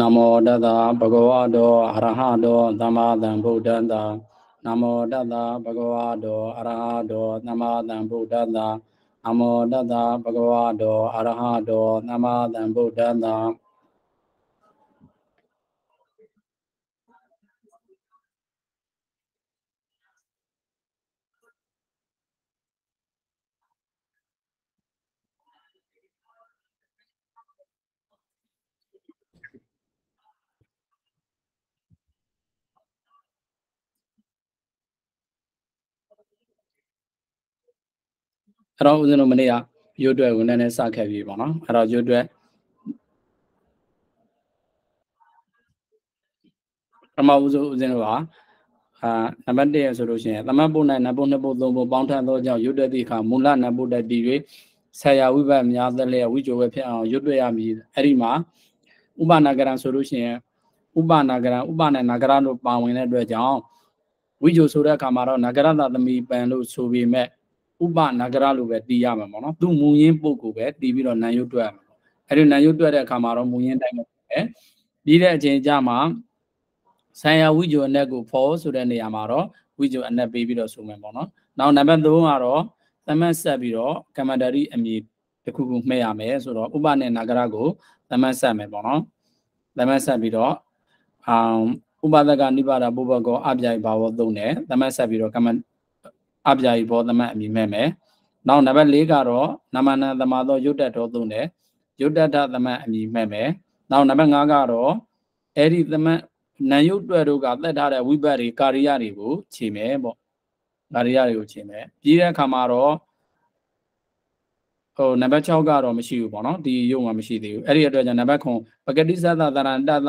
နမောတတဗုဒ္ဓဝါတောအရဟတောသမ္မာသမ္ဗုဒ္ဓတ္တနမောတတဗုဒ္ဓဝါတောအရဟတောသမ္မာသမ္ဗုဒ္ဓတ္တနမောတတဗုဒ္ဓဝါတောအရဟတောသမ္မာသမ္ဗုဒ္ဓတ္တ အဲ့တော့ဦးဇင်းတို့မနေ့ကရုပ်အတွက်ဝန်ထမ်းနဲ့စခဲ့ပြီပေါ့နော်အဲ့တော့ရုပ်အတွက်ပထမဦးဆုံးဦးဇင်းတို့ကအာနံပါတ်1ရဆိုလို့ရှိရင်သမတ်ပုတ်၌နံပုတ်နှစ်ပုတ်သုံးပုတ်ပေါင်းထပ်သောကြောင့်ရုပ်တက်သည့်အခါမူလနံပုတ်တက်တည်၍ဆရာဝိဘတ်များသလဲဝိကြိုပဲဖြစ်အောင်ရုပ်တွေ့ရမည်အဲ့ဒီမှာဥပနာကရံဆိုလို့ရှိရင်ဥပနာကရံဥပနဲ့နာကရတို့ပါဝင်တဲ့အတွက်ကြောင့်ဝိကြိုဆိုတဲ့အခါမှာတော့နာကရတသမီပံလို့ဆိုပေမဲ့ ဥပနာဂရလို့ပဲတီးရမှာပေါ့နော်သူမူရင်းပုတ်ကိုပဲတီးပြီးတော့နံရုပ်တွက်ရမှာပေါ့အဲ့ဒီနံရုပ်တွက်တဲ့အခါမှာတော့မူရင်းတိုင်းပဲပြီးတဲ့အချိန်ကြမှာဆိုင်ရာဝိဂျိုအနက်ကိုဖော်ဆိုတဲ့နေရာမှာတော့ဝိဂျိုအနက်ပေးပြီးတော့ဆိုမယ်ပေါ့နော်နောက်နံပါတ်3ကတော့သမတ်ဆက်ပြီးတော့ကမ္မန္တရီအမည်တစ်ခုခုမှဲ့ရမယ်ဆိုတော့ဥပနဲ့နာဂရကိုသမတ်ဆက်မယ်ပေါ့နော်သမတ်ဆက်ပြီးတော့အာဥပဒကနိဗ္ဗာန်ပုဗ္ဗကောအပြိုင်ဘာဝသုံးတယ်သမတ်ဆက်ပြီးတော့ကမ္မ အပြာယီဘောသမတ်အမိမဲ့မယ်နောက်နံပါတ်၄ကတော့နမနံသမာသောယုတ်တက်တော်သုံးတယ်ယုတ်တတသမတ်အမိမဲ့မယ်နောက်နံပါတ်၅ကတော့အဲ့ဒီသမတ်နံယုတ်တွဲတို့ကသက်ထားတဲ့ဝိဘတ်တွေကာရိယတွေကိုခြေမယ်ပေါ့ကာရိယတွေကိုခြေမယ်ပြီးတဲ့အခါမှာတော့ဟိုနံပါတ်6ကတော့မရှိဘူးပေါ့နော်ဒီယုံမှာမရှိသေးဘူးအဲ့ဒီအတွက်ကြောင့်နံပါတ်9ပဂတိသသတရဏတတ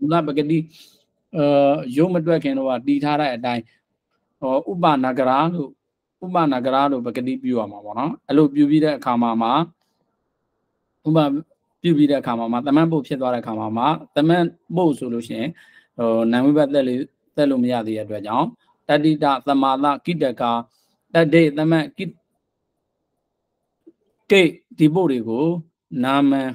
မူလပဂတိအာယုံမတွက်ခင်တော့တီးထားတဲ့အတိုင်း ဟောဥပနာဂရာလို့ဥပနာဂရာလို့ပကတိပြုရမှာပေါ့နော်အဲ့လိုပြုပြီးတဲ့အခါမှာမှာဥပပြုပြီးတဲ့အခါမှာမှာတမန်ပုတ်ဖြစ်သွားတဲ့အခါမှာမှာတမန်ပုတ်ဆိုလို့ရှိရင်ဟိုနာဝိဘတ်သက်လို့သက်လို့မရသေးတဲ့အတွက်ကြောင့်တတိတသမာသကိတကာတတိတမန်ကိကိဒီပုတ်တွေကိုနာမန်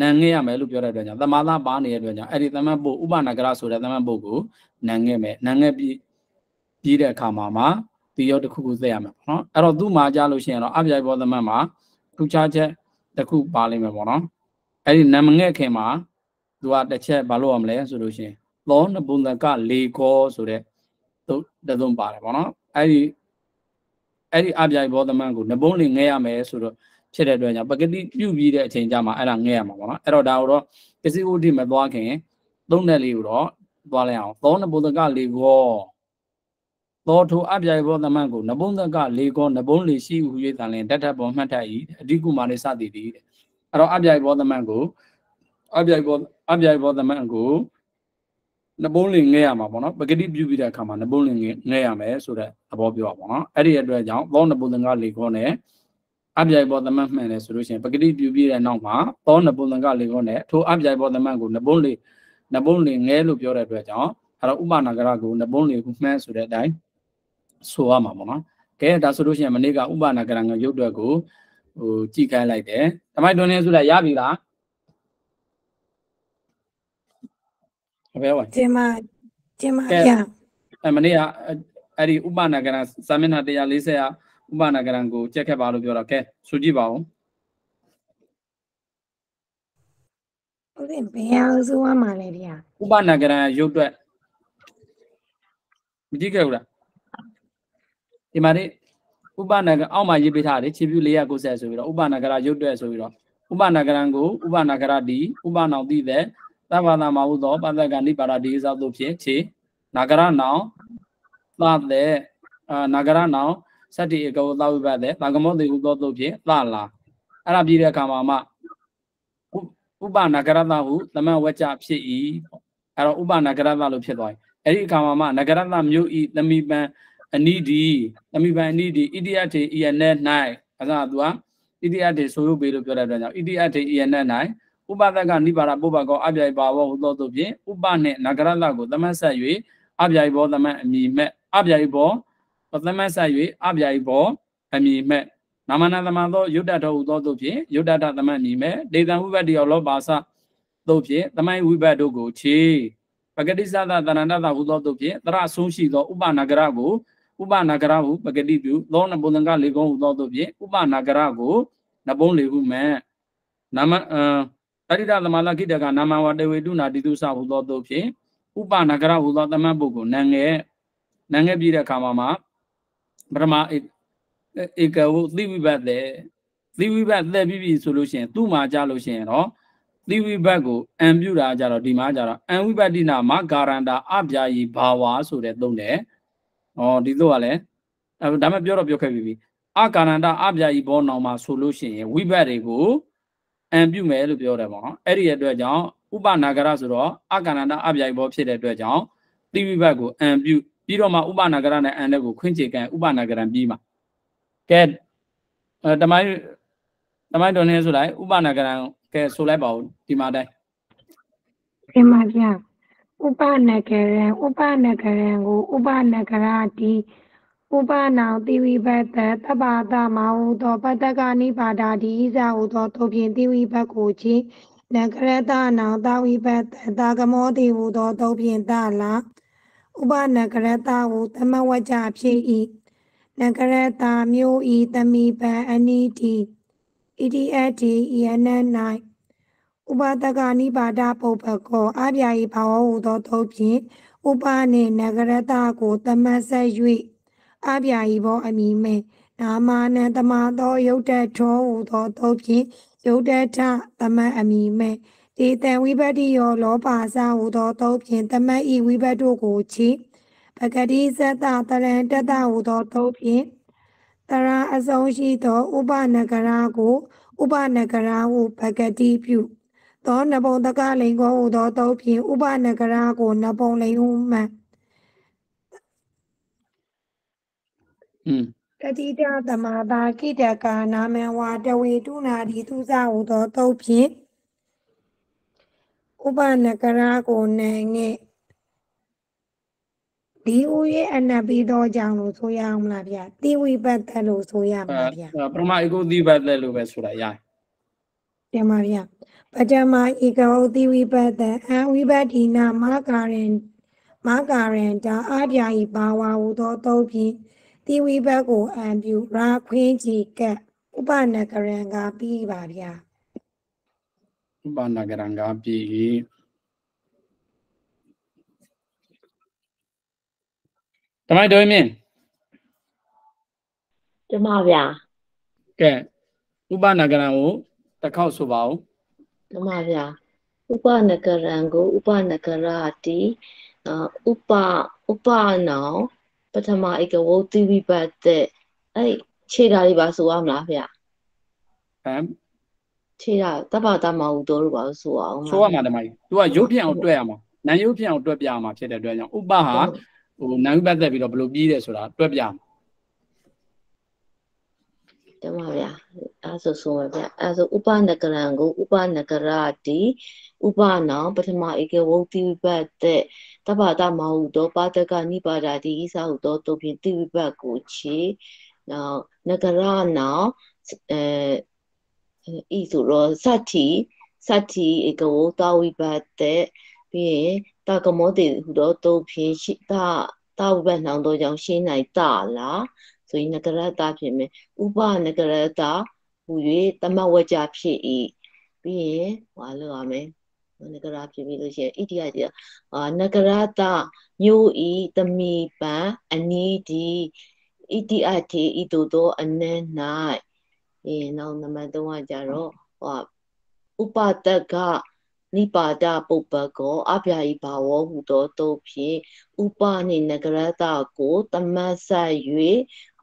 နန်ခဲ့ရမယ်လို့ပြောတဲ့အတွက်ကြောင့်သမာသပါနေတဲ့အတွက်ကြောင့်အဲ့ဒီသမတ်ပုတ်ဥပနာဂရဆိုတဲ့သမတ်ပုတ်ကိုနန်ခဲ့မယ်နန်ခဲ့ပြီး ပြီးတဲ့အခါမှာမှဒီရောတစ်ခုခုသိရမှာပေါ့နော်အဲ့တော့သူ့မှာကြားလို့ရှိရင်တော့အပြိုင်ဘောသမတ်မှာထူခြားချက်တစ်ခုပါလိမ့်မယ်ပေါ့နော်အဲ့ဒီနမငဲ့ခင်မှာသူကတစ်ချက်ဘာလို့ရမလဲဆိုလို့ရှိရင်သောနဘုံတကလေကောဆိုတဲ့သူတသုံးပါတယ်ပေါ့နော်အဲ့ဒီအဲ့ဒီအပြိုင်ဘောသမတ်ကိုနဘုံလေးငဲရမယ်ဆိုတော့ဖြစ်တဲ့အတွက်ကြောင့်ပကတိပြုတ်ပြီးတဲ့အချိန်ကြမှာအဲ့ဒါငဲရမှာပေါ့နော်အဲ့တော့ဒါကိုတော့ပစ္စည်းဥဒိမသွားခင်သုံးတဲ့လေးကိုတော့သွားလိုက်အောင်သောနဘုံတကလေကော သောထိုအပြိုင်ဘောသမန်ကိုနဘုံသကလေကောနဘုံလေရှိဟု၍တန်လင်တတ်ထပ်ပေါ်မှတ်ထ၏အဓိကုမာနေစသည်တည်းတဲ့အဲ့တော့အပြိုင်ဘောသမန်ကိုအပြိုင်ဘောအပြိုင်ဘောသမန်ကိုနဘုံလင်ငဲရမှာပေါ့နော်ပဂတိပြုပြီးတဲ့အခါမှာနဘုံလင်ငဲရမယ်ဆိုတဲ့သဘောပြောပါပေါ့နော်အဲ့ဒီအတွက်ကြောင့်သောနဘုံသကလေကောနဲ့အပြိုင်ဘောသမန်မှန်တယ်ဆိုလို့ရှိရင်ပဂတိပြုပြီးတဲ့နောက်မှာသောနဘုံသကလေကောနဲ့ထိုအပြိုင်ဘောသမန်ကိုနဘုံလေနဘုံလင်ငဲလို့ပြောတဲ့အတွက်ကြောင့်အဲ့တော့ဥပနာဂရကိုနဘုံလေကိုမှန်းဆိုတဲ့အတိုင်း ဆိုရမှာပေါ့နော်ကဲဒါဆိုလို့ရှိရင်မနေ့ကဥပနာကရံကရုပ်တွက်ကိုဟိုကြည့်ခိုင်းလိုက်တယ်ဓမ္မတွင်းနေဆိုလိုက်ရပြီလားဘယ်ဝိုင်ကျမကျမပြအဲမနေ့ကအဲ့ဒီဥပနာကရံစာမျက်နှာ140ကဥပနာကရံကိုကြက်ခဲ့ပါလို့ပြောတော့ကဲဆိုကြည့်ပါဦးဟုတ်တယ်ဘယ်အောင်ဆိုရမှာလဲဗျာဥပနာကရံရုပ်တွက်မကြည့်ခဲ့ဘူးလား ဒီမှာနေဥပနာကအောက်မှာရေးပေးထားတယ်ခြေပြု490ဆိုပြီးတော့ဥပနာကရရုပ်တွဲဆိုပြီးတော့ဥပနာကရံကိုဥပနာကရတိဥပနောင်တိတဲ့သဗ္ဗနာမဟုသောပသကနိပါရတိသောတို့ဖြင့်ခြေနာဂရနောင်သတဲ့အာနာဂရနောင်စတ္တိအကောသဝိပတ်တဲ့ဘာကမောတိဟုသောတို့ဖြင့်သလာအဲ့ဒါပြီးတဲ့အခါမှာမှဥပနာဂရတဟုသမဝကြဖြစ်၏အဲ့တော့ဥပနာဂရတလို့ဖြစ်သွားပြီအဲ့ဒီအခါမှာမှနဂရတမြို့ဤသမိပံ အနိဒီသမိပိုင်အနိဒီဣတိယထေဤယနဲ့၌အဲဒါသူကဣတိယထေဆိုရုပ်ပေလို့ပြောတဲ့အတွက်ကြောင့်ဣတိယထေဤယနဲ့၌ဥပဒကနိဗ္ဗာန်ပုပ္ပကောအပြိုင်ပါဘောဟူသောသူဖြင့်ဥပနှင့်နဂရလကိုသမတ်ဆက်၍အပြိုင်ဘောသမတ်အမိမဲ့အပြိုင်ဘောသမတ်ဆက်၍အပြိုင်ဘောအမိမဲ့နာမနာသမသောယုတ်တတော်ဟူသောသူဖြင့်ယုတ်တတသမတ်အမိမဲ့ဒေသံဥပတ္တိယောလောပါစတို့ဖြင့်တမိုင်းဝိဘတ်တို့ကိုခြေပဂတိသသတရဏတဟူသောတို့ဖြင့်တရအဆုံးရှိသောဥပနာဂရကို ဥပနာဂရဟုပဂတိပြုသောနဘုံကလေကုံဟူသောတို့ဖြင့်ဥပနာဂရကိုနဘုံလေဟုမဲ့နာမအတရိဒသမလာခိတကနာမဝတေဝေတုနာတိတုစဟူသောတို့ဖြင့်ဥပနာဂရဟူသောသမတ်ပုဂ္ဂိုလ်နံငယ်နံငယ်ပြည့်တဲ့အခါမှာပထမဧကဝသိဝိဘတ်တဲ့သီဝိဘတ်သက်ပြီးပြီဆိုလို့ရှိရင်သူ့မှာကြလို့ရှိရင်တော့သီဝိဘတ်ကိုအံပြုတာကြတော့ဒီမှာကြတော့အံဝိပတ္တိနာမဂါရန္တာအပြာယီဘာဝဆိုတဲ့သုံးတယ်။ ဩဒီတော့ကလည်းဒါမှပြောတော့ပြောခဲ့ပြီ။အကာရန္တာအပြာယီဘောနောင်မှာဆိုလို့ရှိရင်ဝိဘတ်တွေကိုအံပြုမယ်လို့ပြောတယ်ပေါ့နော်။အဲ့ဒီအတွက်ကြောင့်ဥပနာဂရဆိုတော့အကာရန္တာအပြာယီဘောဖြစ်တဲ့အတွက်ကြောင့်သီဝိဘတ်ကိုအံပြုပြီးတော့မှဥပနာဂရနဲ့အံတဲ့ကိုခွင့်ချေကန်ဥပနာဂရံပြီးမှာကဲအဲတမိုင်းတမိုင်းတော်နေဆိုလိုက်ဥပနာကရံကဲဆိုလိုက်ပါဦးဒီမှာတိုင်းဒီမှာပြ ဥပနကရံဥပနကရံကိုဥပနကရတိဥပနောင်တိဝိဘတ်တသဗ္ဗသမဟုသောပတ္တကနိပါဒာတိဣဇဟုသောသို့ဖြင့်တိဝိဘတ်ကိုချင်းနကရတနောင်တာဝိဘတ်တာကမောတိဟုသောသို့ဖြင့်တလာဥပနကရတဟုသမဝကြဖြစ်၏နကရတမျိုးဤသမိပံအနိတိ EDFD ENN9 ဥပဒကနိပါဒပုပ္ပကောအပြာယီဘာဝဟုသောသို့ဖြင့်ဥပနှင့်နဂရတကိုသမတ်ဆက်၍အပြာယီဘောအမိမဲ့နာမနံတမသောယုတ်တထောဟုသောသို့ဖြင့်ယုတ်တထသမတ်အမိမဲ့ဒေတံဝိပတ္တိယောလောပါစဟုသောသို့ဖြင့်သမတ်ဤဝိပတ္တုကိုချီပဂတိဇတတရံတတဟုသောသို့ဖြင့်တရာအစုံရှိသောဥပနဂရာကို ဥပနဂရာဟုပဂတိပြု သောနဘုံတကလိန်ကိုဟူသောတုတ်ဖြင့်ဥပနဂရာကိုနဘုံလိန်ဟုမှန်อืมတတိတသမတာကိတကာနာမဝါတဝေတုနာဒီသူစဟုသောတုတ်ဖြင့်ဥပနဂရာကိုနိုင်ငဲ့ဒီဦးရဲ့အနပ်ပြီးတော့ကြောင့်လို့ဆိုရအောင်မလားဗျာတိဝိပတ်သက်လို့ဆိုရမလားဗျာပရမဧကုတိပတ်သက်လို့ပဲဆိုတာရတယ်တင်ပါဗျာ ပထမဧကဟုတိဝိပတ်သက်အဝိပတ္တိနာမကာရင်မကာရင်တာအပြာဤဘာဝဟုသောသုံးဖြင့်တိဝိပတ်ကိုအံပြုရာခွင်းကြည်ကပ်ဥပနကရံကပြီးပါဗျာဥပနကရံကပြီးတမိုက်တော်မြင့်ကျမဗျာကဲဥပနဂရံကိုတစ်ခေါက်ဆိုပါဦး ကျမဗျာဥပနဂရံကိုဥပနဂရတိဥပဥပနောပထမဧကဝတိဝိပတ်တဲ့အဲ့ခြေဓာတ်လေးပါဆိုရမလားဗျာဟမ်ခြေဓာတ်တပ္ပတမဟုတို့လို့ပါဆိုအောင်ဆိုရမှာတမိုက် तू ကရုပ်ဖြစ်အောင်တွက်ရမှာနာယုတ်ဖြစ်အောင်တွက်ပြရမှာဖြစ်တဲ့အတွက်ကြောင့်ဥပဟာဟိုနာဝိပတ်သက်ပြီးတော့ဘယ်လိုပြီးတယ်ဆိုတာတွက်ပြမှာ တမဗျာအဲဆိုဆိုပါဗျာအဲဆိုဥပနကရံကိုဥပနကရတိဥပနောပထမဧကဝုတ်တိဝိပတ်တဲ့တပ္ပတမဟုသောပါတကနိပါဒာတိဣသဟုသောတုဖြင့်တိဝိပတ်ကိုခြေနောက်နကရနောအဲဤဆိုတော့သတ္တိသတ္တိဧကဝုတဝိပတ်တဲ့ပြီးရင်တာကမောတေဟူသောတုဖြင့်ရှိတာတာဝိပတ်နှောင်သောကြောင့်ရှင်းနိုင်တာလား ဆိုရင်နဂရတဖြစ်မယ်ဥပနဂရတဟူ၍တမဝကြဖြစ်၏ပြီးရင်ဟောလို့ရမယ်နဂရဖြစ်ပြီးလို့ရှိရင်ဣတိယကြီးအာနဂရတမျိုးဤတမီပံအနီးဒီဣတိအထေဤတို့သောအနည်း၌အေးနောက်နံပါတ်3ကကြတော့ဟောဥပတက နိပါဒပုပ္ပကောအပြာယိဘာဝဟုသောတုတ်ဖြင့်ဥပနှင့်နဂရတကိုတမတ်ဆက်၍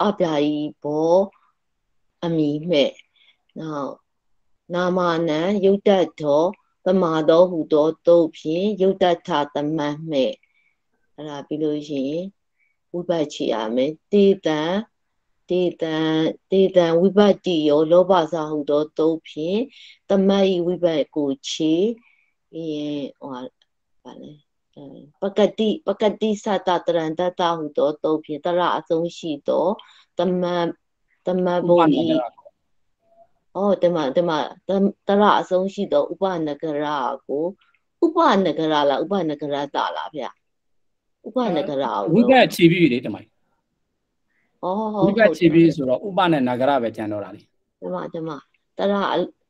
အပြာယိဘောအမိမဲ့နောက်နာမနံယုတ်တတော်သမာတော်ဟုသောတုတ်ဖြင့်ယုတ်တထသမတ်မဲ့အဲ့ဒါပြီးလို့ရှိရင်ဝိပတ်ချရမယ်တေတံတေတံတေတံဝိပတ်တိယောလောဘစာဟုသောတုတ်ဖြင့်တမတ်ဤဝိပတ်ကိုချေ ပြီးရင်ဟိုပါလဲပကတိပကတိသတတရံတတဟုသောတုတ်ဖြင့်တရအဆုံးရှိသောတမန်တမန်ဘုံဤဩတမတမတရအဆုံးရှိသောဥပနဂရကိုဥပနဂရလားဥပနဂရတာလားဗျဥပနဂရကိုဝိဘတ်ခြေပြီးလေတမိုင်ဩဟုတ်ဝိဘတ်ခြေပြီးဆိုတော့ဥပနဲ့နဂရပဲကျန်တော့တာလေတမတမတရ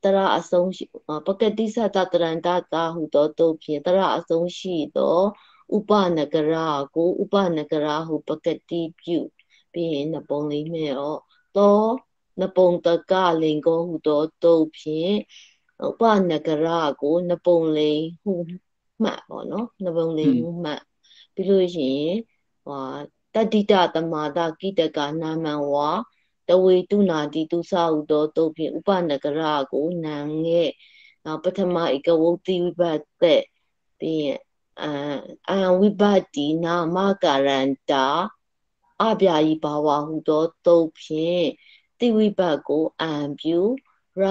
တရအဆုံးရှိပကတိသတတရန္တတာဟုသောတုတ်ဖြင့်တရအဆုံးရှိသောဥပနဂရကိုဥပနဂရဟုပကတိပြုပြီးရင်နပုံလေးမဲ့တော့သောနပုံတကလင်ကောဟုသောတုတ်ဖြင့်ဥပနဂရကိုနပုံလေးဟုမှတ်ပေါ့နော်နပုံလေးဟုမှတ်ပြီးလို့ရှိရင်ဟောတတိတသမာဒကိတကနာမံဝါ တဝေတုနာတိတုသဟုသောတုတ်ဖြင့်ဥပနဂရကိုနံငဲ့နောက်ပထမဧကဝုတ်တိဝိပတ်သက်ပြီးရင်အအံဝိပတ္တိနာမကာရန္တာအပြာယီဘာဝဟုသောတုတ်ဖြင့်တိဝိပတ်ကိုအံပြုရ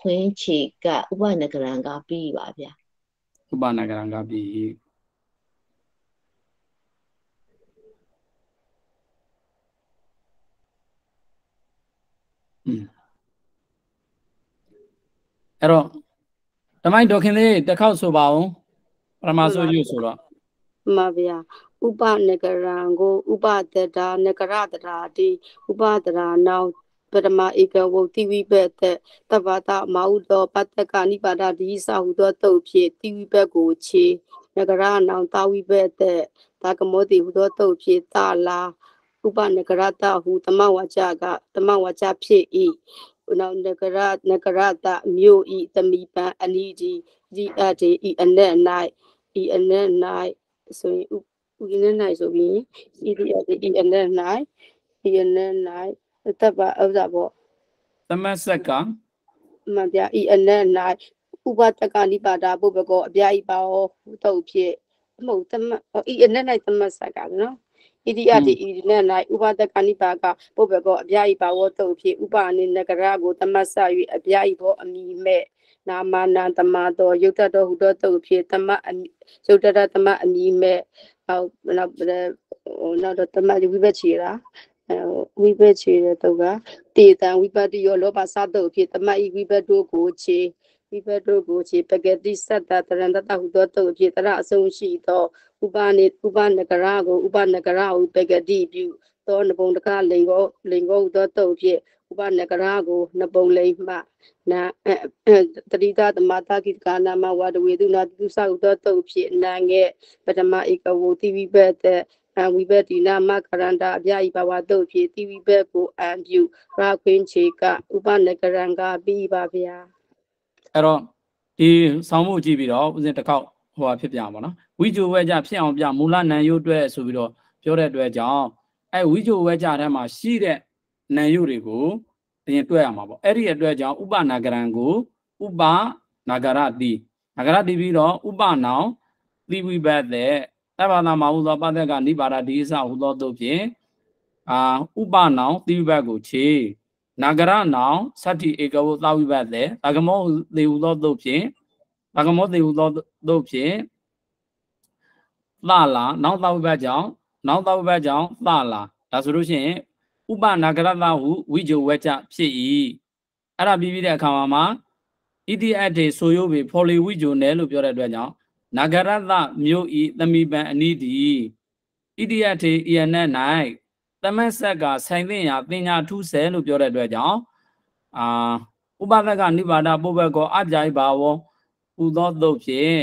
ခွင်းချေကဥပနဂရံကပြီးပါဗျာဥပနဂရံကပြီး အဲ့တော့တမိုင်းဒေါခင်လေးတစ်ခေါက်ဆိုပါအောင်ပရမဆိုရွဆိုတော့မှန်ဗျာဥပနဂရံကိုဥပတတာနဂရတရာတိဥပတရာနောင်ပရမဧကဝုတ်တိဝိဘတ်သက်တပ္ပတမဟုသောပတ္တကနိပါဒတိစဟုသောတုတ်ဖြင့်တိဝိဘတ်ကိုခြေနဂရနောင်တာဝိဘတ်သက်တာကမောတိဟုသောတုတ်ဖြင့်တာလာ ဥပနဂရတဟုတမဝါကြကတမဝါကြဖြစ်၏နောက်နဂရနဂရတမြို့ဤတမိပံအနိဒီဒီအတေဤအနက်၌ဤအနက်၌ဆိုရင်ဥဥရင်း၌ဆိုပြီးဤဒီအတေဤအနက်၌ဤအနက်၌တပ်ပါဥစ္စာပေါ့သမတ်ဆက်ကမှန်ပြဤအနက်၌ဥပတကနိပါဒပုပ္ပကောအပြာဤပါဟောတုတ်ဖြစ်မဟုတ်သမဤအနက်၌သမတ်ဆက်ကနော် ဣတိအတိဤနက်၌ဥပဒကနိပါကပုပ္ပကောအပြာဤပါဝတုတ်ဖြစ်ဥပအနိနဂရကိုသမတ်ဆ၍အပြာဤဘောအမိမဲ့နာမနာတမတော်ယုတ်တတော်ဟူသောတုတ်ဖြစ်တမအမိယုတ်တတတမအမိမဲ့ဟောနောက်ဟိုနောက်တော့တမဝိဘက်ချီတာအဲဝိဘက်ချီတဲ့တုတ်ကတေတံဝိပတ္တိယောလောဘစတုတ်ဖြစ်တမဤဝိဘက်တို့ကိုချေ ဝိဘက်တို့ကိုချေပကတိစတ္တတရဏတတဟုသောတုတ်ဖြစ်တရအဆုံးရှိသောဥပနိဥပနဂရကိုဥပနဂရဟုပကတိပြုသောနဘုံတကလိန်ကိုလိန်ကိုဟုသောတုတ်ဖြင့်ဥပနဂရကိုနဘုံလိန်မှနာတတိတသမတာကိကနာမဝါဒဝေတုနာတုသဟုသောတုတ်ဖြင့်နာငဲ့ပထမဧကဝုတိဝိဘတ်တဲ့အဝိဘတ်တိနာမကရန္တာအပြာဤဘဝတုတ်ဖြင့်တိဝိဘတ်ကိုအံပြုရာခွင်းချေကဥပနဂရံကပြီးပါဗျာ အဲ့တော့ဒီဆောင်းမှုကြည့်ပြီးတော့ဦးဇင်းတစ်ခေါက်ဟိုဟာဖြစ်ပြပါနော်ဝိဂျိုဝဲကြဖြစ်အောင်ပြမူလနံယုတ်အတွက်ဆိုပြီးတော့ပြောတဲ့အတွက်ကြောင့်အဲဝိဂျိုဝဲကြထဲမှာရှိတဲ့နံယုတ်တွေကိုအရင်တွေ့ရမှာပေါ့အဲ့ဒီအတွက်ကြောင့်ဥပနာဂရံကိုဥပနာဂရတိနာဂရတိပြီးတော့ဥပနောင်သီဝိဘတ်တဲ့သဗ္ဗနာမဟုသောပတ္တကနိပါဒတိသဟုသောတို့ဖြင့်အာဥပနောင်သီဝိဘတ်ကိုခြေ နာဂရနောင်သတ္တိဧကဝသဝိပတ်တဲ့သကမောသေဟုသောတို့ဖြင့်သကမောသေဟုသောတို့ဖြင့်သလာနောက်သဝိပတ်ကြောင့်နောက်သဝိပတ်ကြောင့်သလာဒါဆိုလို့ရှိရင်ဥပနာဂရတဟုဝိဂျဝကြဖြစ်၏အဲ့ဒါပြီးပြီးတဲ့အခါမှာဣတိအတ္တေဆိုယုပေဖော်လီဝိဂျနယ်လို့ပြောတဲ့အတွက်ကြောင့်နာဂရတမြို့ဤသမိပံအနိတိဣတိအတ္တေဤအနက်၌ သမက်ဆက်ကဆိုင်သင့်ရာပညာထူးဆဲလို့ပြောတဲ့အတွက်ကြောင့်အာဥပဒကနိဗ္ဗာဒပုဗ္ဗကောအပြိုင်ဘာဝဟူသောသို့ဖြင့်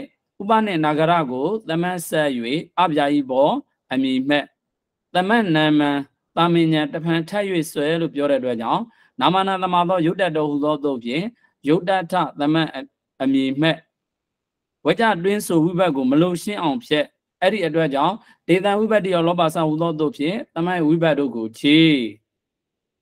ဥပနဲ့နာဂရကိုသမက်ဆက်၍အပြိုင်ဘောအမိမဲ့သမက်နာမံတာမင်ညာတဖန်ထက်၍ဆွဲလို့ပြောတဲ့အတွက်ကြောင့်နာမနာသမသောယုတ်တတော်ဟူသောသို့ဖြင့်ယုတ်တထသမက်အမိမဲ့ဝကြတွင်းဆိုဝိဘတ်ကိုမလုံရှင်းအောင်ဖြက် အဲ့ဒီအတွက်ကြောင့်ဒေသဝိပတ္တိယောလောဘဆဟူသောတို့ဖြင့်တမိုင်းဝိပတ္တုကိုခြေ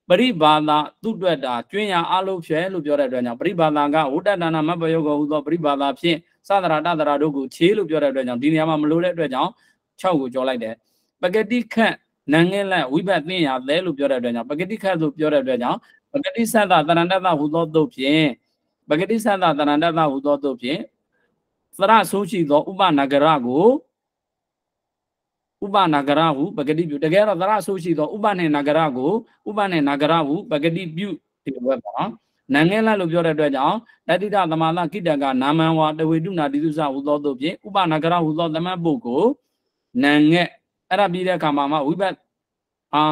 ပရိဘာသာသူ့အတွက်တာကျွင်းရအလုံးဖြဲလို့ပြောတဲ့အတွက်ကြောင့်ပရိဘာသာကဝတ္တတနာမဘယောကောဟူသောပရိဘာသာဖြင့်သဒရာတဒရာတို့ကိုခြေလို့ပြောတဲ့အတွက်ကြောင့်ဒီနေရာမှာမလို့တဲ့အတွက်ကြောင့်6ကိုကြောလိုက်တယ်ပဂတိခန့်နငဲလက်ဝိဘတ်သိရသဲလို့ပြောတဲ့အတွက်ကြောင့်ပဂတိခန့်လို့ပြောတဲ့အတွက်ကြောင့်ပဂတိသတ္တတရဏတ္တဟူသောတို့ဖြင့်ပဂတိသတ္တတရဏတ္တဟူသောတို့ဖြင့်သရဆိုးရှိသောဥပနဂရကို ဥပနာဂရဟုပဂတိပြုတကယ်တော့သရဆိုးရှိသောဥပနဲ့နာဂရကိုဥပနဲ့နာဂရဟုပဂတိပြုဒီဘက်ပါနံငယ်လလို့ပြောတဲ့အတွက်ကြောင့်တတိတသမာသကိတကနာမံဝါတဝေတုနာတိသုစဟူသောတို့ဖြင့်ဥပနာဂရဟူသောသမတ်ပုဂ္ဂိုလ်နံငယ်အဲ့ဒါပြီးတဲ့အခါမှာမှဝိဘတ်အာ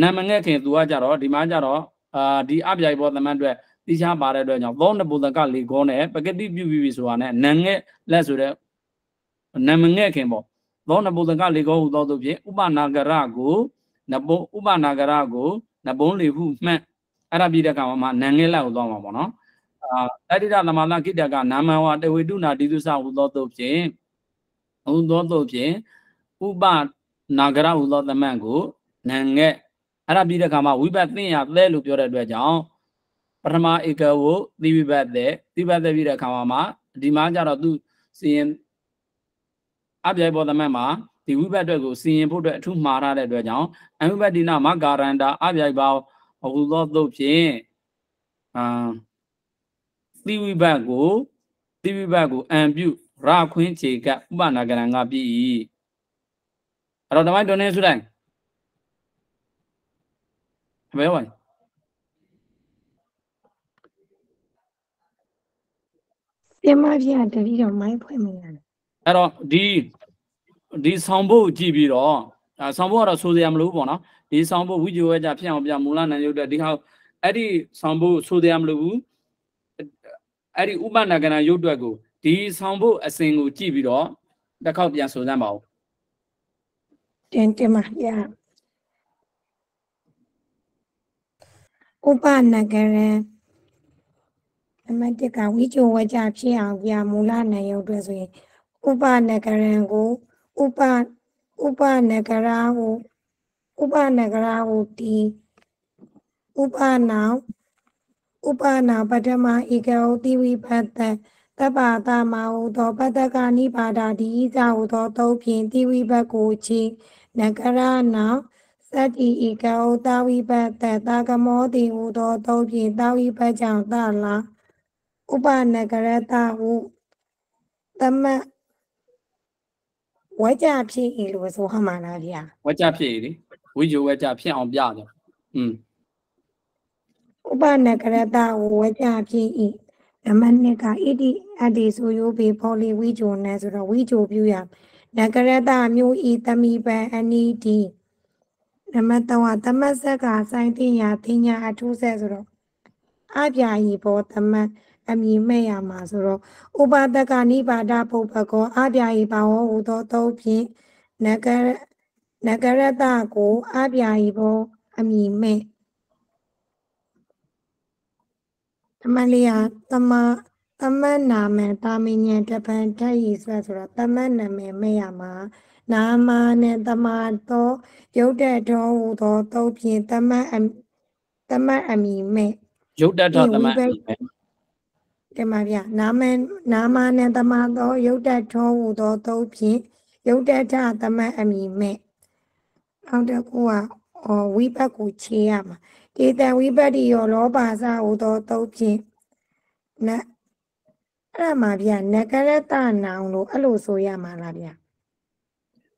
နာမငယ်ခင်သူကကြတော့ဒီမှာကြတော့အာဒီအပြိုင်ဘောသမတ်အတွက်တိချာပါတဲ့အတွက်ကြောင့်သောနပုဒကလေကောနဲ့ပကတိပြုပြီးပြီဆိုတာနဲ့နံငယ်လက်ဆိုတဲ့နာမငယ်ခင်ပေါ့ သောနပုဒကလေကောဟူသောတို့ဖြင့်ဥပနာဂရကိုနဘုံဥပနာဂရကိုနဘုံလေဟုမှတ်အဲ့ဒါပြီးတဲ့အခါမှာနံငယ်လက်ကိုသွားမှာပေါ့နော်အာတတိတသမာသကိတကနာမဝတဝေတုနာတိသုစဟူသောတို့ဖြင့်ဟူသောတို့ဖြင့်ဥပနာဂရဟူသောသမန်ကိုနံငယ်အဲ့ဒါပြီးတဲ့အခါမှာဝိပတ်သိရသဲလို့ပြောတဲ့အတွက်ကြောင့်ပထမဧကဝသီဝိပတ်တဲ့သီဝိပတ်တဲ့ပြီးတဲ့အခါမှာဒီမှာကျတော့သူစီရင် အပြိုင်ပေါ်သမန်မှာဒီဝိပတ်အတွက်ကိုစီရင်ဖို့အတွက်အထူးမှားထားတဲ့အတွက်ကြောင့်အဝိပတ်တိနာမကာရန္တာအပြိုင်ပေါဟူသောသို့ဖြင့်အာသီဝိပတ်ကိုသီဝိပတ်ကိုအံပြုရခွင်းခြေကဥပနာကရံကပြီအဲ့တော့ဓမ္မတော်နေဆိုတိုင်းဘယ်ဝိုင်းတင်ပါဗျာတတိတော်မိုင်းဖွင့်မိရတယ် အဲ့တော့ဒီဒီဆောင်ဖို့ကြည့်ပြီးတော့အဲဆောင်ဖို့ကတော့ဆိုစရာမလိုဘူးပေါ့နော်ဒီဆောင်ဖို့ဝိဇ္ဇဝေကြဖြစ်အောင်ပြမူလနာယုတ်တဲ့ဒီဟာအဲ့ဒီဆောင်ဖို့ဆိုစရာမလိုဘူးအဲ့ဒီဥပနာကနာယုတ်အတွက်ကိုဒီဆောင်ဖို့အစဉ်ကိုကြည့်ပြီးတော့တစ်ခေါက်ပြန်ဆိုစမ်းပါဦးတင်တင်ပါဗျာဥပနဂရံအမတကဝိကျဝကြဖြစ်အောင်ပြမူလနာယုတ်အတွက်ဆိုရင် ဥပနဂရံကိုဥပဥပနဂရာကိုဥပနဂရာကိုဒီဥပနောင်ဥပနာပထမဧကဟုတိဝိပတ္တတပ္ပါတမဟုသောပတ္တကနိပါဒာဒီဣဇဟုသောသုံးဖြင့်တိဝိဘတ်ကိုချီနဂရနောင်သတ္တိဧကဟုတာဝိပတ္တတာကမောတိဟုသောသုံးဖြင့်တာဝိပတ်ကြောင့်တလာဥပနဂရတဟုသမတ် ဝကြဖြစ်၏လို့ဆိုဟမှာလားဗျာဝကြဖြစ်ရည်ဝိဇ္ဇဝေကြဖြစ်အောင်ပြတယ်อืมဥပနကရတဝဝကြဖြစ်၏ဓမ္မနှစ်ကဣတိအတ္တိဆိုယိုပေဖောလီဝိဂျုံနဲ့ဆိုတော့ဝိဂျုံပြုရနကရတမျိုးဤတမိပံအနိတိဓမ္မတဝသမတ်ဆက်ကစိုင်းတင်ညာတင်ညာအထုဆက်ဆိုတော့အပြာယီဘောသမတ် အမိမဲ့ရမှာဆိုတော့ဥပဒကနိပါဒပုပ္ပကောအပြာယီဘာဝဟူသောသုံးဖြင့်နကရနကရတကိုအပြာယီဘောအမိမဲ့အမလေးယာတမသမတ်နာမယ်တာမင်းညံတပံတက်ရည်ဆွဲဆိုတော့သမတ်နာမယ်မဲ့ရမှာနာမနဲ့တမတော့ရုတ်တဲ့တော်ဟူသောသုံးဖြင့်သမတ်အသမတ်အမိမဲ့ရုတ်တတ်တော့သမန်တ င်ပါဗျနာမနာမနဲ့တမတော့ရုတ်တဲ့တော်ဟူသောသုံးဖြင့်ရုတ်တဲ့ထသမတ်အမိမဲ့နောက်တစ်ခုကအော်ဝိပတ်ကိုခြေရမှာဒေတံဝိပတ်တိရောလောပါစဟူသောသုံးဖြင့်နအဲ့ဒါမှဗျနကရတနောင်လို့အဲ့လိုဆိုရမှာလားဗျ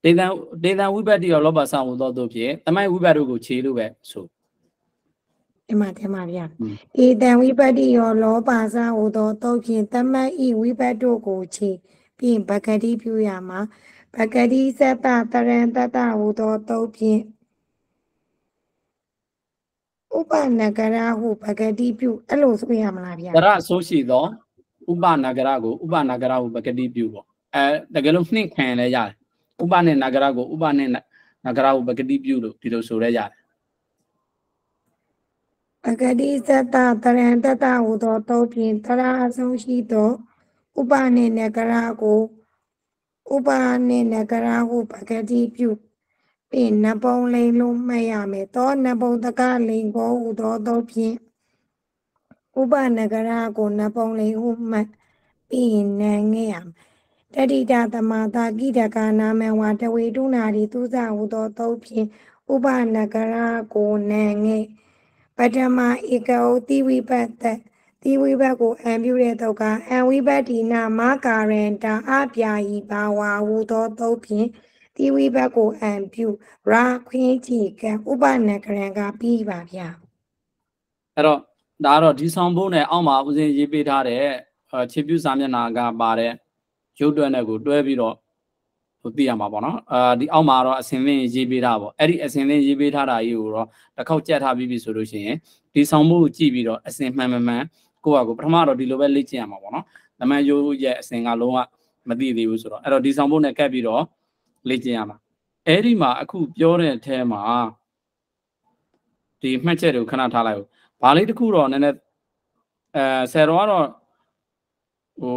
ဒေသံဒေသံဝိပတ္တိရောလောဘဆောင်ဟူသောတို့ဖြင့်တမိုင်းဝိပတ္တုကိုခြေလို့ပဲဆို ဒီမှာဒီမှာဗျอืมဒေတံဝိပတ်တိရောလောပါစဟူသောသုံးဖြင့်တမတ်ဤဝိပတ်တို့ကိုခြေပြီးရင်ဗကတိပြုရမှာဗကတိသတ္တတရံတတ္တဟူသောသုံးဖြင့်ဥပနဂရဟုဗကတိပြုအဲ့လိုဆိုရမလားဗျတရအဆိုးရှိသောဥပနာဂရကိုဥပနာဂရကိုပကတိပြုပေါ့အဲတကယ်လို့နှင့်ခံလဲရတယ်ဥပနဲ့နာဂရကိုဥပနဲ့နာဂရကိုပကတိပြုလို့ဒီလိုဆိုရဲရတယ် ပဂတိသတ္တတရံတတဟုသောတောဖြင့်တရာအဆုံးရှိသောဥပနိနဂရကိုဥပနိနဂရဟုပဂတိပြုပြင်နပုံလိန်လုံးမှတ်ရမယ်သောနပုံတကလိန်ကိုဟုသောတောဖြင့်ဥပနဂရကိုနပုံလိန်ဟုမှတ်ပြင်နံငဲ့ရမယ်တတိတသမာတာကိတကနာမဝတဝေတုနာရီသူဇဟုသောတောဖြင့်ဥပနဂရကိုနံငဲ့ ပထမဧကဟုတိဝိပတ္တတိဝိပတ်ကိုအံပြုတဲ့တုတ်ကအံဝိပတ္တိနာမကာရံတာအပြာယီဘာဝဟူသောတုတ်ဖြင့်တိဝိပတ်ကိုအံပြုရာခွင်းကြည့်ကဥပနကရံကပြီးပါဗျာအဲ့တော့ဒါကတော့ဒီဆောင်ဖို့နဲ့အောက်မှာဦးစင်းရေးပေးထားတဲ့အဲခြေပြုစာမျက်နှာကပါတဲ့ရုပ်တွက်နဲ့ကိုတွဲပြီးတော့ ဟိုသိရမှာပေါ့နော်အာဒီအောက်မှာတော့အစင်သင်းရေးပေးထားပေါ့အဲ့ဒီအစင်သင်းရေးပေးထားတာကြီးကိုတော့တစ်ခေါက်ကြက်ထားပြီးပြီဆိုလို့ရှိရင်ဒီဆောင်ဖို့ကိုကြည့်ပြီးတော့အစင်မှန်မှန်မှန်ကိုယ့်ဟာကိုပထမတော့ဒီလိုပဲလေ့ကျင့်ရမှာပေါ့နော်။တမန်ရိုးရဲ့အစင်ကလုံးဝမသိသေးဘူးဆိုတော့အဲ့တော့ဒီဆောင်ဖို့နဲ့ကပ်ပြီးတော့လေ့ကျင့်ရမှာ။အဲ့ဒီမှာအခုပြောတဲ့အထဲမှာဒီမှတ်ချက်တွေကိုခဏထားလိုက်ဦး။ဘာလေးတစ်ခုတော့နည်းနည်းအဲဆယ်တော်ကတော့ဟို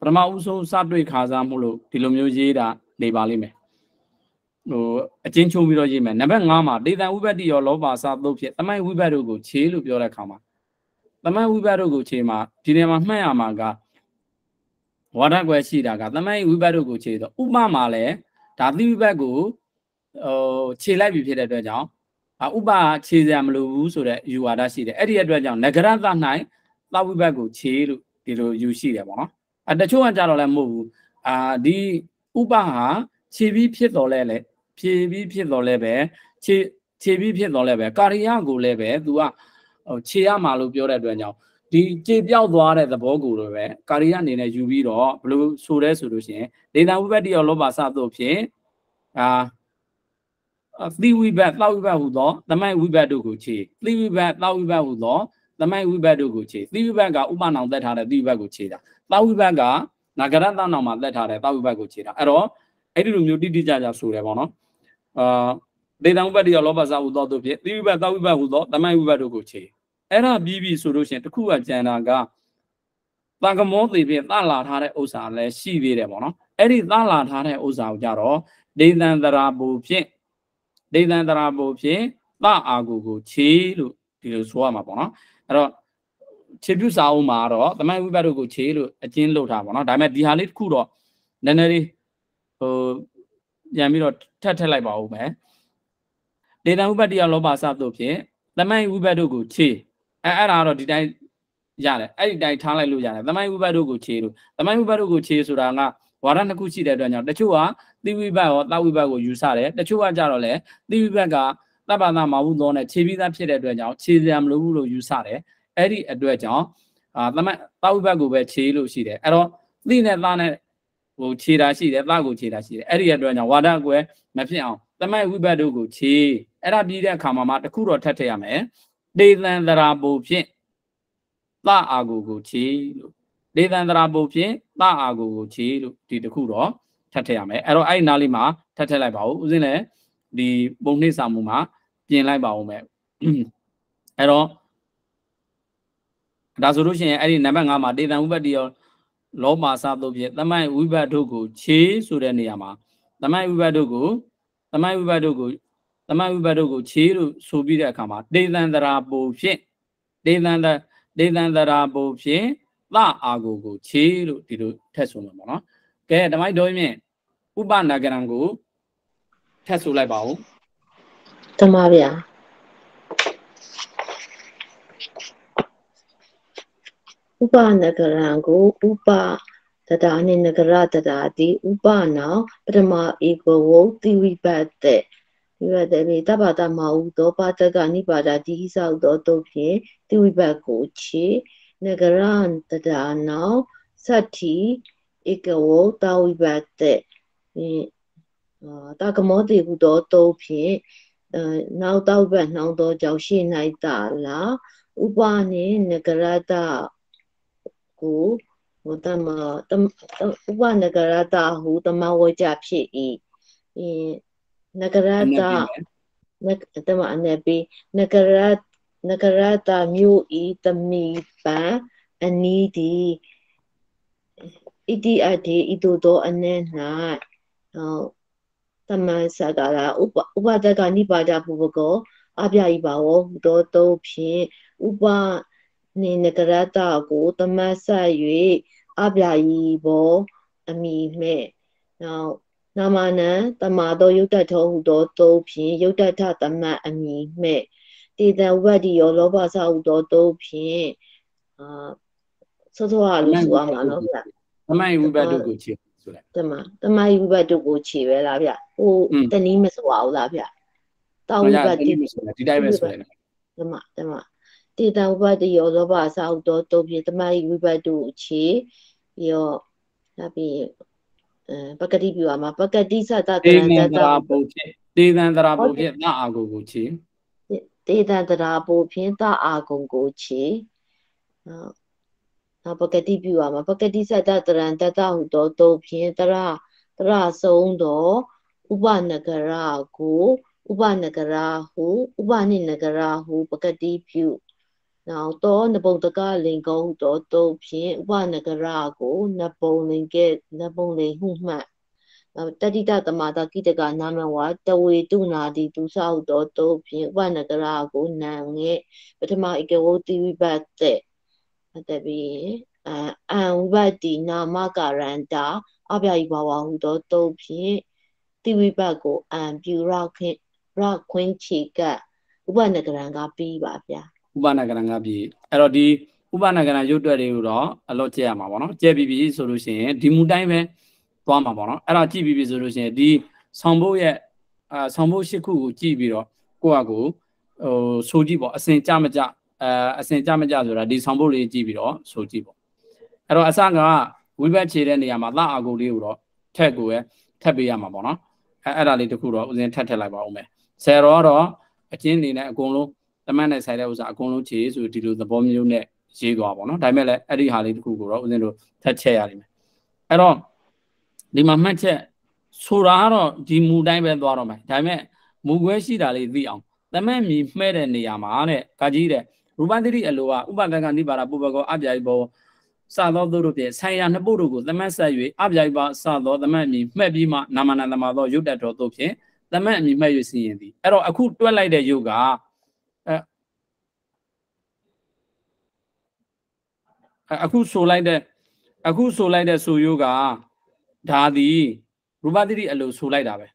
ပထမဦးဆုံးစတွေ့ခါစားမှုလို့ဒီလိုမျိုးရေးတာနေပါလိမ့်မယ်ဟိုအချင်းချုံပြီးတော့ရေးမယ်နံပါတ်5မှာဒေသံဥပ္ပတ္တိရောလောဘစာသုတ်ဖြစ်တမိုင်းဝိဘတ်တို့ကိုခြေလို့ပြောတဲ့အခါမှာတမိုင်းဝိဘတ်တို့ကိုခြေမှာဒီနေရာမှာမှတ်ရမှာကဝါဒကွယ်ရှိတာကတမိုင်းဝိဘတ်တို့ကိုခြေတော့ဥပမာလည်းဒါတိဝိဘတ်ကိုဟိုခြေလိုက်ပြီဖြစ်တဲ့အတွက်ကြောင့်ဥပခြေစရာမလိုဘူးဆိုတဲ့ယူဝါဒရှိတယ်အဲ့ဒီအတွက်ကြောင့်နဂရသ၌သဝိဘတ်ကိုခြေလို့ဒီလိုယူရှိတယ်ပေါ့နော် အတချို့ကကြတော့လည်းမဟုတ်ဘူးအာဒီဥပဟာခြေပြီးဖြစ်တော်လဲလေဖြေပြီးဖြစ်တော်လဲပဲခြေခြေပြီးဖြစ်တော်လဲပဲကာရိယကိုလည်းပဲ तू ကဟိုခြေရမှာလို့ပြောတဲ့အတွက်ကြောင့်ဒီခြေပြောက်သွားတဲ့သဘောကိုလည်းပဲကာရိယအနေနဲ့ယူပြီးတော့ဘလို့ဆိုရဲဆိုလို့ရှိရင်ဒေတာဝိပတ္တိရောလောဘစသို့ဖြင့်အာသီဝိဘတ်သောဝိဘတ်ဟူသော သမိုင်းဝိဘတ်တို့ကိုခြေသီဝိဘတ်သောဝိဘတ်ဟူသော သမိုင်းဝိဘတ်တို့ကိုခြေသီဝိဘတ်ကဥပနောင်သက်ထားတဲ့သီဝိဘတ်ကိုခြေတာသောဝိဘတ်ကနာဂရတနောင်မှာသက်ထားတဲ့သောဝိဘတ်ကိုခြေတာအဲ့တော့အဲ့ဒီလိုမျိုးတိတိကျကျဆိုတယ်ပေါ့နော်အာဒေတံဥပတ္တိရောလောဘစာဟူသောတို့ဖြင့်သီဝိဘတ်သောဝိဘတ်ဟူသောသမိုင်းဝိဘတ်တို့ကိုခြေအဲ့ဒါပြီးပြီဆိုလို့ရှိရင်တခုကကြံတာကတန်ကမောသေးဖြင့်သလာထားတဲ့ဥစ္စာလည်းရှိသေးတယ်ပေါ့နော်အဲ့ဒီသလာထားတဲ့ဥစ္စာကိုကြတော့ဒေသံတရာဘူဖြင့်ဒေသန္တရာဘုဖြင့်သအာကိုကိုခြေလို့ဒီလိုဆိုရမှာပေါ့နော် အဲ့တော့ခြေပြုစာအုပ်မှာတော့တမိုင်းဝိပတ်တို့ကိုခြေလို့အကျဉ်းလုပ်ထားပါတော့ဒါပေမဲ့ဒီဟာလေးတစ်ခုတော့နည်းနည်းလေးဟိုပြန်ပြီးတော့ထပ်ထက်လိုက်ပါဦးမယ်ဒေတာဝိပတ်တရားလောဘစတို့ဖြင့်တမိုင်းဝိပတ်တို့ကိုခြေအဲအဲ့ဒါတော့ဒီတိုင်းရတယ်အဲ့ဒီတိုင်းထားလိုက်လို့ရတယ်တမိုင်းဝိပတ်တို့ကိုခြေလို့တမိုင်းဝိပတ်တို့ကိုခြေဆိုတာကဝါဒနှစ်ခုရှိတဲ့အတွက်ကြောင့်တချို့ကသီဝိဘတ်ရောသဝိဘတ်ကိုယူဆတယ်တချို့ကကြတော့လေသီဝိဘတ်က သဗ္ဗနာမဟုသောနဲ့ခြေပြီးသားဖြစ်တဲ့အတွက်ကြောင့်ခြေစရာမလိုဘူးလို့ယူဆတယ်အဲ့ဒီအတွက်ကြောင့်အာသမသဝိဘတ်ကိုပဲခြေလို့ရှိတယ်အဲ့တော့သီနဲ့သားနဲ့ဟိုခြေတာရှိတယ်သားကိုခြေတာရှိတယ်အဲ့ဒီအတွက်ကြောင့်ဝါဒကွယ်မဖြစ်အောင်သမိုက်ဝိဘတ်တို့ကိုခြေအဲ့ဒါပြီးတဲ့အခါမှာမှတခုတော့ထပ်ထည့်ရမယ်ဒေသန္တရာပူဖြင့်သအာကိုကိုခြေလို့ဒေသန္တရာပူဖြင့်သအာကိုကိုခြေလို့ဒီတခုတော့ထပ်ထည့်ရမယ်အဲ့တော့အဲ့ဒီနားလေးမှာထပ်ထည့်လိုက်ပါဦးဦးစင်းလည်းဒီပုံနှိမ့်စာမှုမှာ ပြင်လိုက်ပါဦးမယ်အဲ့တော့ဒါဆိုလို့ရှိရင်အဲ့ဒီနံပါတ်5မှာဒေသံဥပ္ပတ္တိရောလောမာစတို့ဖြင့်တမိုင်းဝိဘတ်တို့ကိုခြေဆိုတဲ့နေရာမှာတမိုင်းဝိဘတ်တို့ကိုတမိုင်းဝိဘတ်တို့ကိုတမိုင်းဝိဘတ်တို့ကိုခြေလို့ဆိုပြီးတဲ့အခါမှာဒေသန္တရာပူဖြင့်ဒေသန္တဒေသန္တရာပူဖြင့်သအာကိုကိုခြေလို့ဒီလိုထက်ဆိုမှာပေါ့နော်ကဲဓမ္မိုက်တော်မြင့်ဥပနာဂရံကိုထက်ဆိုလိုက်ပါဦး တမဗျာဥပနဂရံကိုဥပတတာနိနဂရတတာတိဥပနောပထမဧကဝုတိဝိပတ်တဲ့ဒီဝတဲ့လေတပတာမဟုသောပါတကနိပါဒတိဟိသောသောတုတ်ဖြင့်တိဝိပတ်ကိုခြေနဂရံတတာနောသတ္တိဧကဝတာဝိဘတ်တဲ့တာကမောတိဟုသောတုံးဖြင့် နောက်တောက်ဘက်နှောင်းသောကြောင့်ရှိ၌တာလာဥပနိနဂရတကိုဟိုတမဥပနဂရတဟုတမဝကြဖြစ်၏နဂရတတမအနေပိနဂရနဂရတမြို့ဤတမိပံအနီးသည်ဣတိအတေဣတုသောအနည်း၌ သမန်စကာလာဥပဥပဒကနိပါဒပုပကောအပြာဤပါဝသောတုံးဖြင့်ဥပနေနကရတကိုတမတ်ဆက်၍အပြာဤဘောအမိမဲ့နောက်နာမနံတမာသောယုတ်တထောဟုသောတုံးဖြင့်ယုတ်တထတမတ်အမိမဲ့တေတဝတ္တိယောလောဘသဟုသောတုံးဖြင့်အာစောစောဟာလို့ဆိုအောင်လားနော်ဗျာတမိုင်းဝိဘတ်တို့ကိုခြေ ဆိုလိုက်တမတမိုင်းဝိဘတ်တို့ကိုခြေပဲလားဗျဟိုတနည်းမဆိုအောင်လားဗျတောင်းဝိဘတ်တိဒီတိုင်းပဲဆိုလိုက်တမတမတေတံဝိပတ္တယောလောဘအစာဥတော်တုံဖြင့်တမယိဝိပတ္တုခြေရောနောက်ပြီးအဲပကတိပြုရမှာပကတိသတ္တတတေရံနတံတ္တတရာပုတ်ဖြင့်တေသံတရာပုတ်ဖြင့်သအာကိုကိုချေတေတံတရာပိုဖြင့်တအာဂုံကိုခြေနောက်နောက် ပကတိပြုရမှာပကတိသတ္တတရံတတ္တဟုတော်တုံဖြင့်တရတရဆုံးတော်ဥပနဂရကိုဥပနဂရဟုဥပနိနဂရဟုပကတိပြုနောက်တော့နဘုတ်တကလင်ကောဟုတော်တုံဖြင့်ဥပနဂရကိုနဘုံလင်ကဲနဘုံလင်ဟုမှတ်နောက်တတိတတမတာကိတကနာမဝါတဝေတုနာတိသူစဟုတော်တုံဖြင့်ဥပနဂရကိုနံငဲ့ပထမဧကဝတိဝိပတ်တဲ့ အတပိအအံဝိပတ်တိနာမကာရန္တာအပြာယိဘဝဟုတော်တုံဖြင့်တိဝိပတ်ကိုအံပြူရခင်ရခွင်းချီကဥပနဂရံကပြီးပါဗျာဥပနာကရံကပြီအဲ့တော့ဒီဥပနာကရံရုပ်တွက်တွေကိုတော့အလော့ကျက်ရမှာပေါ့နော်ကျက်ပြီးပြီဆိုလို့ရှိရင်ဒီမူတိုင်းပဲသွားမှာပေါ့နော်အဲ့ဒါကြည့်ပြီးပြီဆိုလို့ရှိရင်ဒီဆောင်ဖို့ရဲ့အာဆောင်ဖို့ရှစ်ခုကိုကြည့်ပြီးတော့ကိုယ့်အကိုဟိုဆိုကြည့်ပေါ့အစင်ကြမကြ အဲအစင်ကြမကြဆိုတာဒီဆောင်ဖို့လေးကြည့်ပြီးတော့ဆိုကြည့်ပေါ့အဲ့တော့အစကဝိဘတ်ခြေတဲ့နေရာမှာသအာကိုလေးကိုတော့ထက်ကိုပဲထက်ပေးရမှာပေါ့နော်အဲအဲ့ဒါလေးတခုတော့ဥစဉ်ထက်ထက်လိုက်ပါဦးမယ်ဆယ်ရောတော့အချင်းအနေနဲ့အကုန်လုံးတမန်နဲ့ဆိုင်တဲ့ဥစ္စာအကုန်လုံးခြေဆိုဒီလိုသဘောမျိုးနဲ့ရေးသွားပါတော့ဒါပေမဲ့လည်းအဲ့ဒီဟာလေးတခုကိုတော့ဥစဉ်တို့ထက်ချက်ရလိမ့်မယ်အဲ့တော့ဒီမှာမှတ်ချက်ဆိုတာကတော့ဒီမူတိုင်းပဲသွားတော့မယ်ဒါပေမဲ့မူခွဲရှိတာလေးသိအောင်တမန်မြည်မှဲ့တဲ့နေရာမှာတဲ့ကာကြီးတဲ့ ရူပတိအလိုကဥပဒကနိပါဒပုပ္ပကောအပြာယဘောစသောသူတို့ဖြင့်ဆိုင်ရာနှစ်ပုဒ်တို့ကိုသမတ်ဆက်၍အပြာယပါစသောသမတ်မြည်မှဲ့ပြီးမှနာမနာသမသောရုတ်တတော်တို့ဖြင့်သမတ်အမြည်မှဲ့၍စီရင်သည်အဲ့တော့အခုတွက်လိုက်တဲ့ယုတ်ကအဲအခုဆိုလိုက်တဲ့အခုဆိုလိုက်တဲ့ဆိုယုတ်ကဒါသည်ရူပတိအလိုဆိုလိုက်တာပဲ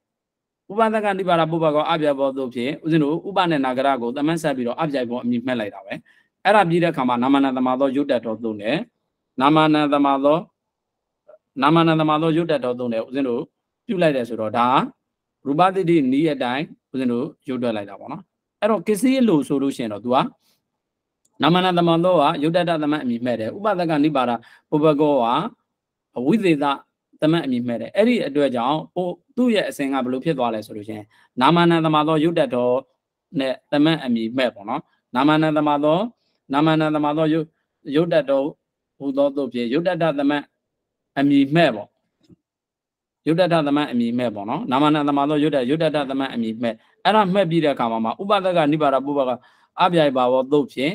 ဥပဒကနိပါဒပုပ္ပကောအပြာဘောတို့ဖြင့်ဦးဇင်းတို့ဥပနဲ့နာဂရကိုသမတ်ဆက်ပြီးတော့အပြာဘောအမြည်မှဲ့လိုက်တာပဲအဲ့ဒါပြီးတဲ့အခါမှာနာမနာသမသောရုတ်တတော်တို့ ਨੇ နာမနာသမသောနာမနာသမသောရုတ်တတော်သုံးတယ်ဦးဇင်းတို့ပြုတ်လိုက်တယ်ဆိုတော့ဒါရူပတိတိနီးအတိုင်းဦးဇင်းတို့ရုတ်တွက်လိုက်တာပေါ့နော်အဲ့တော့ကစ္စည်းလို့ဆိုလို့ရှိရင်တော့ तू ကနာမနာသမသောကရုတ်တတသမတ်အမိမဲ့တယ်ဥပဒကနိပါဒပုပ္ပကောကဝိသေသ သမတ်အမိမဲ့တယ်အဲ့ဒီအတွက်ကြောင့်ဟိုသူ့ရဲ့အစဉ်ကဘယ်လိုဖြစ်သွားလဲဆိုလို့ရှိရင်နာမနာသမသောရုတ်တတော်နဲ့သမတ်အမိမဲ့ပေါ့နော်နာမနာသမသောနာမနာသမသောရုတ်ရုတ်တတော်ဟူသောတို့ဖြင့်ယုတ်တတသမတ်အမိမဲ့ပေါ့ယုတ်တတသမတ်အမိမဲ့ပေါ့နော်နာမနာသမသောယုတ်တယုတ်တတသမတ်အမိမဲ့အဲ့ဒါမှတ်ပြီးတဲ့အခါမှာဥပဒကနိဗ္ဗာန်ပုပ္ပကအပြိုင်ပါဘောတို့ဖြင့်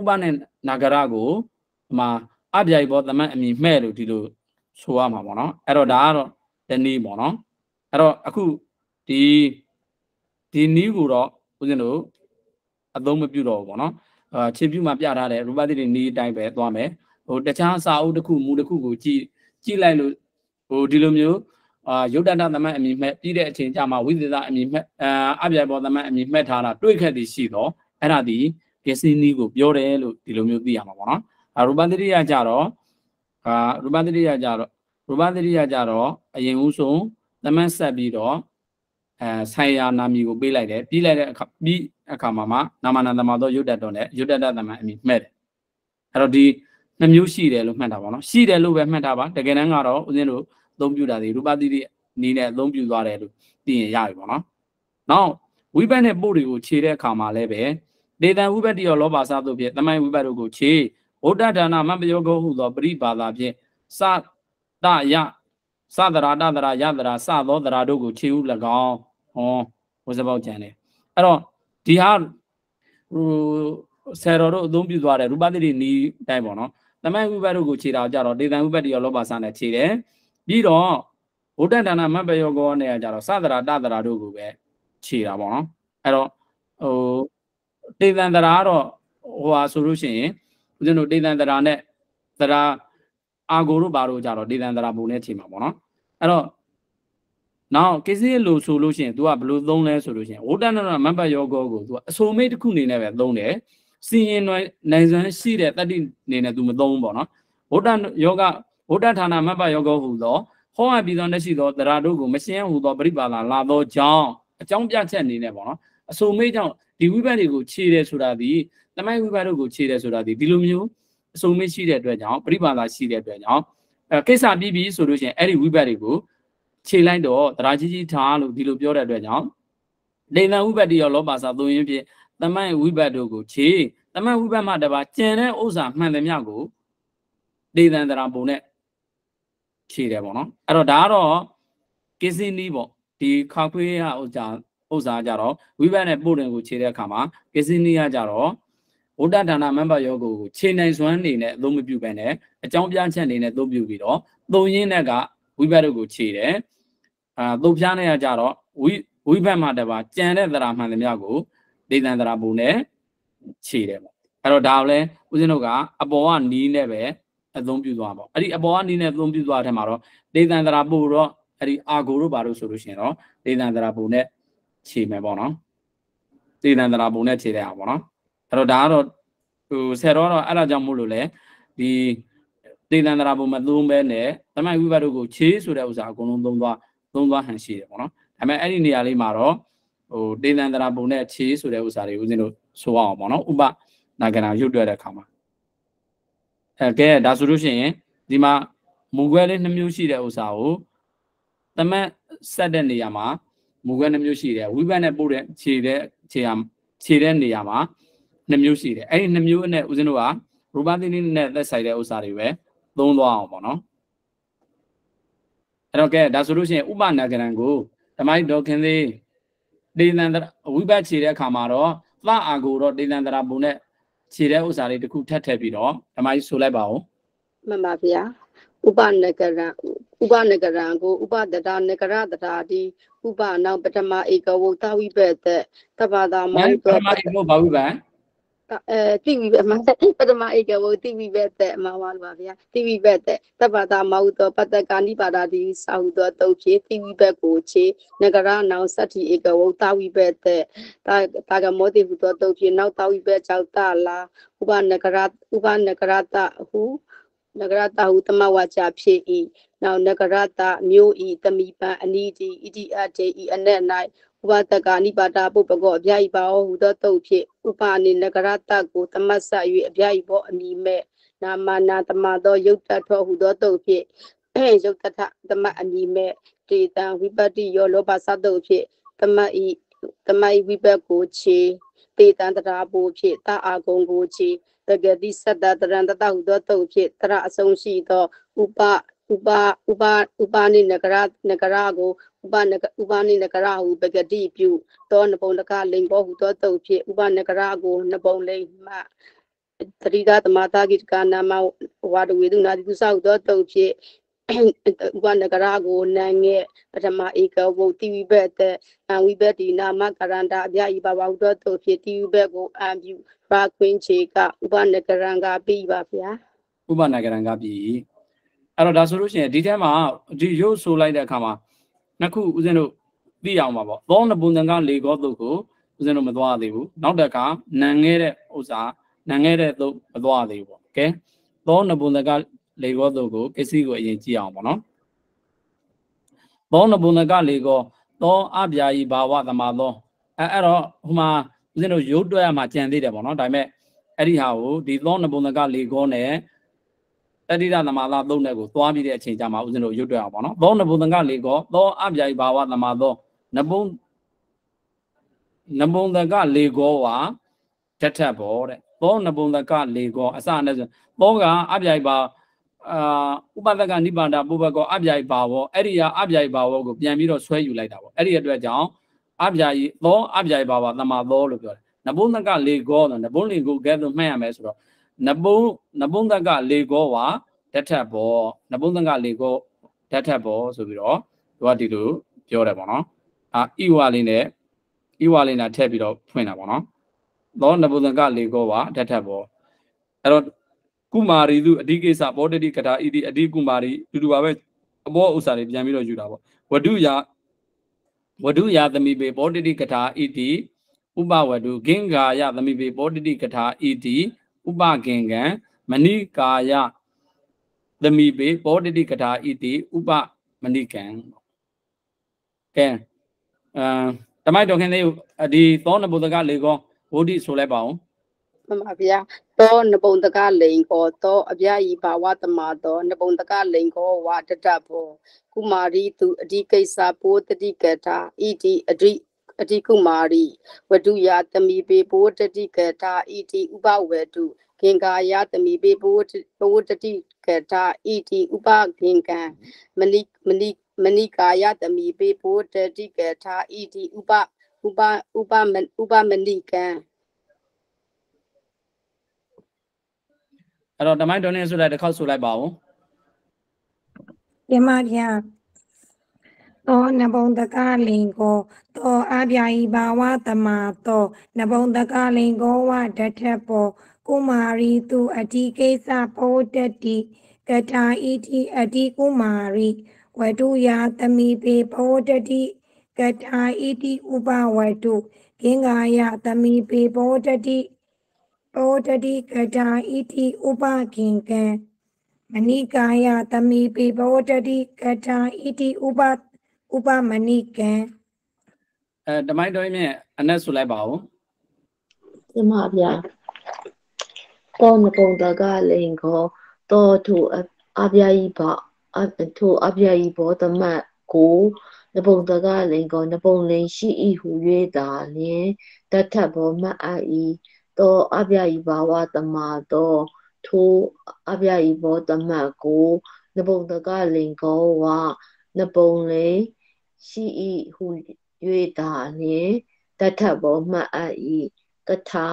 ဥပနဲ့နာဂရကိုဒီမှာအပြိုင်ဘောသမတ်အမိမဲ့လို့ဒီလို ဆိုရမှာပေါ့နော်အဲ့တော့ဒါကတော့တနည်းပေါ့နော်အဲ့တော့အခုဒီဒီနည်းကိုတော့ဦးဇင်းတို့အသုံးမပြုတော့ဘူးပေါ့နော်အာခြေပြုမှာပြထားတဲ့ရူပတိတွေနီးအတိုင်းပဲသွားမယ်ဟိုတခြားစာအုပ်တစ်ခုမူတစ်ခုကိုကြည့်ကြည့်လိုက်လို့ဟိုဒီလိုမျိုးအာယုတ်တတသမတ်အမည်မှတ်ပြီးတဲ့အချိန်ကြာမှာဝိသေသအမည်မှတ်အာအပြိုင်ပေါ်သမတ်အမည်မှတ်ထားတာတွေ့ခက်သည်ရှိတော့အဲ့ဒါဒီပစ္စည်းနည်းကိုပြောတယ်လို့ဒီလိုမျိုးသိရမှာပေါ့နော်အာရူပတိရိယကြတော့ အာရူပတိရိယကြတော့ရူပတိရိယကြတော့အရင်ဦးဆုံးသမတ်ဆက်ပြီးတော့အဲဆိုင်ရာနာမည်ကိုပေးလိုက်တယ်ပြီးလိုက်တဲ့အခါပြီးအခါမှာမှနာမနာသမတော်ယုတ်တတော်နဲ့ယုတ်တတသမတ်အမည်မှတ်တယ်အဲ့တော့ဒီနှမျိုးရှိတယ်လို့မှတ်တာပါနော်ရှိတယ်လို့ပဲမှတ်တာပါတကယ်တမ်းကတော့ဦးဇင်းတို့အသုံးပြုတာဒီရူပတိတိနီးနဲ့အသုံးပြုသွားတယ်လို့သိရင်ရပြီပေါ့နော်နောက်ဝိဘတ်နဲ့ပို့တွေကိုခြေတဲ့အခါမှာလည်းပဲဒေတံဝိဘတ်တိရောလောဘစာတို့ဖြင့်တမိုင်းဝိဘတ်တို့ကိုခြေ ဝဋ္ဌဒါနမပယောကောဟုသောပရိပါဒဖြင့်စတယစသရာတသရာယသရာစသောသရာတို့ကိုခြေဥ၎င်းဟောဝဇဘောက်ကြံတယ်အဲ့တော့ဒီဟာဟိုဆယ်တော်တို့အသုံးပြုသွားတယ်ရူပတိတိနီးတိုင်းပေါ့နော်တမိုင်းဝိဘတ်တို့ကိုခြေတာကြတော့ဒေတံဝိဘတ်တိရောလောဘစာနဲ့ခြေတယ်ပြီးတော့ဗုဒ္ဓဒါနမပယောကောနဲ့ကြတော့စသရာတသရာတို့ကိုပဲခြေတာပေါ့နော်အဲ့တော့ဟိုတေတံတရာကတော့ဟိုဟာဆိုလို့ရှိရင် ဦးဇင်းတို့တေတံတရာနဲ့တရာအာကိုတို့ဘာတို့ကြတော့တေတံတရာပုံနဲ့ခြေမှာပေါ့နော်အဲ့တော့နောက်ကိစ္စလို့ဆိုလို့ရှိရင် तू ကဘယ်လိုသုံးလဲဆိုလို့ရှိရင်ဝဋ္ဌနာမပယောကောကို तू အဆိုမိတ်တစ်ခုအနေနဲ့ပဲသုံးတယ်စီရင်နိုင်စွမ်းရှိတဲ့တတိအနေနဲ့ तू မသုံးဘူးပေါ့နော်ဝဋ္ဌယောဂဝဋ္ဌဌာနမပယောကောဟူသောဟောအပ်ပြီးသောလက်ရှိသောတရားတို့ကိုမရှင်းဟူသောပရိပါဒလာသောကြောင့်အကြောင်းပြချက်အနေနဲ့ပေါ့နော်အဆိုမိတ်ကြောင့်ဒီဝိဘတ်တွေကိုခြေတယ်ဆိုတာဒီ တမိုင်းဝိဘတ်တို့ကိုခြေတယ်ဆိုတာဒီဒီလိုမျိုးအစုံမရှိတဲ့အတွက်ကြောင့်ပြိပါဒရှိတဲ့အတွက်ကြောင့်အဲကိစ္စပြီးပြီဆိုလို့ရှိရင်အဲ့ဒီဝိဘတ်တွေကိုခြေလိုက်တော့တရားကြီးကြီးထားလို့ဒီလိုပြောတဲ့အတွက်ကြောင့်ဒေသဝိဘတ်တိရောလောပါစာသုံးရင်းဖြင့်တမိုင်းဝိဘတ်တို့ကိုခြေတမိုင်းဝိဘတ်မှတပါကျန်တဲ့ဥစ္စာမှန်တယ်မြကိုဒေသန္တရာပုံနဲ့ခြေတယ်ပေါ့နော်အဲ့တော့ဒါကတော့ကစ္စင်းနီးပေါ့ဒီခါခွေးရဥစ္စာဥစ္စာကြတော့ဝိဘတ်နဲ့ပို့တယ်ကိုခြေတဲ့အခါမှာကစ္စင်းနီးကကြတော့ ဝဋ္ဌဒါနမမ္ဘယောကိုခြေနိုင်စွမ်းနေနဲ့အသုံးမပြုဘဲနဲ့အကြောင်းပြချက်နေနဲ့အသုံးပြုပြီးတော့သုံးရင်းနဲ့ကဝိဘတ်တို့ကိုခြေတယ်အာသုံးပြားနဲ့ကကြတော့ဝိဝိဘတ်မှတပါကြံတဲ့သရာမှန်သမျှကိုဒေသန္တရာပုံနဲ့ခြေတယ်ပေါ့အဲ့တော့ဒါလည်းဦးဇင်းတို့ကအပေါ်ကနီးနဲ့ပဲအသုံးပြုသွားပါအဲ့ဒီအပေါ်ကနီးနဲ့အသုံးပြုသွားတဲ့မှာတော့ဒေသန္တရာပုံတော့အဲ့ဒီအာဂိုတို့ဘာလို့ဆိုလို့ရှိရင်တော့ဒေသန္တရာပုံနဲ့ခြေမယ်ပေါ့နော်ဒေသန္တရာပုံနဲ့ခြေတဲ့ဟာပေါ့နော် အဲ့တော့ဒါကတော့ဟိုဆယ်တော့တော့အဲ့ဒါကြောင့်မို့လို့လေဒီဒေသန္တရာပုံမသုံးပဲနဲ့တမိုင်ဝိဘတ်တို့ကိုခြေဆိုတဲ့ဥစ္စာအကုန်လုံးသုံးသွားသုံးသွားဟန်ရှိတယ်ပေါ့နော်ဒါပေမဲ့အဲ့ဒီနေရာလေးမှာတော့ဟိုဒေသန္တရာပုံနဲ့ခြေဆိုတဲ့ဥစ္စာတွေဦးဇင်းတို့ဆိုအောင်ပေါ့နော်ဥပနာဂနာရုပ်တွေ့တဲ့အခါမှာအဲကဲဒါဆိုလို့ရှိရင်ဒီမှာမူခွဲလေးနှမျိုးရှိတဲ့ဥစ္စာကိုတမတ်ဆက်တဲ့နေရာမှာမူခွဲနှမျိုးရှိတယ်ဝိဘတ်နဲ့ပို့တဲ့ခြေတဲ့ခြေဟာခြေတဲ့နေရာမှာ နှမျိုးရှိတယ်အဲ့ဒီနှမျိုးနဲ့ဦးဇင်းတို့ကရူပသီနိနဲ့သက်ဆိုင်တဲ့ဥစ္စာတွေပဲသုံးသွားအောင်ပေါ့နော်အဲ့တော့ကဲဒါဆိုလို့ရှိရင်ဥပနာဂရံကိုဓမ္မိုက်ဒေါခင်သေးဒေသန္တဝိဘတ်ခြေတဲ့အခါမှာတော့သအာကိုတော့ဒေသန္တရာပုံနဲ့ခြေတဲ့ဥစ္စာလေးတစ်ခုထပ်ထည့်ပြီးတော့ဓမ္မိုက်ဆိုလိုက်ပါဦးမှန်ပါဗျာဥပနဂရံဥပနဂရံကိုဥပဒတာနဂရတတာဒီဥပနောပထမဧကဝုတဝိဘတ်တဲ့တဘာသာမောပထသောမအိကိုဘာဝိဘတ် အဲတိဝိဘတ်မှာပထမဧကဝုတိဝိဘတ်တဲ့အမှားပါလို့ပါဗျာတိဝိဘတ်တဲ့တဘာသာမောသောပတ္တကာနိပါဒာတိစာဟုသောတုတ်ဖြစ်တိဝိဘတ်ကိုခြေနဂရနောင်စတ္တိဧကဝုတဝိဘတ်တဲ့တာတာကမောတိဟုသောတုတ်ဖြစ်နောက်တဝိဘတ်ကြောင့်တလာဥပနဂရဥပနဂရတဟုနဂရတဟုတမဝါချဖြစ်၏နောက်နဂရတမျိုးဤတမိပံအနိတိဣတိအတေဤအနက်၌ ဥပတကာနိပါတာပုပ္ပကောအပြာဤပါဟူသောတုတ်ဖြစ်ဥပနိနဂရတကိုတမတ်ဆက်၍အပြာဤဘောအမိမဲ့နာမနာတမသောယုတ်တထောဟူသောတုတ်ဖြစ်အဲယုတ်တထတမတ်အမိမဲ့တေတံဝိပတ္တိယောလောဘသတုတ်ဖြစ်တမတ်ဤတမတ်ဤဝိပက်ကိုခြေတေတံတရာဘူဖြစ်တာအာဂုံကိုခြေတကတိစတ္တတရံတတဟုသောတုတ်ဖြစ်တရအဆုံးရှိသောဥပ ဥပဥပဥပနိနဂရနဂရကိုဥပနဂဥပနိနဂရဟုပဂတိပြုသောနဘုံတကလိန်ဘောဟုသောတုတ်ဖြစ်ဥပနဂရကိုနဘုံလိန်မှတတိဒသမတာဂိတကနာမဝါဒဝေဒုနာတိသုစဟုသောတုတ်ဖြစ်ဥပနဂရကိုနံငယ်ပထမဧကဝုတ်တိဝိဘတ်တဲ့အဝိဘတ်ဒီနာမကရန္တာအပြဤပါပါဟုသောတုတ်ဖြစ်တိဝိဘတ်ကိုအံပြုရာခွင်းချေကဥပနဂရံကပြီးပါဗျာဥပနာဂရံကပြီ အဲ့တော့ဒါဆိုလို့ရှိရင်ဒီထဲမှာဒီရုပ်ဆိုလိုက်တဲ့အခါမှာနှစ်ခုဦးဇင်းတို့သိအောင်ပါပေါ့သောနဘုံတန်ကလေကောတုတ်ကိုဦးဇင်းတို့မသွားသေးဘူးနောက်တစ်ခါနံငဲတဲ့ဥစ္စာနံငဲတဲ့တုတ်မသွားသေးဘူးပေါ့ကဲသောနဘုံတန်ကလေကောတုတ်ကိုပစ္စည်းကိုအရင်ကြည့်အောင်ပေါ့နော်သောနဘုံတန်ကလေကောသောအပြာယီဘာဝသမာသောအဲအဲ့တော့ဟိုမှာဦးဇင်းတို့ရုပ်တွဲရမှာကြံသေးတယ်ပေါ့နော်ဒါပေမဲ့အဲ့ဒီဟာကိုဒီသောနဘုံတန်ကလေကောနဲ့ တတိယသမာလာသုံးတဲ့ကိုသွားပြီးတဲ့အချိန်ကြမှာဦးဇင်းတို့ရွတ်တွေ့အောင်ပေါ့နော်သောနဘုံတန်ကလေကောသောအပြာယီဘာဝသမာသောနဘုံနဘုံတန်ကလေကောဝါဓာတ်ထက်ဘောတဲ့သောနဘုံတန်ကလေကောအစနဲ့ဆိုသောကအပြာယီဘာအာဥပဒကနိဗ္ဗာန်ပုဗ္ဗကောအပြာယီဘာဝအဲ့ဒီကအပြာယီဘာဝကိုပြန်ပြီးတော့ဆွဲယူလိုက်တာပေါ့အဲ့ဒီအတွက်ကြောင့်အပြာယီသောအပြာယီဘာဝသမာသောလို့ပြောတယ်နဘုံတန်ကလေကောတော့နဘုံလေကိုကဲလို့မှတ်ရမယ်ဆိုတော့ နဘုံနဘုံတကလေကောဝါဓာတ်ထက်ဘောနဘုံတကလေကောဓာတ်ထက်ဘောဆိုပြီးတော့သူကဒီလိုပြောတယ်ပေါ့နော်အာဣဝလေးနဲ့ဣဝလေးနဲ့ထည့်ပြီးတော့ဖွင့်တာပေါ့နော်သောနဘုံတကလေကောဝါဓာတ်ထက်ဘောအဲ့တော့ကုမာရီသူအဓိကိစ္စဘောတတိကထာဣတိအဓိကုမာရီတူတူပါပဲအဘောဥစ္စာတွေပြန်ပြီးတော့ယူတာပေါ့ဝဒုယဝဒုယသမိပေဘောတတိကထာဣတိဥပဝဒုဂင်္ဂာယသမိပေဘောတတိကထာဣတိ ဥပကင်ကံမဏိကာယသမိပေပောတတိကထာဣတိဥပမဏိကံကဲအမ်တမိုက်တော်ခင်လေးဒီသောနဘုဒ္ဓကလေကောဝုဒိဆိုလိုက်ပါအောင်မမှန်ပါဗျာသောနပုံတကလိန်ကောသောအပြယီဘာဝတမသောနပုံတကလိန်ကောဝတတဘောကုမာရီသူအဓိကိစ္စပိုတတိကတာဣတိအဓိ အဓိကုမာရီဝတုယတမိပေပိုတတိကတာဣတိဥပဝေတုဂင်္ဂာယတမိပေပိုပိုတတိကတာဣတိဥပဂင်္ဂံမဏိမဏိမဏိကာယတမိပေပိုတတိကတာဣတိဥပဥပဥပမဥပမဏိကံအဲ့တော့တမိုင်းတော်နေဆိုလိုက်တစ်ခေါက်ဆိုလိုက်ပါဦးပြမဗျာ သောနဘုံတကလင်ကိုသောအပြာဤဘာဝတမသောနဘုံတကလင်ကိုဝတထဘောကုမာရီသူအတိကိစ္စဘောတတိကထာဣတိအတိကုမာရီဝတုယာတမိပေဘောတတိကထာဣတိဥပဝတုဂင်္ဂာယတမိပေဘောတတိဘောတတိကထာဣတိဥပဂင်္ဂံမဏိကာယသမိပိဘောတတိကထာဣတိဥပ ဥပမဏိကံအဲတမိုင်းတော်မြင့်အနက်ဆိုလိုက်ပါဦးပြမဗျာတောနပုံတကလိန်ခောတောထုအပြာယီဘအထုအပြာယီဘောတမတ်ကိုနပုံတကလိန်ခောနပုံလိန်ရှိဤဟု၍သာလျင်တထဘောမတ်အဤတောအပြာယီဘာဝတမတောထိုအပြာယီဘောတမတ်ကိုနပုံတကလိန်ခောဝနပုံလိန် ရှိဤဟု၍သာလျင်တထဘောမတ်အဤကထာ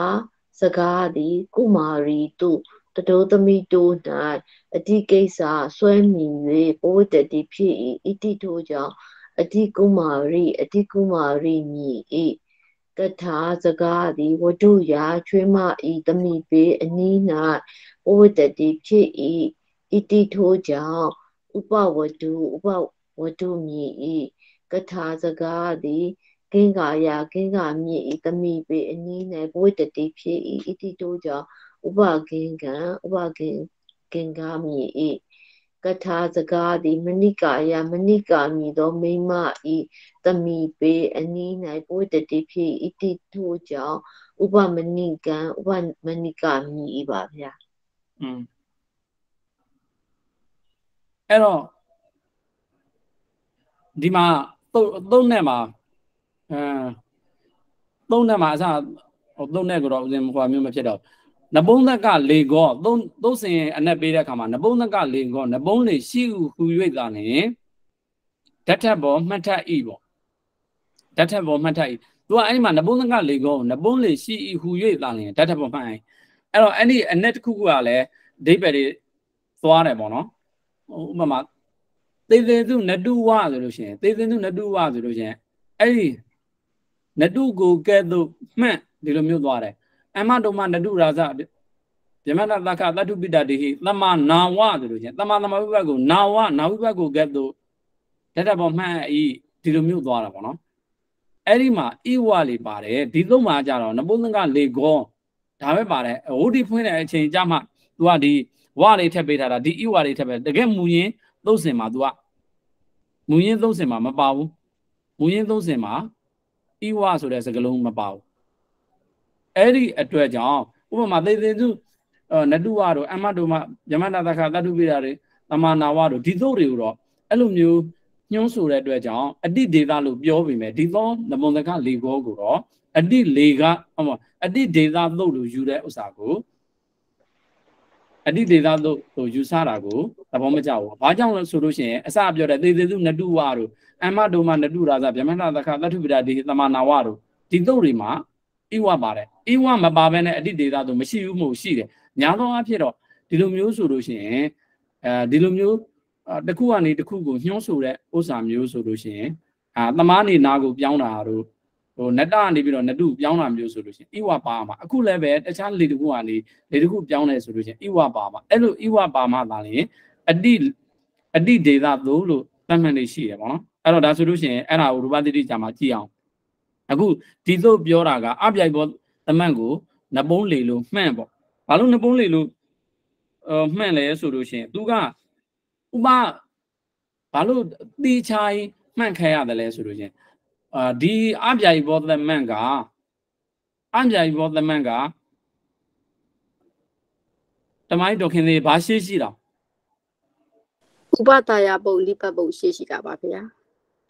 စကားသည်ကုမာရီတုတတောသမိတု၌အဓိကိစ္စဆွဲမြည်၍ဘဝတတိဖြစ်၏ဣတိထိုကြောင့်အဓိကုမာရီအဓိကုမာရီမြည်၏ကထာစကားသည်ဝတ္ထုရာချွေးမဤသမိပေအနီး၌ဘဝတတိဖြစ်၏ဣတိထိုကြောင့်ဥပဝတ္ထုဥပဝတ္ထုမြည်၏ ကထာစကားသည်ကင်္ဂါယကင်္ဂါမြစ်ဤတမိပေအနည်း၌ဘဝတတိဖြစ်၏ဣတိတိုကြောင့်ဥပကင်္ဂံဥပကင်ကင်္ဂါမြစ်ဤကထာစကားသည်မဏိကာယမဏိကာမြည်သောမိမဤတမိပေအနည်း၌ဘဝတတိဖြစ်ဣတိတိုကြောင့်ဥပမဏိကံဥပမဏိကာမြည်ဤပါဗျာอืมအဲ့တော့ဒီမှာ သုံးသုံးနဲ့မှာအဲသုံးနဲ့မှာအစားဟိုသုံးနဲ့ကတော့ဦးဇင်းဟိုမျိုးမဖြစ်တော့နဘုံသက်ကလေကောသုံးသုံးစင်အနက်ပေးတဲ့အခါမှာနဘုံသက်ကလေကောနဘုံလေရှိဟုဟူ၍သာနေဓာတ်ထက်ဘောမှတ်ထက်ဤပေါ့ဓာတ်ထက်ဘောမှတ်ထက်ဤသူကအဲ့ဒီမှာနဘုံသက်ကလေကောနဘုံလေရှိဤဟူ၍သာနေဓာတ်ထက်ဘောမှတ်အဲ့အဲ့တော့အဲ့ဒီအနက်တစ်ခုခုကလည်းအဓိပ္ပာယ်တွေသွားတယ်ပေါ့နော်ဥပမာ သေသေးသူနတုဝဆိုလို့ရှိရင်သေသေးသူနတုဝဆိုလို့ရှိရင်အဲ့ဒီနတုကိုကဲ့သို့မှတ်ဒီလိုမျိုးသွားတယ်အမတုမနတုရာဇဗျမနတခသတ္တုပိတတိဟိသမနာဝဆိုလို့ရှိရင်သမသမဝိဘတ်ကိုနာဝနာဝိဘတ်ကိုကဲ့သို့တတပေါ်မှတ်ဤဒီလိုမျိုးသွားတာပေါ့နော်အဲ့ဒီမှာဣဝလေးပါတယ်ဒီသုံးမှာကြတော့နပုသင်္ကလေကောဒါပဲပါတယ်ဟိုဒီဖွင့်တဲ့အချိန်ကြမှာ तू ကဒီဝလေးထပ်ပေးထားတာဒီဣဝလေးထပ်ပေးတကယ်မူရင် သုံးစင်မှာ तू ကမူရင်သုံးစင်မှာမပါဘူးမူရင်သုံးစင်မှာဣဝဆိုတဲ့စကားလုံးမပါဘူးအဲ့ဒီအတွက်ကြောင့်ဥပမာသေသေးသူနတုဝတို့အမတ်တို့မှယမနာတခတတ္တုပိတာတွေတမနာဝတို့ဒီသို့တွေကိုတော့အဲ့လိုမျိုးညှိုးဆိုတဲ့အတွက်ကြောင့်အတိဒေတာလို့ပြောပြီးမယ်ဒီသောနမုံတကလေကောကိုတော့အတိလေကဟောအတိဒေတာသို့လို့ယူတဲ့ဥစ္စာကို အတိဒေတာသို့ဟိုယူဆတာကိုသဘောမကျဘူး။ဘာကြောင့်လဲဆိုလို့ရှိရင်အစပြောတဲ့သေသေးသူနတုဝတို့အမတ်တို့မှနတုရာဇဗျမနာတခတတ္ထုပိတာဒီတမနာဝတို့ဒီသို့တွေမှာဣဝပါတယ်ဣဝမပါဘဲနဲ့အတိဒေတာသို့မရှိဘူးမို့ရှိတယ်။ညာသောအဖြစ်တော့ဒီလိုမျိုးဆိုလို့ရှိရင်အဲဒီလိုမျိုးတစ်ခုကနေတစ်ခုကိုညှိုးဆိုတဲ့ဥစ္စာမျိုးဆိုလို့ရှိရင်အာသမားနေနာကိုပြောင်းတာတို့ ဟိုနတ္တကနေပြီးတော့နတုပြောင်းတာမျိုးဆိုလို့ရှိရင်ဣဝပါမှာအခုလည်းပဲတခြားလေတစ်ခုကနေလေတစ်ခုပြောင်းတယ်ဆိုလို့ရှိရင်ဣဝပါမှာအဲ့လိုဣဝပါမှာသာလေအတိအတိဒေတာသို့လို့သတ်မှတ်နေရှိတယ်ပေါ့နော်အဲ့တော့ဒါဆိုလို့ရှိရင်အဲ့ဒါကိုရူပတိတိကြာမှာကြည့်အောင်အခုဒီသို့ပြောတာကအပြိုင်ပေါ်သမန့်ကိုနပုံးလေလို့မှန့်ပေါ့ဘာလို့နပုံးလေလို့အမှန့်လဲဆိုလို့ရှိရင်သူကဥပဘာလို့တီချာရင်မှန့်ခဲရတယ်လဲဆိုလို့ချင်း အာဒီအပြိုင်ဘောသမန့်ကအပြိုင်ဘောသမန့်ကတမိုင်းတော်ခင်လေးဘာရှိရှိတာဥပတာယပုံနိပတ်ပုံရှိရှိတာပါဗျာ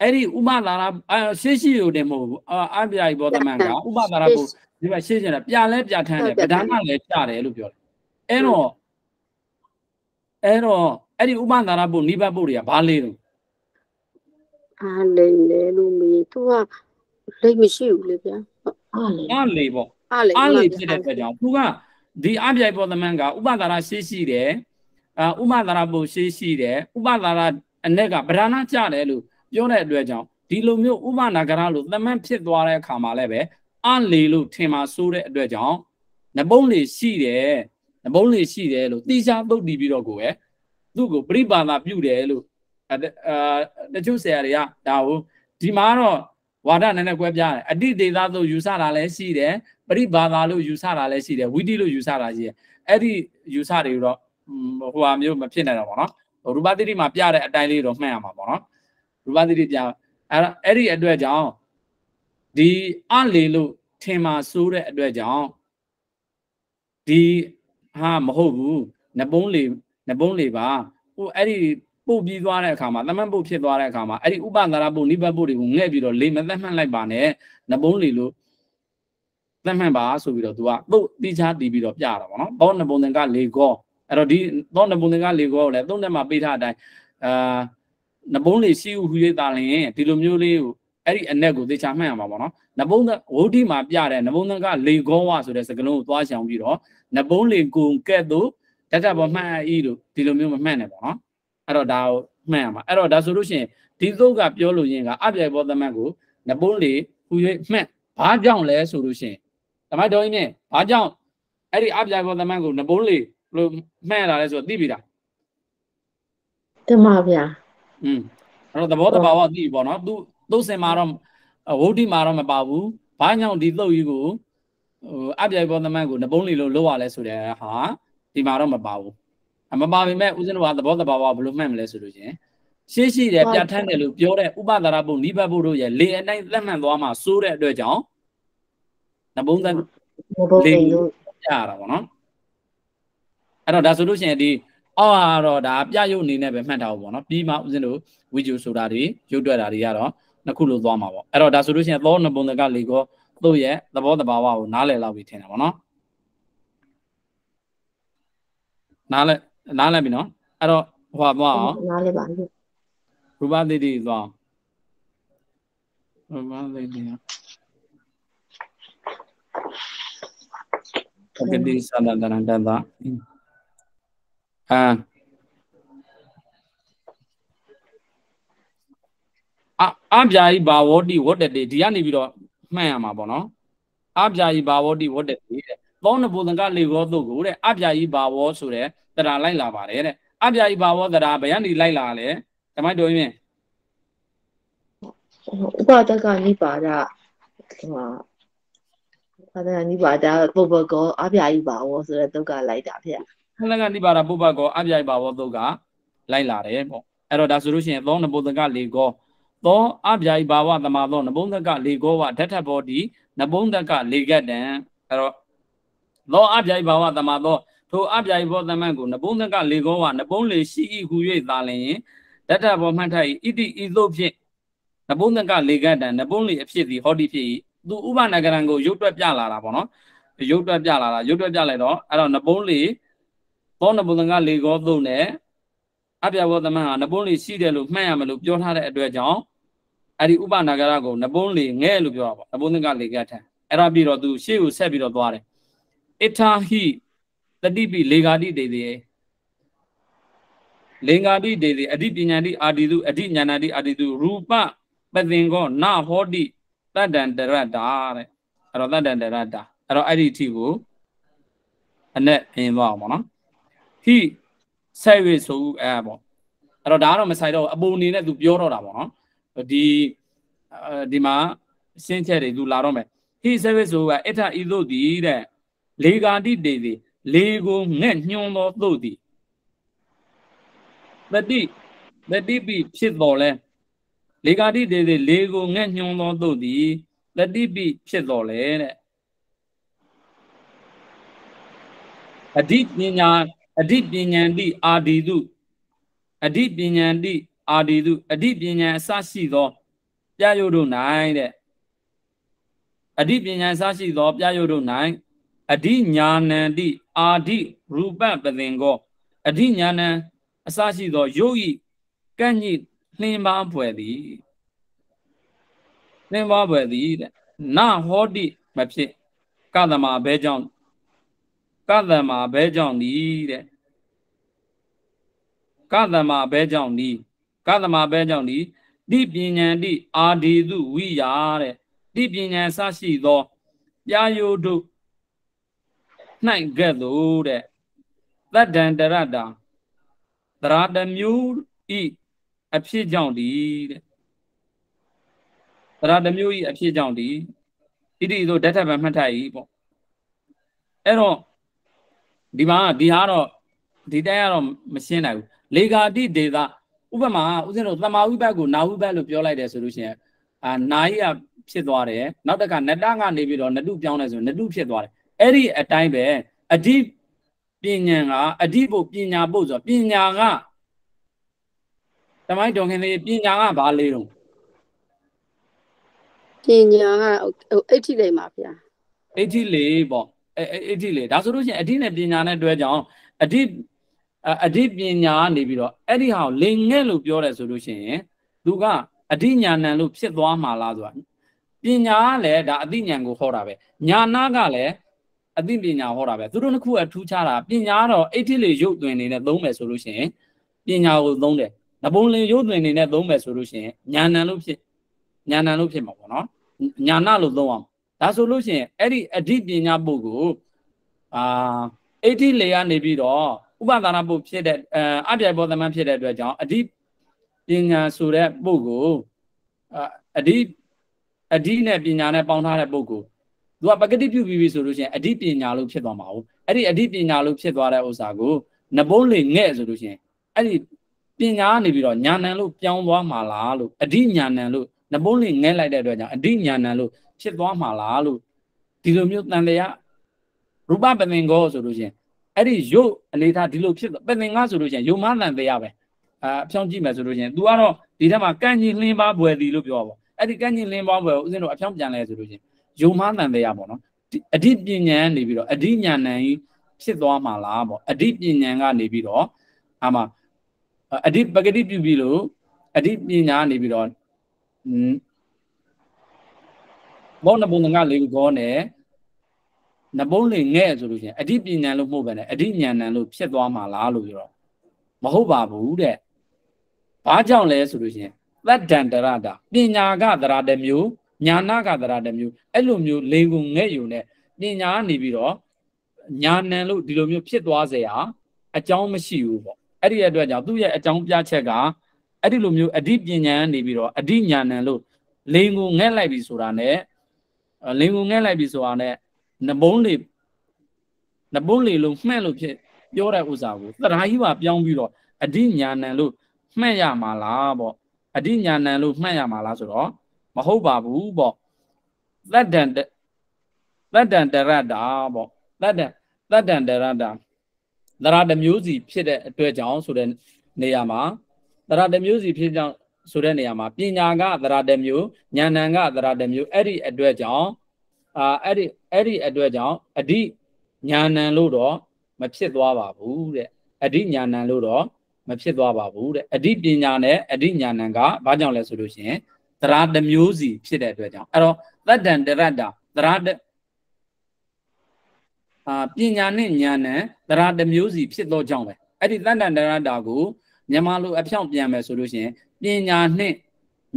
အဲ့ဒီဥပဒါရအရှိရှိကိုတင်မဟုတ်ဘူးအအပြာကြီးဘောသမန်ကဥပဒါရကိုဒီမှာရှင်းရှင်းတာပြလဲပြထမ်းတယ်ဗဒနာလည်းကြတယ်လို့ပြောတယ်အဲ့တော့အဲ့တော့အဲ့ဒီဥပဒါရဘုနိဗ္ဗတ်ဘုတွေကဘာလေးတော့ အားလေလေလို့မီသူကလိတ်မရှိဘူးလေဗျာအားလေအားလေးပေါ့အားလေအားလေးဖြစ်တဲ့အတွက်ကြောင့်သူကဒီအပြိုင်ဘောသမန်ကဥပဒါရရှိရှိတယ်အာဥပဒါရဘုရှိရှိတယ်ဥပဒါရအ내ကဗဒနာကြတယ်လို့ပြောတဲ့အတွက်ကြောင့်ဒီလိုမျိုးဥပနာဂရလို့သမန်ဖြစ်သွားတဲ့အခါမှာလည်းပဲအားလေးလို့ထင်မှာစိုးတဲ့အတွက်ကြောင့်နဘုံလေးရှိတယ်နဘုံလေးရှိတယ်လို့တိကျသုတ်တည်ပြီးတော့ကိုပဲသူ့ကိုပြိပါဒပြုတယ်လို့ အာတချို့ဆရာတွေကဒါကိုဒီမှာတော့ဝါဒနည်းနည်းကွဲပြားတယ်အတိဒေသသို့ယူဆတာလည်းရှိတယ်ပရိဘာသာလို့ယူဆတာလည်းရှိတယ်ဝိတိလို့ယူဆတာရှိတယ်အဲ့ဒီယူဆတွေတော့ဟိုဟာမျိုးမဖြစ်နိုင်တော့ဗောနော်ရူပတိတိမှာပြတဲ့အတိုင်းလေးတော့မှတ်ရမှာဗောနော်ရူပတိတိပြအဲ့အဲ့ဒီအတွက်ကြောင့်ဒီအလေလို့ထင်မှာစိုးတဲ့အတွက်ကြောင့်ဒီဟာမဟုတ်ဘူးနပုံးလေနပုံးလေပါဟိုအဲ့ဒီ ပုတ်ပြီးသွားတဲ့အခါမှာသမန်ပုတ်ဖြစ်သွားတဲ့အခါမှာအဲ့ဒီဥပဒါရပုတ်နိဗ္ဗတ်ပုတ်တွေကိုငှဲ့ပြီးတော့လေမသက်မှတ်လိုက်ပါနဲ့နပုံးလေလို့သက်မှတ်ပါဆိုပြီးတော့သူကပုတ်တိချာတီးပြီးတော့ပြတာပေါ့နော်ဘောနပုံသင်္ကလေကောအဲ့တော့ဒီသောနပုံသင်္ကလေကောကိုလည်းသုံးတက်မှာပေးထားတဲ့အတိုင်းအာနပုံးလေရှိဥဟူ၍တာလင်ဒီလိုမျိုးလေးကိုအဲ့ဒီအ내ကိုသေချာမှတ်ရမှာပေါ့နော်နပုံးဝုဒ္ဓိမှာပြတဲ့နပုံးသင်္ကလေကောဝဆိုတဲ့စကားလုံးကိုသွားချောင်ပြီးတော့နပုံးလေကုံကဲ့သို့တတ်တတ်ပေါ်မှတ်အီလို့ဒီလိုမျိုးမမှတ်နဲ့ပေါ့နော် အဲ့တော့ဒါကိုမှတ်ရမှာအဲ့တော့ဒါဆိုလို့ရှိရင်ဒီသုတ်ကပြောလို့ရင်ကအပြိုင်ဘောသမတ်ကိုနပုံးလေဟူ၍မှတ်ဘာကြောင့်လဲဆိုလို့ရှိရင်ဓမ္မတော်ကြီးနဲ့ဘာကြောင့်အဲ့ဒီအပြိုင်ဘောသမတ်ကိုနပုံးလေလို့မှတ်ရတာလဲဆိုတော့သိပြီလားတမဗျာอืมအဲ့တော့သဘောတဘာဝသိပြီပေါ့နော်သူသူ့စင်မှာတော့ဝုဒ္ဓိမှာတော့မပါဘူးဘာကြောင့်ဒီသုတ်ကြီးကိုဟိုအပြိုင်ဘောသမတ်ကိုနပုံးလေလို့လောက်ရလဲဆိုတဲ့ဟာဒီမှာတော့မပါဘူးအ မပါပေမဲ့ဦးဇင်းတို့ကသဘောတဘာဝဘယ်လိုမှတ်မလဲဆိုလို့ချင်းရှေ့ရှိတယ်ပြဋ္ဌာန်းတယ်လို့ပြောတဲ့ဥပဒါရဘုနိဗ္ဗတ်ဘုတို့ရဲ့လေအတိုင်းလက်မှန်သွားမှစိုးတဲ့အတွက်ကြောင့်နဘုံသမဘုတ်တယ်လို့ပြရတာပေါ့နော်အဲ့တော့ဒါဆိုလို့ရှိရင်ဒီအောက်ကတော့ဒါပြရုပ်အနေနဲ့ပဲမှတ်ထားဖို့ပေါ့နော်ပြီးမှဦးဇင်းတို့ဝီဒီယိုဆိုတာတွေရုပ်တွက်တာတွေကတော့နှစ်ခုလို့သွားမှာပေါ့အဲ့တော့ဒါဆိုလို့ရှိရင်သောနဘုံတကလေကောတို့ရဲ့သဘောတဘာဝကိုနားလည်လောက်ပြီးထင်တာပေါ့နော်နားလည် နားလည်ပြီနော်အဲ့တော့ဟိုပါသွားအောင်နားလေးပါလို့ရူပသတိသွားရူပသတိပကတိသန္တရတတအာအအပြာယိဘာဝတိဝတ္တတိဒီကနေပြီးတော့မှတ်ရမှာပေါ့နော်အပြာယိဘာဝတိဝတ္တတိတဲ့ သောနဘုဒ္ဓကလေကောတုတ်ကိုတဲ့အပြာယိဘာဝဆိုတဲ့တရားလိုက်လာပါတယ်တဲ့အပြာယိဘာဝတရားဘယ်ကနေလိုက်လာလဲဓမ္မတော်ရင်ဥပဒကနိပါဒဟိုဥပဒကနိပါဒပုပ္ပကောအပြာကြီးပါဝဆိုတဲ့ဒုက္ခလိုက်တာဗျာခလကနိဗ္ဗာန်ပုပ္ပကောအပြိုင်ပါဘောတုတ်ကလိုက်လာတယ်ပေါ့အဲ့တော့ဒါဆိုလို့ရှိရင်သောနဘုဒ္ဓကလေကောသောအပြိုင်ဘာဝသမာသောနဘုဒ္ဓကလေကောဝဓာတ်ထဘောတိနဘုဒ္ဓကလေကတံအဲ့တော့ သောအပြိုင်ဘာဝသမာသောထိုအပြိုင်ဘောသမန်ကိုနဘုဒ္ဓကလေကောဝနဘုံလေရှိဤဟူ၍သာလျင်ဓာတ်ထဘောမှတ်ထိုက်ဣတိဤသို့ဖြင့်နဘုဒ္ဓကလေကတံနဘုံလေအဖြစ်သည်ဟောတိဖြစ်၏သူဥပနဂရံကိုရုပ်တွက်ပြလာတာပေါ့နော်ရုပ်တွက်ပြလာတာရုပ်တွက်ပြလိုက်တော့အဲ့တော့နဘုံလေသောနဘုံကလေကောသုံးနဲ့အပြဘောသမန်ဟာနဘုံလေရှိတယ်လို့မှတ်ရမလို့ပြောထားတဲ့အတွက်ကြောင့်အဲ့ဒီဥပနာဂရကိုနဘုံလေငဲ့လို့ပြောတာပေါ့နဘုံကလေကထအဲ့ဒါပြီးတော့သူရှေ့ကိုဆက်ပြီးတော့သွားတယ် အထာဟိတတိပိလေဂာတိတေတေလေဂာတိတေတေအဓိပညာတိအာတိတုအဓိညာဏတိအာတိတုရူပပသင်္ကောနဟောတိတတ္တံတရတ္တာတဲ့အဲ့တော့တတ္တံတရတ္တာအဲ့တော့အဲ့ဒီအထိကိုအနဲ့အရင်သွားအောင်ပေါ့နော်ဟိဆက်၍ဆိုအဲပေါ့အဲ့တော့ဒါကတော့မဆိုင်တော့ဘူးအပူအနေနဲ့သူပြောတော့တာပေါ့နော်ဒီအဲဒီမှာရှင်းချက်တွေသူလာတော့မယ်ဟိဆက်၍ဆိုကအထဤသို့သည်တဲ့ လေကာတိတေသည်လေကိုငဲ့ညွှန်းသောသို့သည်တတိတတိပိဖြစ်တော်လဲလေကာတိတေသည်လေကိုငဲ့ညွှန်းသောသို့သည်တတိပိဖြစ်တော်လဲတဲ့အဓိပညာအဓိပညာတိအာဒီတုအဓိပညာတိအာဒီတုအဓိပညာအစရှိသောပြယုတ်တို့၌တဲ့အဓိပညာအစရှိသောပြယုတ်တို့၌ အဓိညာဏံတိအာဓိရူပပသင်္ကောအဓိညာဏံအစရှိသောယုတ်ဤကန့်ညိနှင်းပါဖွယ်သည်နှင်းပါဖွယ်သည်တဲ့နဟောတိမဖြစ်ကသမဘဲကြောင့်ကသမဘဲကြောင့်သည်တဲ့ကသမဘဲကြောင့်သည်ကသမဘဲကြောင့်သည်တိပညာတိအာဒီတုဝိယာတဲ့တိပညာစရှိသောပြာယုတို့၌ ကဲ့သို့တဲ့သတ္တံတရတ္တာသရတမျိုးဤအဖြစ်ကြောင့်ဒီတဲ့သရတမျိုးဤအဖြစ်ကြောင့်ဒီဣတိဆိုဓာတ်ထပ်မှတ်ထားဤပေါ့အဲ့တော့ဒီမှာဒီဟာတော့ဒီတိုင်းကတော့မရှင်းနိုင်ဘူးလေဂာတိဒေတာဥပမာဥစဉ်တို့သမာဝိဘတ်ကိုနာဝိဘတ်လို့ပြောလိုက်တယ်ဆိုလို့ရှိရင်အာနာယီကဖြစ်သွားတယ်နောက်တခါနတကနေပြီးတော့နတုပြောင်းတယ်ဆိုနတုဖြစ်သွားတယ် အဲ့ဒီအတိုင်းပဲအဓိပညာကအဓိဖို့ပညာဖို့ဆိုပညာကတမိုင်းတော်ခင်လေးပညာကဘာလေးတော့ပညာကဟိုအဋ္ဌိလိမ့်ပါဗျာအဋ္ဌိလေပေါ့အဲအဋ္ဌိလေဒါဆိုလို့ရှိရင်အဋ္ဌိနဲ့ပညာနဲ့တွဲကြအောင်အဋ္ဌိအဋ္ဌိပညာကနေပြီးတော့အဲ့ဒီဟာကိုလင်ငဲ့လို့ပြောတယ်ဆိုလို့ရှိရင်သူကအဋ္ဌိညာဏလို့ဖြစ်သွားမှာလားဆိုတာပညာကလည်းဒါအသိဉာဏ်ကိုဟောတာပဲညာနာကလည်း အသိပညာဟောတာပဲသူတို့နှစ်ခုအထူးခြားတာပညာကတော့အဋ္ဌိလေရုပ်သွင်းနေနဲ့သုံးမယ်ဆိုလို့ရှိရင်ပညာကိုသုံးတယ်နဘုံလင်ရုပ်သွင်းနေနဲ့သုံးမယ်ဆိုလို့ရှိရင်ညာဏလို့ဖြစ်ညာဏလို့ဖြစ်မှာပေါ့နော်ညာနာလို့သုံးအောင်ဒါဆိုလို့ရှိရင်အဲ့ဒီအဓိပညာပုဂ္ဂိုလ်အာအဋ္ဌိလေကနေပြီးတော့ဥပဒါနပုဖြစ်တဲ့အပြိုင်ဘောသမန်ဖြစ်တဲ့အတွက်ကြောင့်အဓိပညာဆိုတဲ့ပုဂ္ဂိုလ်အဓိအဓိနဲ့ပညာနဲ့ပေါင်းထားတဲ့ပုဂ္ဂိုလ် သူကပကတိပြုပြီးပြီဆိုလို့ရှိရင်အဓိပညာလို့ဖြစ်သွားမှာဟုတ်အဲ့ဒီအဓိပညာလို့ဖြစ်သွားတဲ့ဥစ္စာကိုနဘုံးလေငဲ့ဆိုလို့ရှိရင်အဲ့ဒီပညာကနေပြီးတော့ညာဏံလို့ပြောင်းသွားမှာလားလို့အဓိညာဏံလို့နဘုံးလေငဲ့လိုက်တဲ့အတွက်ကြောင့်အဓိညာဏံလို့ဖြစ်သွားမှာလားလို့ဒီလိုမျိုးတန်တရားရူပပသင်္ကောဆိုလို့ရှိရင်အဲ့ဒီရုပ်အနေထားဒီလိုဖြစ်ပသင်္ကဆိုလို့ရှိရင်ယုံမတန်တရားပဲအာအဖြောင်းကြည့်မယ်ဆိုလို့ရှိရင် तू ကတော့ဒီထက်မှာကန့်ကြီးလှင်းပါဘွယ်သည်လို့ပြောပါအဲ့ဒီကန့်ကြီးလှင်းပါဘွယ်ကိုဦးဇင်းတို့အဖြောင်းပြန်လဲဆိုလို့ရှိရင် ယုံမတန်တရားပေါ့နော်အဓိပညာနေပြီးတော့အဓိညာဏ်ကြီးဖြစ်သွားမှာလားပေါ့အဓိပညာကနေပြီးတော့အာမအဓိပဂတိပြုပြီးလို့အဓိပညာနေပြီးတော့ဘောနဘုံငါလေးကောနဲ့နဘုံလေးငဲ့ဆိုလို့ရှိရင်အဓိပညာလို့မဟုတ်ပဲနဲ့အဓိဉာဏ်လို့ဖြစ်သွားမှာလားလို့ပြောတော့မဟုတ်ပါဘူးတဲ့ဘာကြောင့်လဲဆိုလို့ရှိရင်သတ္တံတရတာပညာကသရတမျိုး ညာနာကသရတမျိုးအဲ့လိုမျိုးလိန်ကုန်ငဲ့ယူနဲ့ပညာကနေပြီးတော့ညာဏ်လို့ဒီလိုမျိုးဖြစ်သွားစေဟာအကြောင်းမရှိဘူးပေါ့အဲ့ဒီအတွက်ကြောင့်သူ့ရဲ့အကြောင်းပြချက်ကအဲ့ဒီလိုမျိုးအဓိပညာနေပြီးတော့အဓိညာဏ်လို့လိန်ကုန်ငဲ့လိုက်ပြီဆိုတာ ਨੇ လိန်ကုန်ငဲ့လိုက်ပြီဆိုတာ ਨੇ နဘုံးလေနဘုံးလေလို့မှဲ့လို့ဖြစ်ပြောတဲ့ဥစ္စာကိုသရာကြီးပါပြောင်းပြီးတော့အဓိညာဏ်လို့မှဲ့ရမှာလားပေါ့အဓိညာဏ်လို့မှဲ့ရမှာလားဆိုတော့မ ဟုတ်ပါဘူးပေါ့သတ္တံသတ္တံတရတ္တာပေါ့သတ္တံသတ္တံတရတ္တာသရတမျိုးစီဖြစ်တဲ့အတွက်ကြောင့်ဆိုတဲ့နေရာမှာသရတမျိုးစီဖြစ်ကြောင့်ဆိုတဲ့နေရာမှာပညာကသရတမျိုးဉာဏ်ကသရတမျိုးအဲ့ဒီအတွက်ကြောင့်အာအဲ့ဒီအဲ့ဒီအတွက်ကြောင့်အဓိညာဏံလို့တော့မဖြစ်သွားပါဘူးတဲ့အဓိညာဏံလို့တော့မဖြစ်သွားပါဘူးတဲ့အဓိပညာနဲ့အဓိညာဏံကဘာကြောင့်လဲဆိုလို့ရှိရင် သရတမျိုးစီဖြစ်တဲ့အတွက်ကြောင့်အဲ့တော့သတ္တံတရတ္တာသရတအာပညာနဲ့ဉာဏ်နဲ့သရတမျိုးစီဖြစ်သောကြောင့်ပဲအဲ့ဒီသတ္တံတရတ္တာကိုမြန်မာလိုအဖြောင့်ပြန်မယ်ဆိုလို့ရှိရင်ပညာနဲ့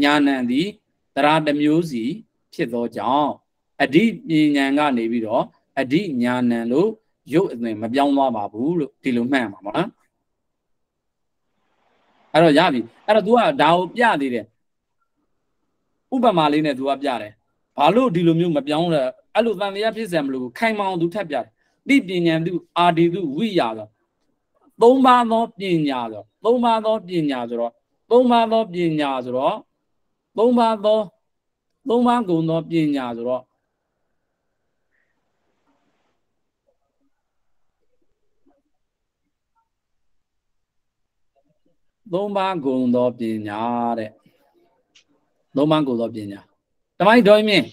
ဉာဏ်သည်သရတမျိုးစီဖြစ်သောကြောင့်အဓိပညာကနေပြီးတော့အဓိညာဏံလို့ရုပ်အသွင်မပြောင်းသွားပါဘူးလို့ဒီလိုမှတ်ရမှာပေါ့နော်အဲ့တော့ရပြီအဲ့တော့ तू ကဒါကိုပြသေးတယ် ဥပမာလေးနဲ့သူကပြတယ်ဘာလို့ဒီလိုမျိုးမပြောင်းလဲအဲ့လိုတန်တရားဖြစ်စံမလို့ခိုင်မောင်သူထပ်ပြတယ်တိပညာသူအာဒီသူဝိယာသောသုံးပါးသောပညာဆိုသုံးပါးသောပညာဆိုတော့သုံးပါးသောပညာဆိုတော့သုံးပါးသောသုံးပါးကုန်သောပညာဆိုတော့သုံးပါးကုန်သောပညာတဲ့ သုံးပါးဂုံသောပညာတမိုင်းတော်မြင့်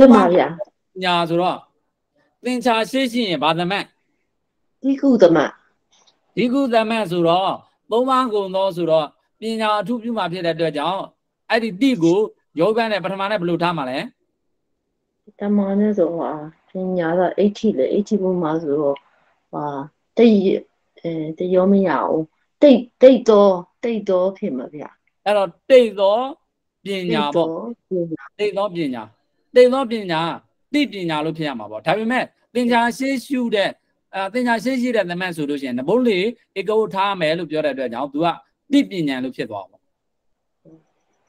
တင်ပါဗျာပညာဆိုတော့သင်္ချာရှိရှိရင်ဘာသမတ်ဒီကုသမဒီကုသမတ်ဆိုတော့သုံးပါးဂုံသောဆိုတော့ပညာအထုပြုမှဖြစ်တဲ့အတွက်ကြောင့်အဲ့ဒီတိကိုယောဂနဲ့ပထမနဲ့ဘယ်လိုထားမှာလဲတမန်နဲ့ဆိုဟာပညာတော့အဋ္ဌိလေအဋ္ဌိဘုမှာဆိုတော့ဟာတိတ်အဲတရောမရအောင်တိတ်တိတ်တော့တိတ်တော့ဖြစ်မှာဗျာ အဲ့တော့တိတ်သောပညာပေါ့ပညာတိတ်သောပညာတိတ်သောပညာတိပညာလို့ဖြစ်ရမှာပေါ့ဒါပေမဲ့သင်္ချာရှိရှုတဲ့အဲသင်္ချာရှိရှိတဲ့သမတ်ဆိုလို့ရှိရင်နဘုတ်လေးဧကဝတ်ထားမယ်လို့ပြောတဲ့အတွက်ကြောင့် तू ကတိပညာလို့ဖြစ်သွားပါ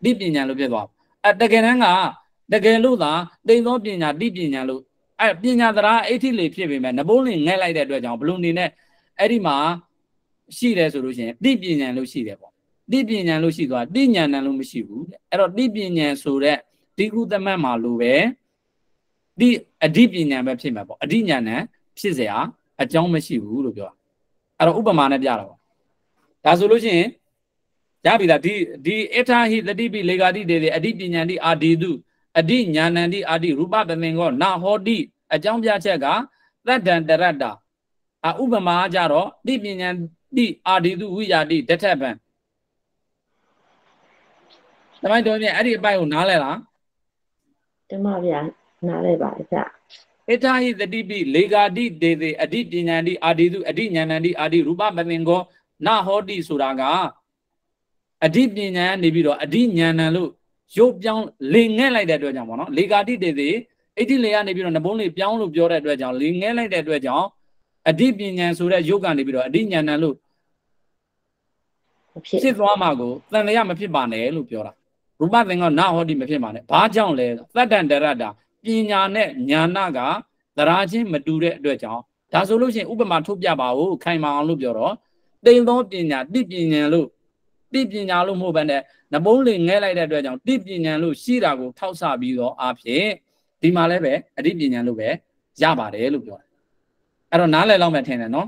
တိပညာလို့ဖြစ်သွားအဲတကယ်တမ်းကတကယ်လို့သာတိတ်သောပညာတိပညာလို့အဲပညာသရာအဋ္ဌိလေဖြစ်ပေမဲ့နဘုတ်လေးငဲ့လိုက်တဲ့အတွက်ကြောင့်ဘလို့နေနဲ့အဲ့ဒီမှာရှိတယ်ဆိုလို့ရှိရင်တိပညာလို့ရှိတယ်ပေါ့ တိပညာလို့ရှိသွားတိညာဏလို့မရှိဘူးတဲ့အဲ့တော့တိပညာဆိုတဲ့ဒီကုသမတ်မှာလို့ပဲဒီအဓိပညာပဲဖြစ်မှာပေါ့အဓိညာဏဖြစ်เสียအကြောင်းမရှိဘူးလို့ပြောတာအဲ့တော့ဥပမာနဲ့ပြတာပေါ့ဒါဆိုလို့ရှိရင်ရပြီလားဒီဒီအထာဟိတတိပိလေဂာတိတေအဓိပညာတိအာဒီတုအဓိညာဏတိအာဒီရူပပသင်္ကောနာဟောတိအကြောင်းပြချက်ကသတ္တံတရတ္တာအဥပမာကြတော့တိပညာတိအာဒီတုဝိယာတိတထဗံ တမိုင်းတော်ပြန်အဲ့ဒီအပိုက်ကိုနားလဲလားတင်ပါဗျာနားလဲပါဗျာအထာဟိတတိပိလေဂာတိတေတေအဓိပညာတိအာဒီတုအဓိညာဏတိအာဒီရူပပသင်္ကောနာဟောတိဆိုတာကအဓိပညာနေပြီးတော့အဓိညာဏလို့ရုပ်ပြောင်းလေငဲ့လိုက်တဲ့အတွက်ကြောင့်ပေါ့နော်လေဂာတိတေတေအဋ္ဌိလေကနေပြီးတော့နဘုံးလေးပြောင်းလို့ပြောတဲ့အတွက်ကြောင့်လေငဲ့လိုက်တဲ့အတွက်ကြောင့်အဓိပညာဆိုတဲ့ရုပ်ကနေပြီးတော့အဓိညာဏလို့မဖြစ်ဖြစ်သွားမှာကိုတန်လျာမဖြစ်ပါနဲ့လို့ပြောတာ ရူပသင်္ကောနာဟောတိမဖြစ်ပါနဲ့ဘာကြောင့်လဲသတ္တန်တရတ္တာပညာနဲ့ညာဏကသရာချင်းမတူတဲ့အတွက်ကြောင့်ဒါဆိုလို့ရှိရင်ဥပမာထုတ်ပြပါဦးခိုင်မာအောင်လို့ပြောတော့တိမ်သောပညာတိပညာလို့တိပညာလို့မဟုတ်ဘဲနဲ့နဘုံးလေးငဲလိုက်တဲ့အတွက်ကြောင့်တိပညာလို့ရှိတာကိုထောက်ဆပြီးတော့အားဖြင့်ဒီမှာလည်းပဲအဓိပညာလို့ပဲရပါတယ်လို့ပြောတယ်အဲ့တော့နားလည်လောက်မှထင်တယ်နော်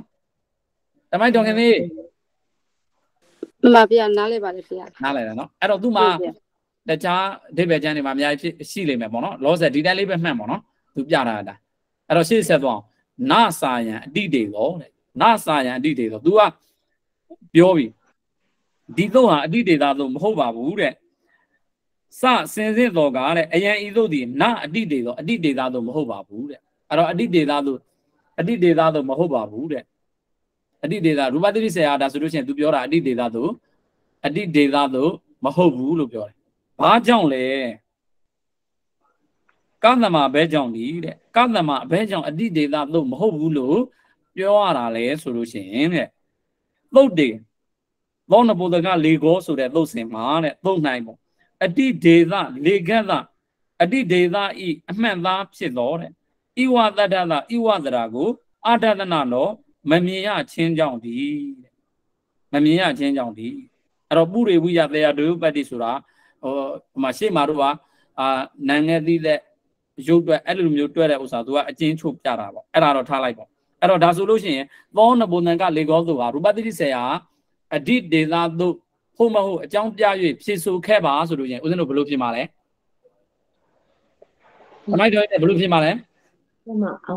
တမိုက်တော်ခင်လေးမှန်ပါဗျာနားလဲပါတယ်ဗျာနားလည်တယ်နော်အဲ့တော့သူ့မှာ တခြားအဓိပ္ပာယ်ကျမ်းတွေမှာအများကြီးဖြစ်ရှိလိမ့်မယ်ပေါ့နော်လောဆယ်ဒီတိုင်းလေးပဲမှတ်ပေါ့နော်သူပြတာတာအဲ့တော့ရှေ့ဆက်သွားအောင်နစာယံအတိတေကောတဲ့နစာယံအတိတေကော तू ကပြောပြီဒီတော့ဟာအတိတေသာလို့မဟုတ်ပါဘူးတဲ့စစင်စစ်တော်ကတဲ့အယံဤသို့ဒီနအတိတေသောအတိတေသာလို့မဟုတ်ပါဘူးတဲ့အဲ့တော့အတိတေသာလို့အတိတေသာလို့မဟုတ်ပါဘူးတဲ့အတိတေသာရူပတိရိစေဟာဒါဆိုလို့ရှိရင် तू ပြောတာအတိတေသာလို့အတိတေသာလို့မဟုတ်ဘူးလို့ပြောတယ် ဘာကြောင့်လဲကသမဘဲကြောင့်ဒီတဲ့ကသမဘဲကြောင့်အတိဒေတာလို့မဟုတ်ဘူးလို့ပြောရတာလဲဆိုလို့ရှိရင်တဲ့သုတ်တေသောနပုဒကလေကောဆိုတဲ့သုတ်စင်မှာတဲ့သုတ်နိုင်ပေါ့အတိဒေသလေကတ်သအတိဒေသဤအမှန်သားဖြစ်တော်တဲ့ဣဝတတ္တသဣဝတရာကိုအာတတနာတော့မမြင်ရချင်းကြောင့်ဒီတဲ့မမြင်ရချင်းကြောင့်ဒီအဲ့တော့ပုရိဝိယတေယဒုယပတ္တိဆိုတာ ဟိုဟိုမှာရှေ့မှာတို့ကအာနန်ငယ်သီးတဲ့ရုပ်တွက်အဲ့လိုမျိုးတွက်တဲ့ဥစ္စာသူကအကျဉ်းချုပ်ပြတာပေါ့အဲ့ဒါတော့ထားလိုက်ပေါ့အဲ့တော့ဒါဆိုလို့ရှိရင်သောနဘုံနံကလေကောသူဟာရူပတိစေယအဓိဒေသာသို့ဟုတ်မဟုတ်အကြောင်းပြ၍ဖြေဆိုခဲ့ပါဆိုလို့ရှိရင်ဦးဇင်းတို့ဘယ်လိုဖြစ်မှာလဲအမိုက်တော့ဘယ်လိုဖြစ်မှာလဲဟိုမှာအာ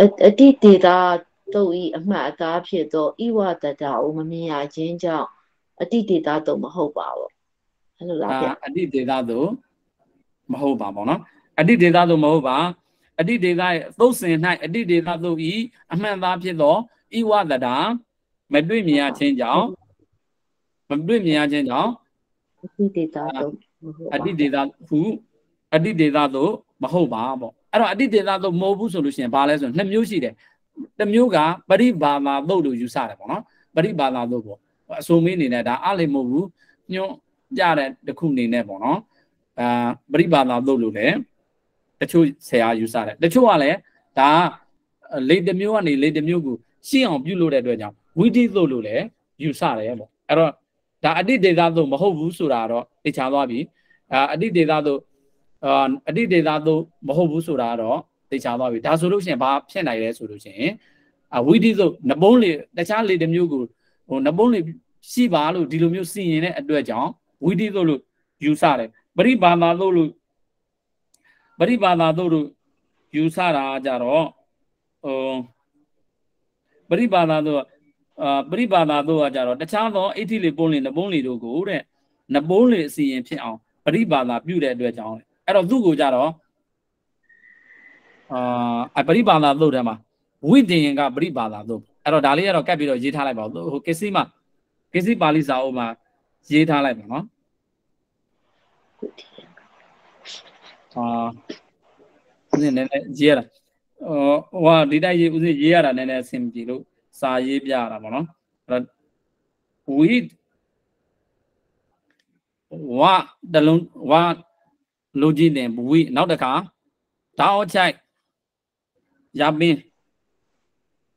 အအတိတေတာတို့ဤအမှတ်အသားဖြစ်သောဣဝတတကိုမမြင်ရခြင်းကြောင့်အတိတေတာတို့မဟုတ်ပါဘူး အဲ့လိုလားဗျာအဓိဒေသာသို့မဟုတ်ပါဘောနော်အဓိဒေသာသို့မဟုတ်ပါအဓိဒေသာရဲ့သုတ်စင်၌အဓိဒေသာသို့ဤအမှန်သားဖြစ်သောဣဝတတာမတွေ့မြင်ရခြင်းကြောင့်မတွေ့မြင်ရခြင်းကြောင့်အတိတေတာတို့မဟုတ်အပါတိဒေသာဟုအတိဒေသာသို့မဟုတ်ပါပေါ့အဲ့တော့အတိဒေသာသို့မဟုတ်ဘူးဆိုလို့ရှိရင်ဘာလဲဆိုရင်နှစ်မျိုးရှိတယ်တစ်မျိုးကပရိဘာသာသို့လို့ယူဆတယ်ပေါ့နော်ပရိဘာသာသို့ပေါ့အစုံမင်းအနေနဲ့ဒါအလိမ့်မဟုတ်ဘူးညွှန်း ပြတဲ့တစ်ခုအနေနဲ့ပေါ့နော်အာပရိဘာသာသို့လို့လည်းတချို့ဆရာယူဆတယ်တချို့ကလည်းဒါလေတစ်မျိုးကနေလေတစ်မျိုးကိုရှင်းအောင်ပြုလုပ်တဲ့အတွက်ကြောင့်ဝိတိသို့လို့လည်းယူဆတယ်ပေါ့အဲ့တော့ဒါအတိဒေသာသို့မဟုတ်ဘူးဆိုတာတော့သိချသွားပြီအာအတိဒေသာသို့အာအတိဒေသာသို့မဟုတ်ဘူးဆိုတာတော့သိချသွားပြီဒါဆိုလို့ရှိရင်ဘာဖြစ်နိုင်လဲဆိုလို့ရှိရင်အဝိတိသို့နဘုံးလေတခြားလေတစ်မျိုးကိုဟိုနဘုံလေးရှိပါလို့ဒီလိုမျိုးစီရင်တဲ့အတွက်ကြောင့် ဝိတိသို့လို့ယူဆတယ်ပရိဘာသာသို့လို့ပရိဘာသာသို့လို့ယူဆတာကြတော့ဟိုပရိဘာသာသို့အာပရိဘာသာသို့ကကြတော့တခြားသောအဋ္ဌိလေပုံလေနဘုံလေတို့ကိုတဲ့နဘုံလေအစီရင်ဖြစ်အောင်ပရိဘာသာပြုတဲ့အတွက်ကြောင့်အဲ့တော့သူ့ကိုကြတော့အာအပရိဘာသာသို့ထဲမှာဝိတင်ကပရိဘာသာသို့အဲ့တော့ဒါလေးကတော့ကတ်ပြီးတော့ရေးထားလိုက်ပါဦးဟိုကစ္စည်းမှာကစ္စည်းပါဠိစာအုပ်မှာ ရေးထားလိုက်ပါနော်အာဦးဇင်းနည်းနည်းရေးရတာဟိုဟိုဒီတိုက်ရေးဦးဇင်းရေးရတာနည်းနည်းအဆင်ပြေလို့စာရေးပြရတာပေါ့နော်အဲ့တော့ဝိဝတလုံးဝလူကြည့်တယ်ဝိနောက်တစ်ခါတောက်ချိုက်ရပင်း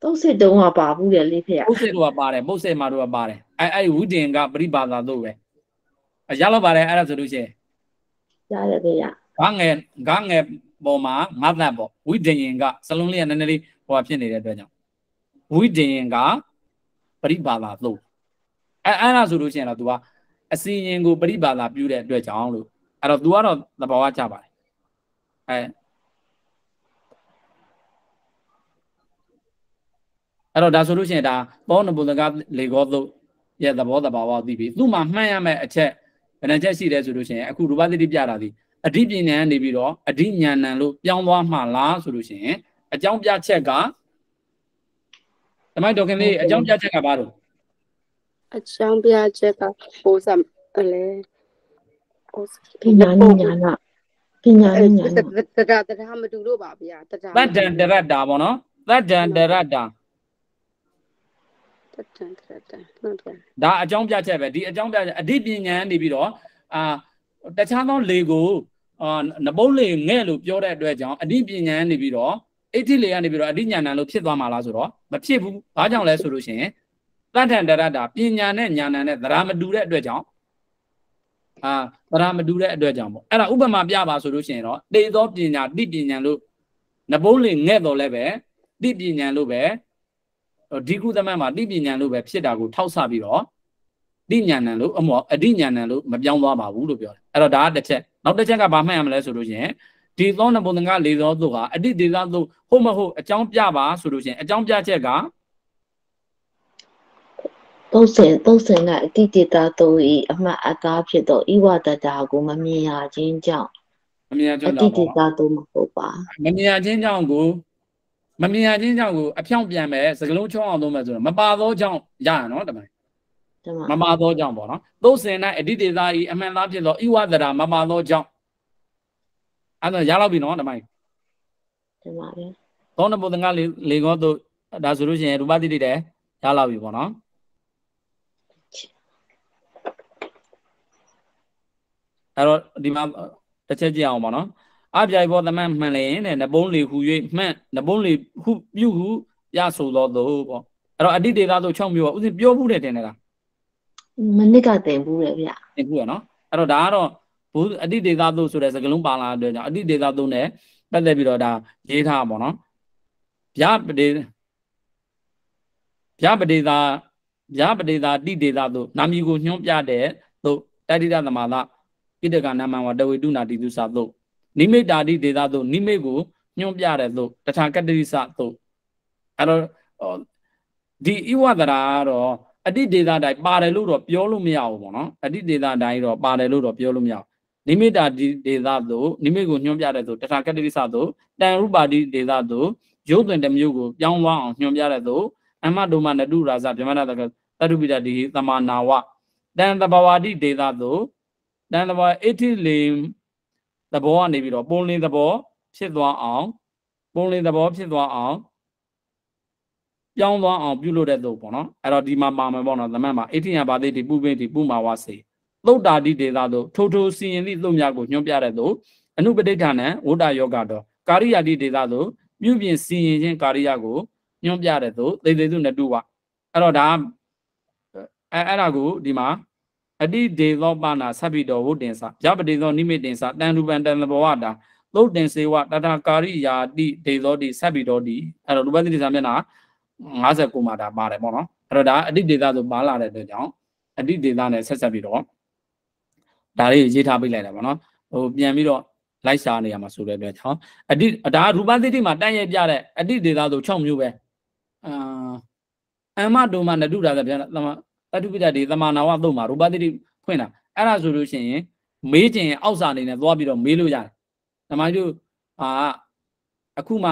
တော့စစ်တုံးကပါဘူးလေလေးဖေရပုတ်စစ်တို့ကပါတယ်ပုတ်စစ်မှာတို့ကပါတယ်အဲအဲ့ဝိတင်ကပရိပါဒာတို့ပဲအရလောက်ပါတယ်အဲ့ဒါဆိုလို့ရှိရင်ရတယ်ဖေရဂငယ်ဂငယ်ပေါ်မှာငါးသက်ပေါ့ဝိတင်ရင်ကစလုံးလေးကနည်းနည်းလေးဟိုဖြစ်နေတဲ့အတွက်ကြောင့်ဝိတင်ရင်ကပရိပါဒာတို့အဲအဲ့ဒါဆိုလို့ရှိရင်တော့ तू ကအစီရင်ကိုပရိပါဒာပြုတဲ့အတွက်ကြောင့်လို့အဲ့တော့ तू ကတော့သဘောဝကျပါတယ်အဲ အဲ့တော့ဒါဆိုလို့ရှိရင်ဒါဘောနဘုဒ္ဓကလေကောသုတ်ရဲ့သဘောတဘာဝသိပြီသူ့မှာမှတ်ရမယ့်အချက်ဘယ်နှချက်ရှိတယ်ဆိုလို့ရှိရင်အခုရူပသတိပြတာဒီအဓိပညာနေပြီးတော့အဓိညာဏလို့ပြောင်းသွားမှလားဆိုလို့ရှိရင်အကြောင်းပြချက်ကတမိုက်တော်ခင်လေးအကြောင်းပြချက်ကဘာလို့အချောင်းပြချက်ကပိုးစံအလဲပိုးစံပညာနဲ့ညာနာပညာနဲ့ညာနာတတတတမတူလို့ပါဗျာတတသတ္တံတရတ္တာပေါ့နော်သတ္တံတရတ္တာတတတတဟုတ်တယ် ဒါအကြောင်းပြချက်ပဲဒီအကြောင်းပြချက်အဓိပညာနေပြီးတော့အာတခြားသောလေကိုအာနဘုံလေငဲ့လို့ပြောတဲ့အတွက်ကြောင့်အဓိပညာနေပြီးတော့အဋ္ဌိလေကနေပြီးတော့အဓိညာဏလို့ဖြစ်သွားမှာလားဆိုတော့မဖြစ်ဘူးဘာကြောင့်လဲဆိုလို့ရှိရင်သတ္တံတရတ္တာပညာနဲ့ညာဏနဲ့သရာမတူတဲ့အတွက်ကြောင့်အာသရာမတူတဲ့အတွက်ကြောင့်ပေါ့အဲ့ဒါဥပမာပြပါဆိုလို့ရှိရင်တော့တေသောပညာတိပညာလို့နဘုံလေငဲ့တော်လည်းပဲတိပညာလို့ပဲ ဒီကုသမတ်မှာတိပညာလို့ပဲဖြစ်တာကိုထောက်ဆပြီးတော့တိညာဏလို့အမောအဓိညာဏလို့မပြောင်းသွားပါဘူးလို့ပြောတယ်အဲ့တော့ဒါကတစ်ချက်နောက်တစ်ချက်ကဘာမှတ်ရမလဲဆိုလို့ရှိရင်ဒီသောနဘုံငါလေသောသူဟာအတိဒေသသူဟုတ်မဟုတ်အကြောင်းပြပါဆိုလို့ရှိရင်အကြောင်းပြချက်ကတော့စင်တော့စင်ကအတိတေတာတို့ဤအမှတ်အသားဖြစ်တော့ဤဝတ္တာကိုမမြင်ရခြင်းကြောင့်မမြင်ရအကြောင်းတိတော့တေတာတို့မဟုတ်ပါမမြင်ရခြင်းကြောင့်ကို မမြင်ရခြင်းကြောင့်ကိုအဖြောင့်ပြန်မယ်စကလုံးချောင်းအောင်သုံးမယ်ဆိုတော့မပါသောကြောင့်ရရနော်တမန်တမမမာသောကြောင့်ပေါ့နော်သို့စင်၌အဓိတေသာဤအမှန်သားဖြစ်သောဤဝဒရာမမာသောကြောင့်အဲ့တော့ရလောက်ပြီနော်တမိုင်းတမပဲသောနဘုဒ္ဓငါလေလေကောတို့ဒါဆိုလို့ရှိရင်ရူပတိတိတဲ့ရလောက်ပြီပေါ့နော်အဲ့တော့ဒီမှာတစ်ချက်ကြည့်အောင်ပေါ့နော် အပြိုင်ဘောသမန်မှန်လေတဲ့နဘုံလေဟူ၍မှန်နဘုံလေဟုပြုဟုရဆိုသောသို့ပေါ့အဲ့တော့အဓိတေသာတို့6မျိုးပေါ့ဥစဉ်ပြောဘူးတယ်တင်နေတာမနစ်ကတင်ဘူးလေဗျသင်ခုရနော်အဲ့တော့ဒါကတော့ဘူးအတိဒေသသုဆိုတဲ့စကားလုံးပါလာတဲ့အတွက်ကြောင့်အတိဒေသသုနဲ့ပတ်သက်ပြီးတော့ဒါရေးထားပါတော့ဗျာပဒေဗျာပဒေသာဗျာပဒေသာတိဒေသသုနာမည်ကိုညွှန်းပြတဲ့သုတိုက်တိရသမသာဣတကနာမံဝတဝေတုနာတိသုသသု နိမိတ်တာတိဒေသသုနိမိတ်ကိုညွှန်းပြတဲ့သုတထာကတ္တိစသုအဲ့တော့ဒီဣဝဒရာကတော့အတိဒေတာတိုင်းပါတယ်လို့တော့ပြောလို့မရဘူးပေါ့နော်အတိဒေတာတိုင်းတော့ပါတယ်လို့တော့ပြောလို့မရဘူးနိမိတာဒီဒေတာတို့နိမိကိုညွှန်ပြတဲ့တို့တထာကတ္တိစတို့တန်ရူပါတိဒေတာတို့ရုပ်သွင်တစ်မျိုးကိုပြောင်းသွားအောင်ညွှန်ပြတဲ့တို့အမဒုမနတုရာဇဗြဟ္မဏတကတတုပိတတိသမာနာဝတန်တဘဝတိဒေတာတို့တန်တဘဝအဋ္ဌိလေ သဘောကနေပြီးတော့ပုံလင်းသဘောဖြစ်သွားအောင်ပုံလင်းသဘောဖြစ်သွားအောင်ပြောင်းသွားအောင်ပြုလုပ်တဲ့သို့ပေါ့နော်အဲ့တော့ဒီမှာပါမယ်ပေါ့နော်သမတ်မှာအဋ္ဌိယဘာတိတိပုပ္ပိတိပုမာဝစေသုတ်တာတိဒေတာတို့ထိုထိုစီရင်သည့်သုတ်များကိုညွှန်ပြတဲ့သို့အနုပဋိဋ္ဌာနံဝဋ္ဌယောဂတော်ကာရိယာတိဒေတာတို့ပြုပြင်စီရင်ခြင်းကာရိယကိုညွှန်ပြတဲ့သို့သေသေးစုနတုဝအဲ့တော့ဒါအဲအဲ့ဒါကိုဒီမှာ အတိဒေသောပါဏာသဗ္ဗိတော်ဝုတင်္စရပတိသောနိမိတ်တင်္စတန်ရူပံတန်သဘောဝတာသုတ်တင်စေဝတထာကာရိယာတိဒေသောတိသဗ္ဗိတော်တိအဲ့တော့ရူပတိစာမျက်နှာ59မှာဒါပါတယ်ပေါ့နော်အဲ့တော့ဒါအတိတ်ဒေတာဆိုပါလာတဲ့အတွက်ကြောင့်အတိတ်ဒေတာနဲ့ဆက်ဆက်ပြီးတော့ဒါလေးရေးထားပေးလိုက်တာပေါ့နော်ဟိုပြန်ပြီးတော့လိုက်ရှာနေရမှာဆိုတဲ့အတွက်ကြောင့်အတိဒါရူပသတိမှာတန့်ရဲ့ပြတဲ့အတိတ်ဒေတာဆို6မျိုးပဲအာအမတုံမနတုဒါဆိုပြန်သမ တတုပိတဒီသမာနာဝသုံးမှာရူပသတိဖွင့်တာအဲ့ဒါဆိုလို့ရှိရင်မေးခြင်းအောက်စာအနေနဲ့သွားပြီးတော့မေးလို့ရတယ်။ဓမ္မကြီးတို့အာအခုမှ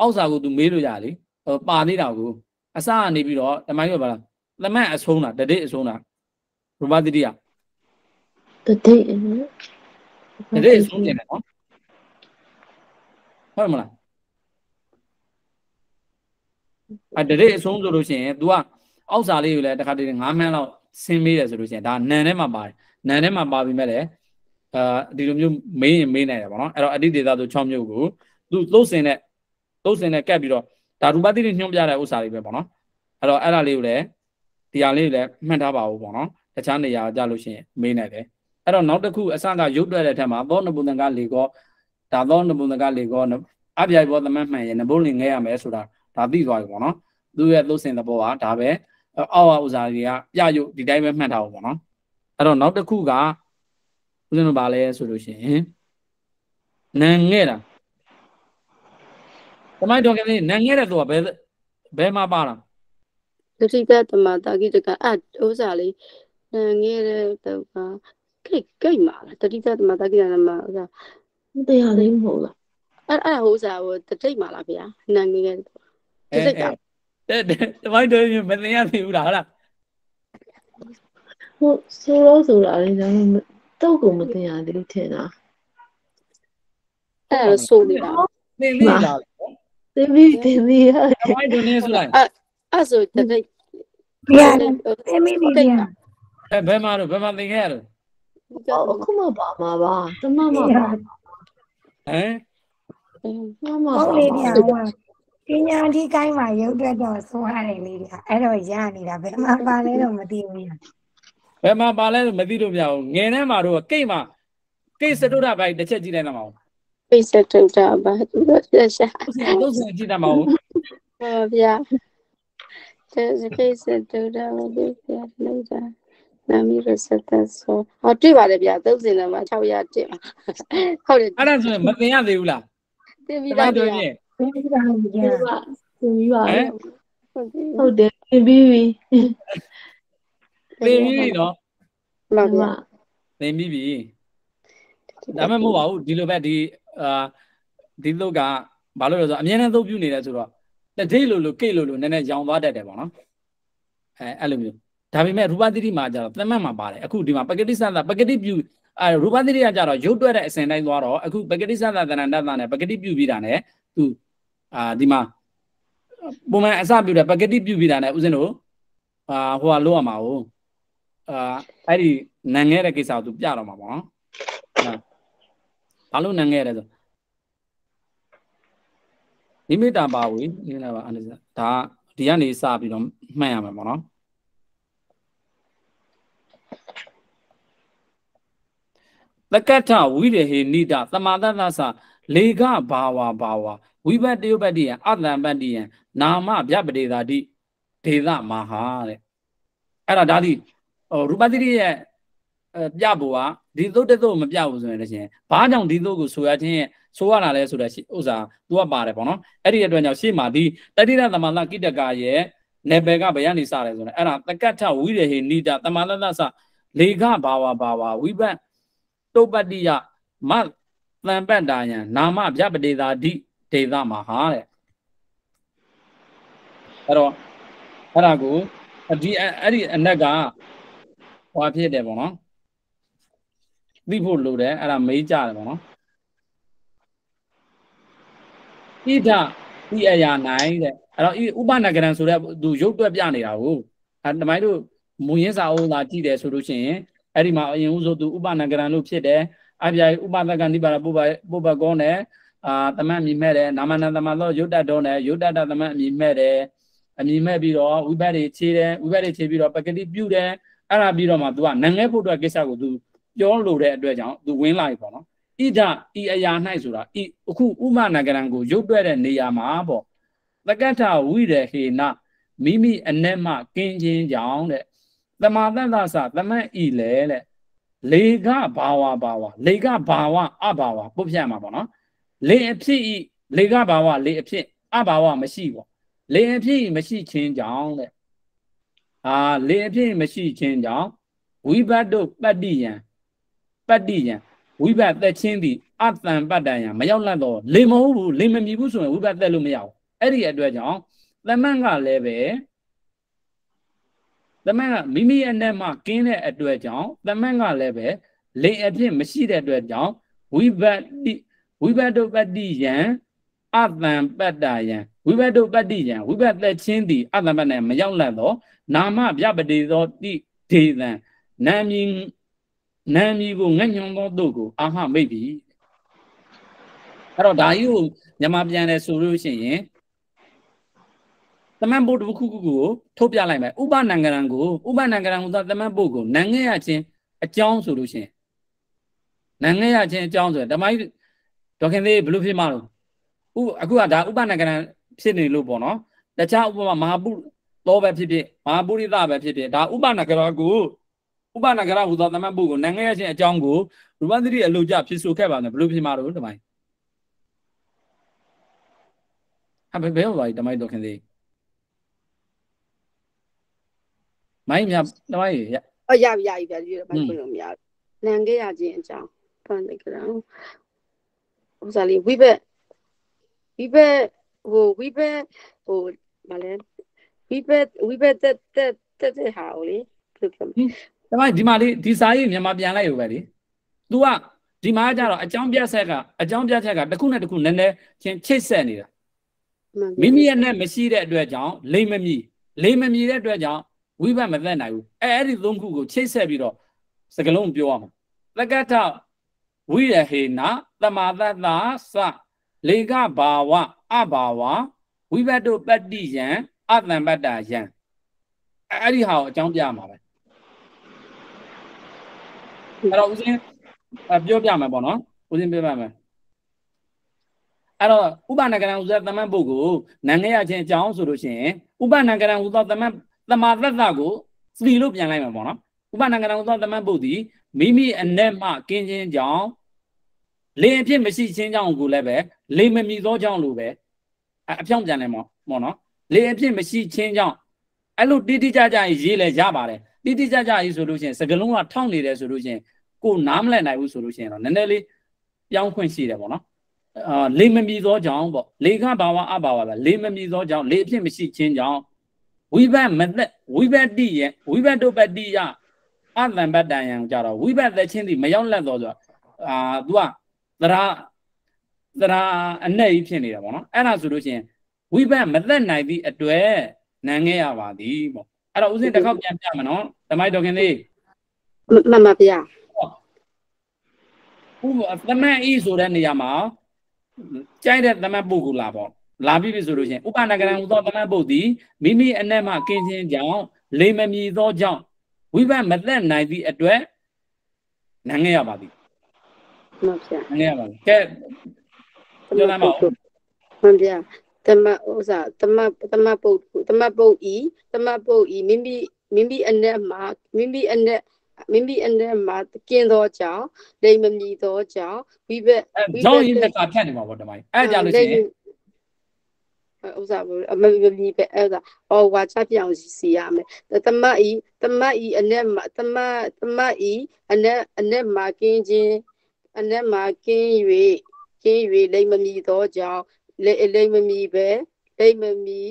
အောက်စာကိုသူမေးလို့ရလေဟိုပါသေးတာကိုအစကနေပြီးတော့ဓမ္မကြီးကဘာလဲသမက်အဆုံးတာတတိအဆုံးတာရူပသတိကတတိယတတိအဆုံးနေတယ်နော်ဟုတ်မလားအတတိအဆုံးဆိုလို့ရှိရင် तू က အောက်စာလေးကိုလည်းတစ်ခါတည်း9မှန်းလောက်ဆင်းမေးတယ်ဆိုလို့ရှိရင်ဒါနန်ထဲမှာပါတယ်နန်ထဲမှာပါပြီးမဲ့လေအာဒီလိုမျိုးမေးရင်မေးနိုင်တယ်ပေါ့နော်အဲ့တော့အတိဒေတာဆို6မျိုးကိုသူသုတ်စင်နဲ့သုတ်စင်နဲ့ကပ်ပြီးတော့ဒါရူပတိတိညွှန်ပြတဲ့ဥစ္စာတွေပဲပေါ့နော်အဲ့တော့အဲ့ဒါလေးကိုလည်းဒီဟာလေးကိုလည်းမှတ်ထားပါဦးပေါ့နော်တခြားနေရာကြလို့ရှိရင်မေးနိုင်တယ်အဲ့တော့နောက်တစ်ခုအစကရုပ်တွဲတဲ့ထက်မှာသောနပုန်ကလေကောဒါသောနပုန်ကလေကောအပြိုင်ဘောသမတ်မှန်ရင်နဘုံလင်ငဲရမယ်ဆိုတာဒါသိသွားပြီပေါ့နော်သူရဲ့သုတ်စင်သဘောကဒါပဲ အောက်အဥစားတွေကပြရုပ်ဒီတိုင်းပဲမှတ်ထားဖို့ပေါ့နော်အဲ့တော့နောက်တစ်ခုကဦးဇင်းတို့ဗာလဲဆိုလို့ရှိရင်နန်ငဲ့တာတမိုင်းတော်ကလေးနန်ငဲ့တဲ့သူကဘယ်ဘယ်မှာပါလားတတိကတမတာကိတကအဥစားလေးငယ်တဲ့တော့ကကိတ်ကိတ်မှာလားတတိကတမတာကိတကမှာဥစားတရားလေးမဟုတ်လားအဲ့အဲ့ဟိုစားဟိုတတိတ်မှာလားဗျာနာငယ်တဲ့တတိတ်က တဲ့တမိုင်းတော်မသိရသေးဘူးလားဟုတ်လားဟုတ်ဆိုတော့ဆိုတာလေဒါမှမတော့ကိုမတင်ရသေးလို့ထင်တာအဲ့ဒါဆိုနေတာသိလိမ့်လားသိပြီတင်ပြီရတမိုင်းတော်နေဆိုလိုက်အဲ့ဆိုတတိတ်ဗျာသိမိပြီဗျာအဲဘယ်မှာတော့ဘယ်မှာသင်ခဲ့ရတော့အခုမှပါမှာပါတမမပါဟမ်မမဟုတ်ပါလေဗျာဟိုပ ညာဒီကိုင်းမှာရုပ်တွက်တော့ဆိုရတယ်လေဗျာအဲ့တော့ရနေတာဘယ်မှာပါလဲတော့မသိဘူးဗျာဘယ်မှာပါလဲမသိလို့မရဘူးငယ်ထဲမှာတော့ကိတ်မှာကိတ်စတုဒ္ဒဘိုင်တစ်ချက်ကြည့်လိုက်တော့မအောင်ပိစတုတာဘာသူတို့ပြရှာသုတ်စင်ကြည့်တတ်မအောင်ပါဗျာတဲ့ပိစတုတာဘာလို့ပြလို့တာနာမီရစတဆောဟောတွေ့ပါတယ်ဗျာသုံးစင်တယ်မှာ600တက်ဟုတ်တယ်အဲ့ဒါဆိုရင်မသင်ရသေးဘူးလားတင်တပြီးမိုသားင်းတော်ဗျာကြီးသိပါ ဘူးဗျာတင်ပါတင်ပြီပါဟမ်ဟုတ်တယ်တင်ပြီပြီသင်ပြီးပြီနော်မှမန်ဗျာသင်ပြီးပြီဒါမှမဟုတ်ပါဘူးဒီလိုပဲဒီအာဒီလုတ်ကဘာလို့လဲဆိုတော့အမြဲတမ်းသုံးပြနေတယ်ဆိုတော့တတိလိုလိုကိတ်လိုလိုနည်းနည်းရောင်သွားတတ်တယ်ပေါ့နော်အဲအဲ့လိုမျိုးဒါပေမဲ့ရူပသတိမှာကျတော့သမတ်မှာပါတယ်အခုဒီမှာပကတိသန္တာပကတိပြုအဲရူပသတိကကျတော့ရုပ်တွဲတဲ့အစဉ်တိုင်းသွားတော့အခုပကတိသန္တာတဏ္ဍတ္တနဲ့ပကတိပြုပြီးတာ ਨੇ သူ အာဒီမှာပုံမှန်အစပြုတယ်ပကတိပြုပြီးတာ ਨੇ ဥစဉ်တို့အာဟိုကလို့ရမှာဟုတ်အာအဲ့ဒီနန်ငဲတဲ့ကိစ္စကိုသူပြတော့မှာပေါ့နော်ဘာလို့နန်ငဲရဲဆိုနိမိတာပါဝေနိမိတာပါအနေနဲ့ဒါဒီကနေစပြီးတော့မှတ်ရမှာပေါ့နော်သကထဝိရဟေနိဒသမာတသသလေကဘာဝဘာဝ ဝိဘတ်တယုပတ္တိယအတံပတ္တိယနာမဗျပတိသာတိဒေသမဟာတဲ့အဲ့ဒါဒါဒီဟိုရူပတိရဲ့အဲပြဖို့ကဒီသုတ်တသုတ်မပြဘူးဆိုရင်လည်းရှင်ဘာကြောင့်ဒီသုတ်ကိုဆိုရခြင်းရဲ့ဆိုရတာလဲဆိုတဲ့ဥစ္စာသူကပါတယ်ပေါ့နော်အဲ့ဒီအတွက်ကြောင့်ရှေ့မှာဒီတတိရသမန္တကိတကရဲ့နယ်ပယ်ကဘယ်ကနေစတယ်ဆိုတော့အဲ့ဒါတကထဝိရဟေနိဒသမန္တသသလေကဘာဝဘာဝဝိဘတ်တုပ္ပတ္တိယမသံပတ္တာယံနာမဗျပတိသာတိ ဒေသမဟာတဲ့အဲ့တော့အဲ့ဒါကိုဒီအဲ့ဒီအနက်ကဟွာဖြစ်တယ်ပေါ့နော်သိဖို့လိုတယ်အဲ့ဒါမေးကြတယ်ပေါ့နော်ဣဒဤအရာနိုင်တဲ့အဲ့တော့ဤဥပနဂရံဆိုတဲ့သူရုပ်တွက်ပြနေတာကိုအဲတမိုင်းတို့မူရင်းစာအုပ်လာကြည့်တယ်ဆိုလို့ရှိရင်အဲ့ဒီမှာအရင်ဦးဆိုသူဥပနဂရံလို့ဖြစ်တယ်အပြာဥပဒကနိပါရပုပ္ပပုပ္ပကောနဲ့ အာသမတ်အမိမဲ့တယ်နာမနသမသောယုတ်တတ်တော်နဲ့ယုတ်တတသမတ်အမိမဲ့တယ်အမိမဲ့ပြီးတော့ဝိဘတ်တွေခြေတယ်ဝိဘတ်တွေခြေပြီးတော့ပကတိပြုတ်တယ်အဲ့ဒါပြီးတော့မှ तू ကနငဲဖို့အတွက်ကိစ္စကို तू ပြောလို့တဲ့အတွက်ကြောင့် तू ဝင်လာပြီပေါ့နော်ဣဒဤအရာ၌ဆိုတာဤအခုဥမနဂရံကိုရုပ်တွဲတဲ့နေရာမှာပေါ့သကထဝိရဟေန မိမိအ내မှကင်းခြင်းကြောင့်တဲ့တမာတ္တသစသမတ်ဤလေတဲ့လေကဘာဝဘာဝလေကဘာဝအဘာဝပုတ်ဖြတ်မှာပေါ့နော် လေအဖြစ်ဤလေကဘာဝလေအဖြစ်အဘာဝမရှိပေါ့လေအဖြစ်ဤမရှိခြင်းကြောင့်တဲ့အာလေအဖြစ်မရှိခြင်းကြောင့်ဝိဘတ်တို့ပတ္တိယံပတ္တိယံဝိဘတ်သက်ချင်းသည်အတန်ပတ္တယံမရောက်လတ်တော့လေမဟုတ်ဘူးလေမမြည်ဘူးဆိုရင်ဝိဘတ်သက်လို့မရဘူးအဲ့ဒီအတွက်ကြောင့်သမန်ကလည်းပဲသမန်ကမိမိရဲ့နဲ့မှကင်းတဲ့အတွက်ကြောင့်သမန်ကလည်းပဲလေအဖြစ်မရှိတဲ့အတွက်ကြောင့်ဝိဘတ်တိ ဝိဘတ်တို့ပတ္တိယံအတန်ပတ္တယံဝိဘတ်တို့ပတ္တိယံဝိဘတ်သက်ချင်းသည်အတန်ပတ္တယံမရောက်လတ်တော့နာမပြပတိသောတိဒေသံနာမည်နာမည်ကိုငတ်ညွန်သောတို့ကိုအာဟမိတ်ပြီအဲ့တော့ဒါကြီးကိုညမပြန်တယ်ဆိုလို့ရှိရင်သမန်ဘုတ်တစ်ခုခုကိုထုတ်ပြလိုက်မယ်ဥပနံကရံကိုဥပနံကရံကိုသမန်ဘုတ်ကိုနံငဲရချင်းအကြောင်းဆိုလို့ရှိရင်နံငဲရချင်းအကြောင်းဆိုရင်ဓမ္မကြီး ဒေါခင်သေးဘယ်လိုဖြစ်မှာလို့ဥအခုကဒါဥပနံကရံဖြစ်နေလို့ပေါ့နော်တခြားဥပမာမဟာပုသောပဲဖြစ်ဖြစ်မဟာပုရိသပဲဖြစ်ဖြစ်ဒါဥပနံကရကိုဥပနံကရဟူသောသမန်ဘုတ်ကိုနံငဲရချင်းအကြောင်းကိုရူပသတိအလိုကြဖြစ်ဆိုခဲ့ပါမယ်ဘယ်လိုဖြစ်မှာလို့ဓမ္မကြီးဟာဘယ်ဘယ်ဟောပါဓမ္မကြီးဒေါခင်သေးမိုင်းမြတမိုင်းရအော်ရပြီရပြီဗျာဒီလိုပိုင်းလို့မရဘူးနန်ခဲ့ရခြင်းအကြောင်းဖန်တဲ့ကရံ ဥစားလေးဝိဘက်ဝိဘက်ဟိုဝိဘက်ဟိုမလဲဝိဘက်ဝိဘက်တက်တက်တက်တဲ့ဟာကိုလေဘယ်လိုပြောမလဲတမိုင်းဒီမှာလေးဒီစာရေးမြန်မာပြန်လိုက်ရုံပဲလေ तू ကဒီမှာကျတော့အကြောင်းပြဆက်ကအကြောင်းပြချက်ကတစ်ခုနဲ့တစ်ခုနည်းနည်းချင်းချိတ်ဆက်နေတာမိမိရဲ့နဲ့မရှိတဲ့အတွက်ကြောင့်လိမ့်မမြည်လိမ့်မမြည်တဲ့အတွက်ကြောင့်ဝိဘတ်မသက်နိုင်ဘူးအဲအဲ့ဒီသုံးခုကိုချိတ်ဆက်ပြီးတော့စကလုံးပြောရမှာသက္ကထ ဝိရဟေနသမာသတ္တာစလေကဘာဝအဘာဝဝိဘတ်တို့ပတ္တိယံအတံပတ္တာယံအဲ့ဒီဟာကိုအကြောင်းပြမှာပဲအဲ့တော့ဦးစင်းပြောပြမယ်ပေါ့နော်ဦးစင်းပြောပြမယ်အဲ့တော့ဥပနကရံဥဇသမန်ပုဂ္ဂိုလ်နံငယ်ရခြင်းအကြောင်းဆိုလို့ရှိရင်ဥပနကရံဥသောသမန်သမာသတ္တကိုသီလို့ပြန်လိုက်မှာပေါ့နော်ဥပနကရံဥသောသမန်ပုဂ္ဂိုလ်ဒီ မိမိအ내မှကင်းခြင်းကြောင့်လေအဖြစ်မရှိခြင်းကြောင့်ကိုလည်းပဲလေမမီသောကြောင့်လို့ပဲအဖြောင်းပြန်တယ်ပေါ့ပေါ့နော်လေအဖြစ်မရှိခြင်းကြောင့်အဲ့လိုတိတိကျကျရေးလဲရပါတယ်တိတိကျကျရေးဆိုလို့ရှိရင်စကလုံးကထောက်နေတယ်ဆိုလို့ရှိရင်ကိုနားမလည်နိုင်ဘူးဆိုလို့ရှိရင်တော့နည်းနည်းလေးပြောင်းခွင့်ရှိတယ်ပေါ့နော်အာလေမမီသောကြောင့်ပေါ့လေခဘာဝအဘာဝပဲလေမမီသောကြောင့်လေအဖြစ်မရှိခြင်းကြောင့်ဝိဘတ်မသက်ဝိဘတ်တိယဝိဘတ်တုပတ္တိယ အတံပတ္တယံကြတော့ဝိဘတ်သက်ချင်းဒီမရောက်လက်တော့ဆိုအာ तू ကသရာသရာအနဲ့ကြီးဖြစ်နေတာပေါ့နော်အဲ့ဒါဆိုလို့ရှိရင်ဝိဘတ်မသက်နိုင်သည့်အတွက်နန်းခဲ့ရပါသည်ပေါ့အဲ့တော့ဦးစင်းတစ်ခေါက်ပြန်ပြမယ်နော်ဓမ္မိုက်တော်ခင်လေးမှန်ပါဗျာဥပသမန်ဤဆိုတဲ့နေရာမှာကြိုက်တဲ့သမန်ပုဂ္ဂိုလ်လာပေါ့လာပြီပြီဆိုလို့ရှိရင်ဥပနကရံဟူသောသမန်ပုဂ္ဂိုလ်သည်မိမိအ내မှကင်းခြင်းကြောင့်လေမမီသောကြောင့် ဝိဘတ်မသက်နိုင်သည့်အတွက်နိုင်ငံရပါသည်မှန်ပါဗျာနိုင်ငံရပါသည်ကဲပြောလိုက်ပါဦးမှန်ဗျာတမဥစ္စာတမတမပုတ်တမပုတ်ဤတမပုတ်ဤမိမိမိမိအနက်မှာမိမိအနက်မိမိအနက်မှာတကင်းသောကြောင့်လိမ်မမီသောကြောင့်ဝိဘက်ကြောင့်ရင်းတက်ကဖြတ်နေမှာပေါ့တမိုင်းအဲ့ကြလို့ရှိရင် ဥစားဘူးအမမမီပဲအဲ့ဒါအော်ဝါချပြအောင်စီစီရမယ်တမတ်ဤတမတ်ဤအနဲ့မှာတမတ်တမတ်ဤအနဲ့အနဲ့မှာကင်းခြင်းအနဲ့မှာကင်း၍ကင်း၍လိမ့်မမီသောကြောင့်လိမ့်မမီပဲလိမ့်မမီ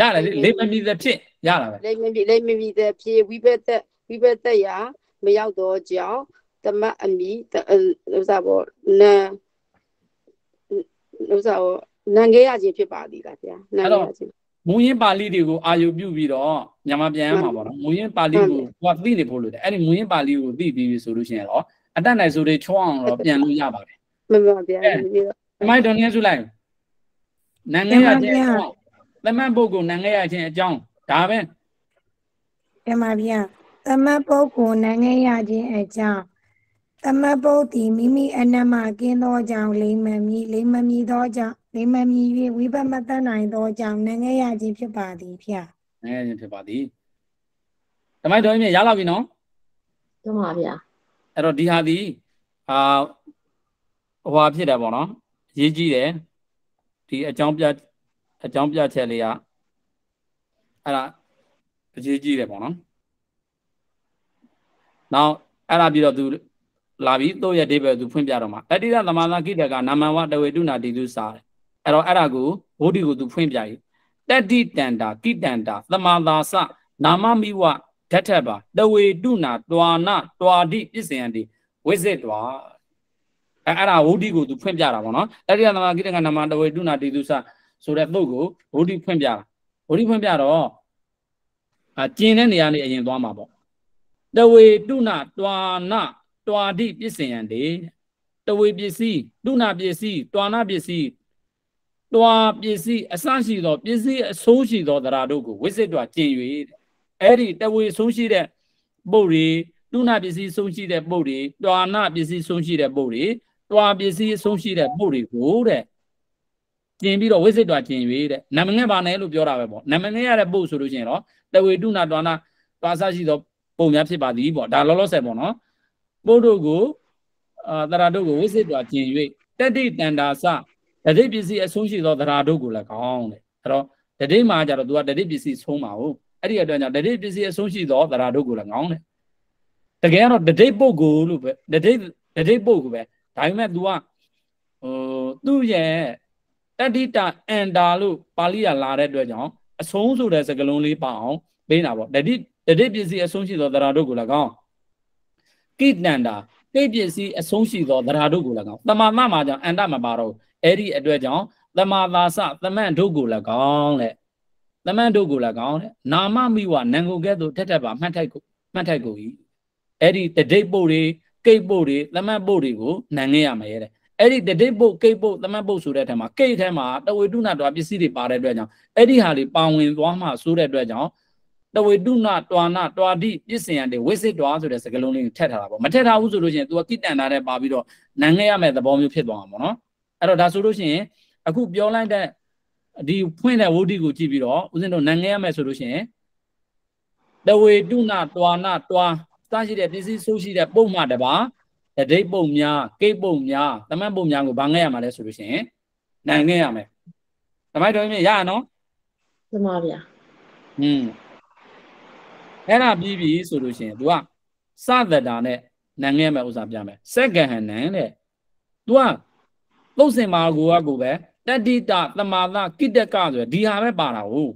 ရတယ်လိမ့်မမီတဲ့ဖြစ်ရတာပဲလိမ့်မမီလိမ့်မမီတဲ့ဖြစ်ဝိဘသက်ဝိဘသက်ရာမရောက်သောကြောင့်တမတ်အမီဥစားဘောနာဥစားဘော နန်ခဲ့ရခြင်းဖြစ်ပါသည်လားဗျာနန်ခဲ့ရခြင်းမူရင်းပါဠိတွေကိုအာယုပြုပြီးတော့မြန်မာပြန်ရမှာပေါ့နော်မူရင်းပါဠိကိုကိုကသိနေဖို့လိုတယ်အဲ့ဒီမူရင်းပါဠိကိုသိပြီးပြီဆိုလို့ရှိရင်တော့အတတ်နိုင်ဆိုတွေချောအောင်တော့ပြန်လို့ရပါတယ်မှန်ပါဗျာဒီမိုက်တော်နေစုလိုက်နန်းငယ်ရခြင်းအကြောင်းသမတ်ပုဂ္ဂိုလ်နန်းငယ်ရခြင်းအကြောင်းဒါပဲပြန်ပါဗျာသမတ်ပုဂ္ဂိုလ်နိုင်ငံရခြင်းအကြောင်းသမတ်ပုဂ္ဂိုလ်မိမိအနမ္မကင်းသောကြောင့်လိမ္မမီလိမ္မမီသောကြောင့် လိမ္မမီ၍ဝိပမတတ်နိုင်သောကြောင့်နိုင်ငံရခြင်းဖြစ်ပါသည်ဗျာနိုင်ငံခြင်းဖြစ်ပါသည်ဓမ္မိုက်တော်ကြီးမြတ်ရလာပြီနော်တမဗျာအဲ့တော့ဒီဟာဒီအာဟွာဖြစ်တယ်ပေါ့နော်ရေးကြည့်တယ်ဒီအကြောင်းပြအကြောင်းပြချက်လေးကအဲ့ဒါအရေးကြီးတယ်ပေါ့နော်နောက်အဲ့ဒါပြီးတော့သူလာပြီးတော့ရဲ့အဓိပ္ပာယ်သူဖွင့်ပြတော့မှာတတိယသမာသကိတကနာမဝတဝေတုနာတိတုစာတယ် အဲ့တော့အဲ့ဒါကိုဘုဒ္ဓကိုသူဖွင့်ပြရေးတတိတန္တာကိတန္တာသမာသာစနာမမိဝဓာတ်ထက်ပါတဝေတုနာတွာနာတွာတိပစ္စယံတိဝိဇ္ဇတွာအဲအဲ့ဒါဝုဒ္ဓကိုသူဖွင့်ပြတာပေါ့နော်တတိယသမာကိတကနာမတဝေတုနာတိတုစာဆိုတဲ့သုတ်ကိုဝုဒ္ဓဖွင့်ပြတာဝုဒ္ဓဖွင့်ပြတော့အကျင်တဲ့နေရာနေအရင်သွားမှာပေါ့တဝေတုနာတွာနာတွာတိပစ္စယံတိတဝေပစ္စည်းတုနာပစ္စည်းတွာနာပစ္စည်း တွာပစ္စည်းအစရှိသောပစ္စည်းအဆိုးရှိသောတရားတို့ကိုဝိဇ္ဇတွာကျင်၍တဲ့အဲ့ဒီတဝေဆုံးရှိတဲ့ပုတ်တွေတုနာပစ္စည်းဆုံးရှိတဲ့ပုတ်တွေတွာနာပစ္စည်းဆုံးရှိတဲ့ပုတ်တွေတွာပစ္စည်းဆုံးရှိတဲ့ပုတ်တွေကိုတဲ့ကျင်ပြီးတော့ဝိဇ္ဇတွာကျင်၍တဲ့နမငဲ့ပါနဲ့လို့ပြောတာပဲပေါ့နမငဲ့ရတဲ့ပုတ်ဆိုလို့ရှိရင်တော့တဝေတုနာတွာနာတွာဆရှိသောပုံများဖြစ်ပါသည်ပေါ့ဒါလောလောဆယ်ပေါ့နော်ပုတ်တို့ကိုအာတရာတို့ကိုဝိစိတ္တကျင်၍တတိတန္တာစ တတိပစ္စည်းအဆုံးရှိသောတရာတို့ကိုလည်းကောင်းတယ်အဲ့တော့တတိမှာကြတော့ तू ကတတိပစ္စည်းဆုံးပါဘူးအဲ့ဒီအတွက်ကြောင့်တတိပစ္စည်းအဆုံးရှိသောတရာတို့ကိုလည်းကောင်းတယ်တကယ်ကတော့တတိပုဂ္ဂိုလ်လို့ပဲတတိတတိပုဂ္ဂိုလ်ပဲဒါပေမဲ့ तू ကဟိုသူ့ရဲ့တတိတအန္တာလို့ပါဠိရလာတဲ့အတွက်ကြောင့်အဆုံးဆိုတဲ့စကားလုံးလေးပါအောင်ပေးတာပေါ့တတိတတိပစ္စည်းအဆုံးရှိသောတရာတို့ကိုလည်းကောင်းကိတန္တာကိပစ္စည်းအဆုံးရှိသောတရာတို့ကိုလည်းကောင်းတမာမမှာကြောင့်အန္တမပါတော့ အဲ့ဒီအတွက်ကြောင့်တမာသာစသမန့်တို့ကိုလည်းကောင်းတဲ့သမန့်တို့ကိုလည်းကောင်းတဲ့နာမမိဝနံကိုကဲ့သို့ထက်ထက်ပါမှတ်ထိုက်ကိုမှတ်ထိုက်ကိုဤအဲ့ဒီတဒိတ်ပုတ်တွေကိတ်ပုတ်တွေသမန့်ပုတ်တွေကိုနံငဲရမယ်တဲ့အဲ့ဒီတဒိတ်ပုတ်ကိတ်ပုတ်သမန့်ပုတ်ဆိုတဲ့ထဲမှာကိတ်ထဲမှာတဝေတုနာတော်ပစ္စည်းတွေပါတဲ့အတွက်ကြောင့်အဲ့ဒီဟာလေးပါဝင်သွားမှဆိုတဲ့အတွက်ကြောင့်တဝေတုနာတွာနာတွာတိပစ္စယံတွေဝိစစ်တွာဆိုတဲ့စကားလုံးလေးကိုထည့်ထားတာပေါ့မထည့်ထားဘူးဆိုလို့ရှိရင် तू ကကိတန်တာတဲ့ပါပြီးတော့နန်းခဲ့ရမယ့်သဘောမျိုးဖြစ်သွားမှာပေါ့နော် အဲ့တော့ဒါဆိုလို့ရှိရင်အခုပြောလိုက်တဲ့ဒီဖွင့်တဲ့ဝုဒ္ဓကိုကြည့်ပြီးတော့ဦးဇင်းတို့နန်းခဲ့ရမယ်ဆိုလို့ရှိရင်တဝေတုနာတွာနာတွာစရှိတဲ့ပစ္စည်းဆိုးရှိတဲ့ပုံမှတပါတဒိတ်ပုံများကိတ်ပုံများသမတ်ပုံများကိုဗာငဲ့ရမှာလဲဆိုလို့ရှိရင်နန်းခဲ့ရမယ်တမိုက်တော်ကြီးရရနော်တမဗျာဟွန်းအဲ့ဒါပြီးပြီဆိုလို့ရှိရင် तू ကစသတာနဲ့နန်ငဲ့မဲ့ဥစ္စာပြမယ်စက္ကဟဏံတဲ့ तू က သုတ်စင်မာကိုကကိုပဲတတိတသမာသကိတကဆိုရယ်ဒီဟာပဲပါတာဟုတ်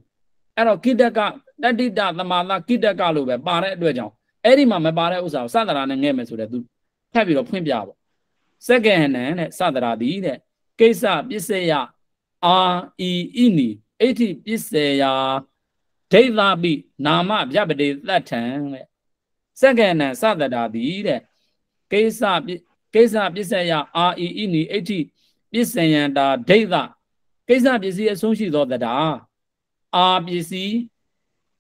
အဲ့တော့ကိတကတတိတသမာသကိတကလို့ပဲပါတဲ့အတွက်ကြောင့်အဲ့ဒီမှာမပါတဲ့ဥစ္စာကိုစသတာနဲ့ငဲ့မယ်ဆိုတဲ့ तू ထပ်ပြီးတော့ဖွင့်ပြပေါ့စက္ကဟဏံတဲ့စသတာဒီတဲ့ကိစ္စပစ္စယအာဤဣနီအဋ္ဌိပစ္စယဒိဋ္ဌပိနာမဗျပတိသတ္ထံတဲ့စက္ကဏံစသတာတိတဲ့ကိစ္စကိစ္စပစ္စယအာဤဣနိအဋ္ဌိ ပစ္စယံတာဒိဋ္ဌကိစ္စပစ္စည်းအဆုံးရှိသောတရားအာပစ္စည်း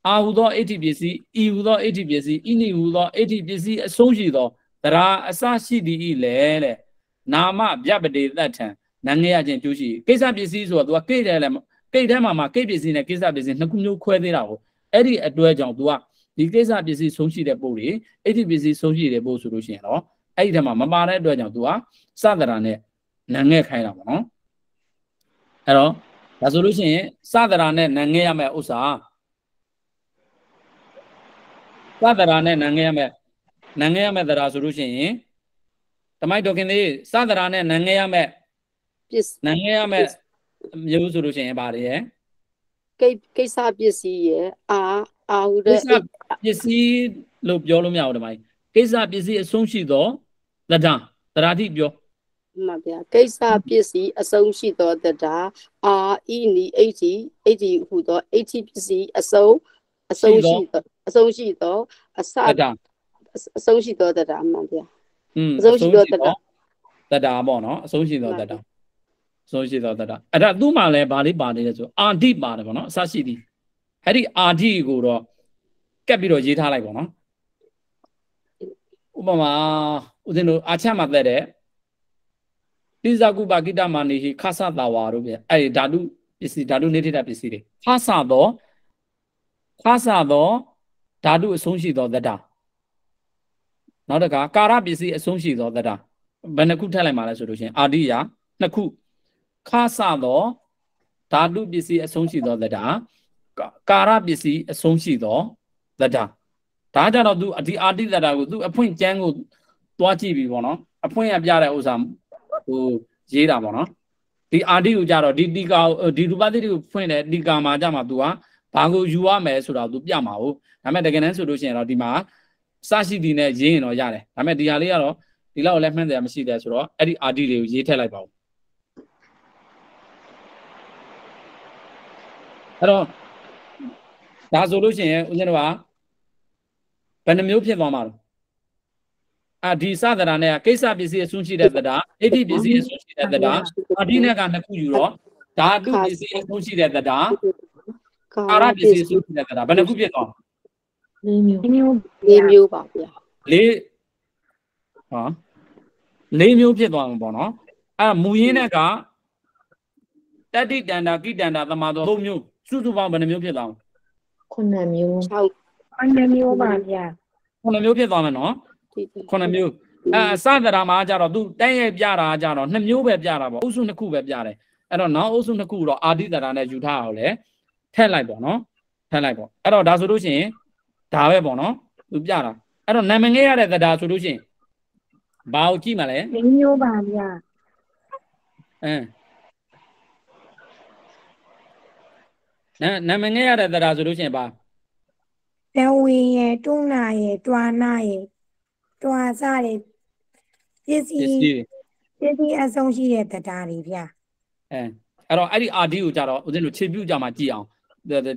အာဟုသောအဋ္ဌိပစ္စည်းဤဟုသောအဋ္ဌိပစ္စည်းဣနိဟုသောအဋ္ဌိပစ္စည်းအဆုံးရှိသောတရားအစရှိသည်ဤလေတဲ့နာမဗျပတိသတ္ထံနငယ်ရခြင်းကျိုးရှိကိစ္စပစ္စည်းဆိုတော့ तू ကကိတ်တယ်လေကိတ်ထဲမှာမှာကိတ်ပစ္စည်းနဲ့ကိစ္စပစ္စည်းနှစ်ခုမျိုးခွဲသေးတာကိုအဲ့ဒီအတွဲကြောင့် तू ကဒီကိစ္စပစ္စည်းဆုံးရှိတဲ့ပုံတွေအဋ္ဌိပစ္စည်းဆုံးရှိတဲ့ပုံဆိုလို့ရှိရင်တော့အဲ့ဒီထဲမှာမပါတဲ့အတွက်ကြောင့် तू ကစသရာနဲ့ နငဲ့ခိုင်းတာပေါ့နော်အဲ့တော့ဒါဆိုလို့ရှိရင်စသရာနဲ့နငဲ့ရမယ့်ဥစ္စာစသရာနဲ့နငဲ့ရမယ့်နငဲ့ရမယ့်သရာဆိုလို့ရှိရင်တမိုက်တော်ခင်သေးစသရာနဲ့နငဲ့ရမယ့်ပစ္စနငဲ့ရမယ့်မျိုးဆိုလို့ရှိရင်ပါတယ်ရယ်ကိကိစ္စပစ္စည်းရဲ့အာအာဟုကိတဲ့စ္စပစ္စည်းလို့ပြောလို့မရဘူးဒီမိုက်ကိစ္စပစ္စည်းအဆုံးရှိသောသဒ္ဒသရာတိပြော မှတ်ဗျာကိစ္စပစ္စည်းအဆုံးရှိသောတတာအာဤနီအဋ္ဌိအဋ္ဌိဟုသောအဋ္ဌိပစ္စည်းအဆုံးအဆုံးရှိသောအဆုံးရှိသောအစသဒ္ဒအဆုံးရှိသောတတာမှန်ဗျာอืมအဆုံးရှိသောသဒ္ဒသဒ္ဒပေါ့နော်အဆုံးရှိသောသဒ္ဒအဆုံးရှိသောသဒ္ဒအဲ့ဒါသူ့မှာလည်းဗာလေးပါနေတယ်ဆိုအာဓိပါတယ်ပေါ့နော်အစရှိသည်အဲ့ဒီအာဓိကိုတော့ကပ်ပြီးတော့ရေးထားလိုက်ပေါ့နော်ဥပမာဦးဇင်းတို့အာချမှာသက်တဲ့ ပိဇာကုပါကိတမာနေဟိခသတာဝါတို့ပြအဲ့ဒီဓာတုပစ္စည်းဓာတုနေထိတပစ္စည်းတွေခသသောခါဆသောဓာတုအဆုံးရှိသောသတ္တနောက်တစ်ခါကာရပစ္စည်းအဆုံးရှိသောသတ္တဘယ်နှခုထည့်လိုက်မှာလဲဆိုလို့ရှိရင်အာဒီယာနှစ်ခုခါဆသောဓာတုပစ္စည်းအဆုံးရှိသောသတ္တကာရပစ္စည်းအဆုံးရှိသောသတ္တဒါကြတော့ तू ဒီအာတိသတ္တကို तू အဖွင့်ကျမ်းကိုသွားကြည့်ပြီပေါ့နော်အဖွင့်ရပြတဲ့ဥစ္စာ ဟိုရေးတာပေါ့နော်ဒီအာတိကိုကြတော့ဒီတီကာဒီရူပတိကိုဖွင့်တဲ့တီကာမှာကြမှာ तू ကဘာကိုယူရမယ်ဆိုတာ तू ပြမှာဟုတ်ဒါပေမဲ့တကယ်တမ်းဆိုလို့ရှိရင်တော့ဒီမှာစရှိတီနဲ့ရေးရင်တော့ရတယ်ဒါပေမဲ့ဒီဟာလေးကတော့ဒီလောက်လည်းမှန်းတယ်မရှိတယ်ဆိုတော့အဲ့ဒီအာတိလေးကိုရေးထည့်လိုက်ပါဦးအဲ့တော့ဒါဆိုလို့ရှိရင်ဦးဇင်းတို့ကဘယ်နှမျိုးဖြစ်သွားမှာလဲ အာဒီစသရာနဲ့ကိစ္စပစ္စည်းအစွန်းရှိတဲ့သဒ္ဒါအဋ္ဌိပစ္စည်းအစွန်းရှိတဲ့သဒ္ဒါအဒီနဲ့ကနှစ်ခုယူတော့ဓာတုပစ္စည်းအစွန်းရှိတဲ့သဒ္ဒါအာရပစ္စည်းအစွန်းရှိတဲ့သဒ္ဒါဘယ်နှခုဖြစ်သွားလေးမျိုးမျိုးလေးမျိုးပါဗျာလေးဟောလေးမျိုးဖြစ်သွားမှာပေါ့နော်အဲမူရင်းနဲ့ကတတိတန္တာကိတန္တာသမာသောသုံးမျိုးစုစုပေါင်းဘယ်နှမျိုးဖြစ်သွားမလဲခုနှစ်မျိုး6အနှမျိုးပါဗျာခုနှစ်မျိုးဖြစ်သွားမယ်နော်ဒီ ခုနှစ်မျိုးအဲစသရာမှာကြတော့သူတန်းရဲ့ပြတာကြတော့နှစ်မျိုးပဲပြတာပေါ့အုပ်စုနှစ်ခုပဲပြတယ်အဲ့တော့နောက်အုပ်စုနှစ်ခုတော့အာတိသရာနဲ့ယူထားအောင်လေထည့်လိုက်ပေါ့နော်ထည့်လိုက်ပေါ့အဲ့တော့ဒါဆိုလို့ရှိရင်ဒါပဲပေါ့နော်သူပြတာအဲ့တော့နာမည်ငယ်ရတဲ့သဒ္ဒါဆိုလို့ရှိရင်ဘာကိုကြည့်မှလဲလေးမျိုးပါဗျာအင်းနာနာမည်ငယ်ရတဲ့သဒ္ဒါဆိုလို့ရှိရင်ဘာတဝေရဲ့တွန်းနာရဲ့တွာနာရဲ့ တွာစားတဲ့ပစ္စပစ္စည်းည်းပစ္စည်းအဆုံးရှိတဲ့တရားတွေဗျာအဲအဲ့တော့အဲ့ဒီအာဒီကိုကြတော့ဦးဇင်းတို့ခြေပြုတ်ကြမှာကြည့်အောင်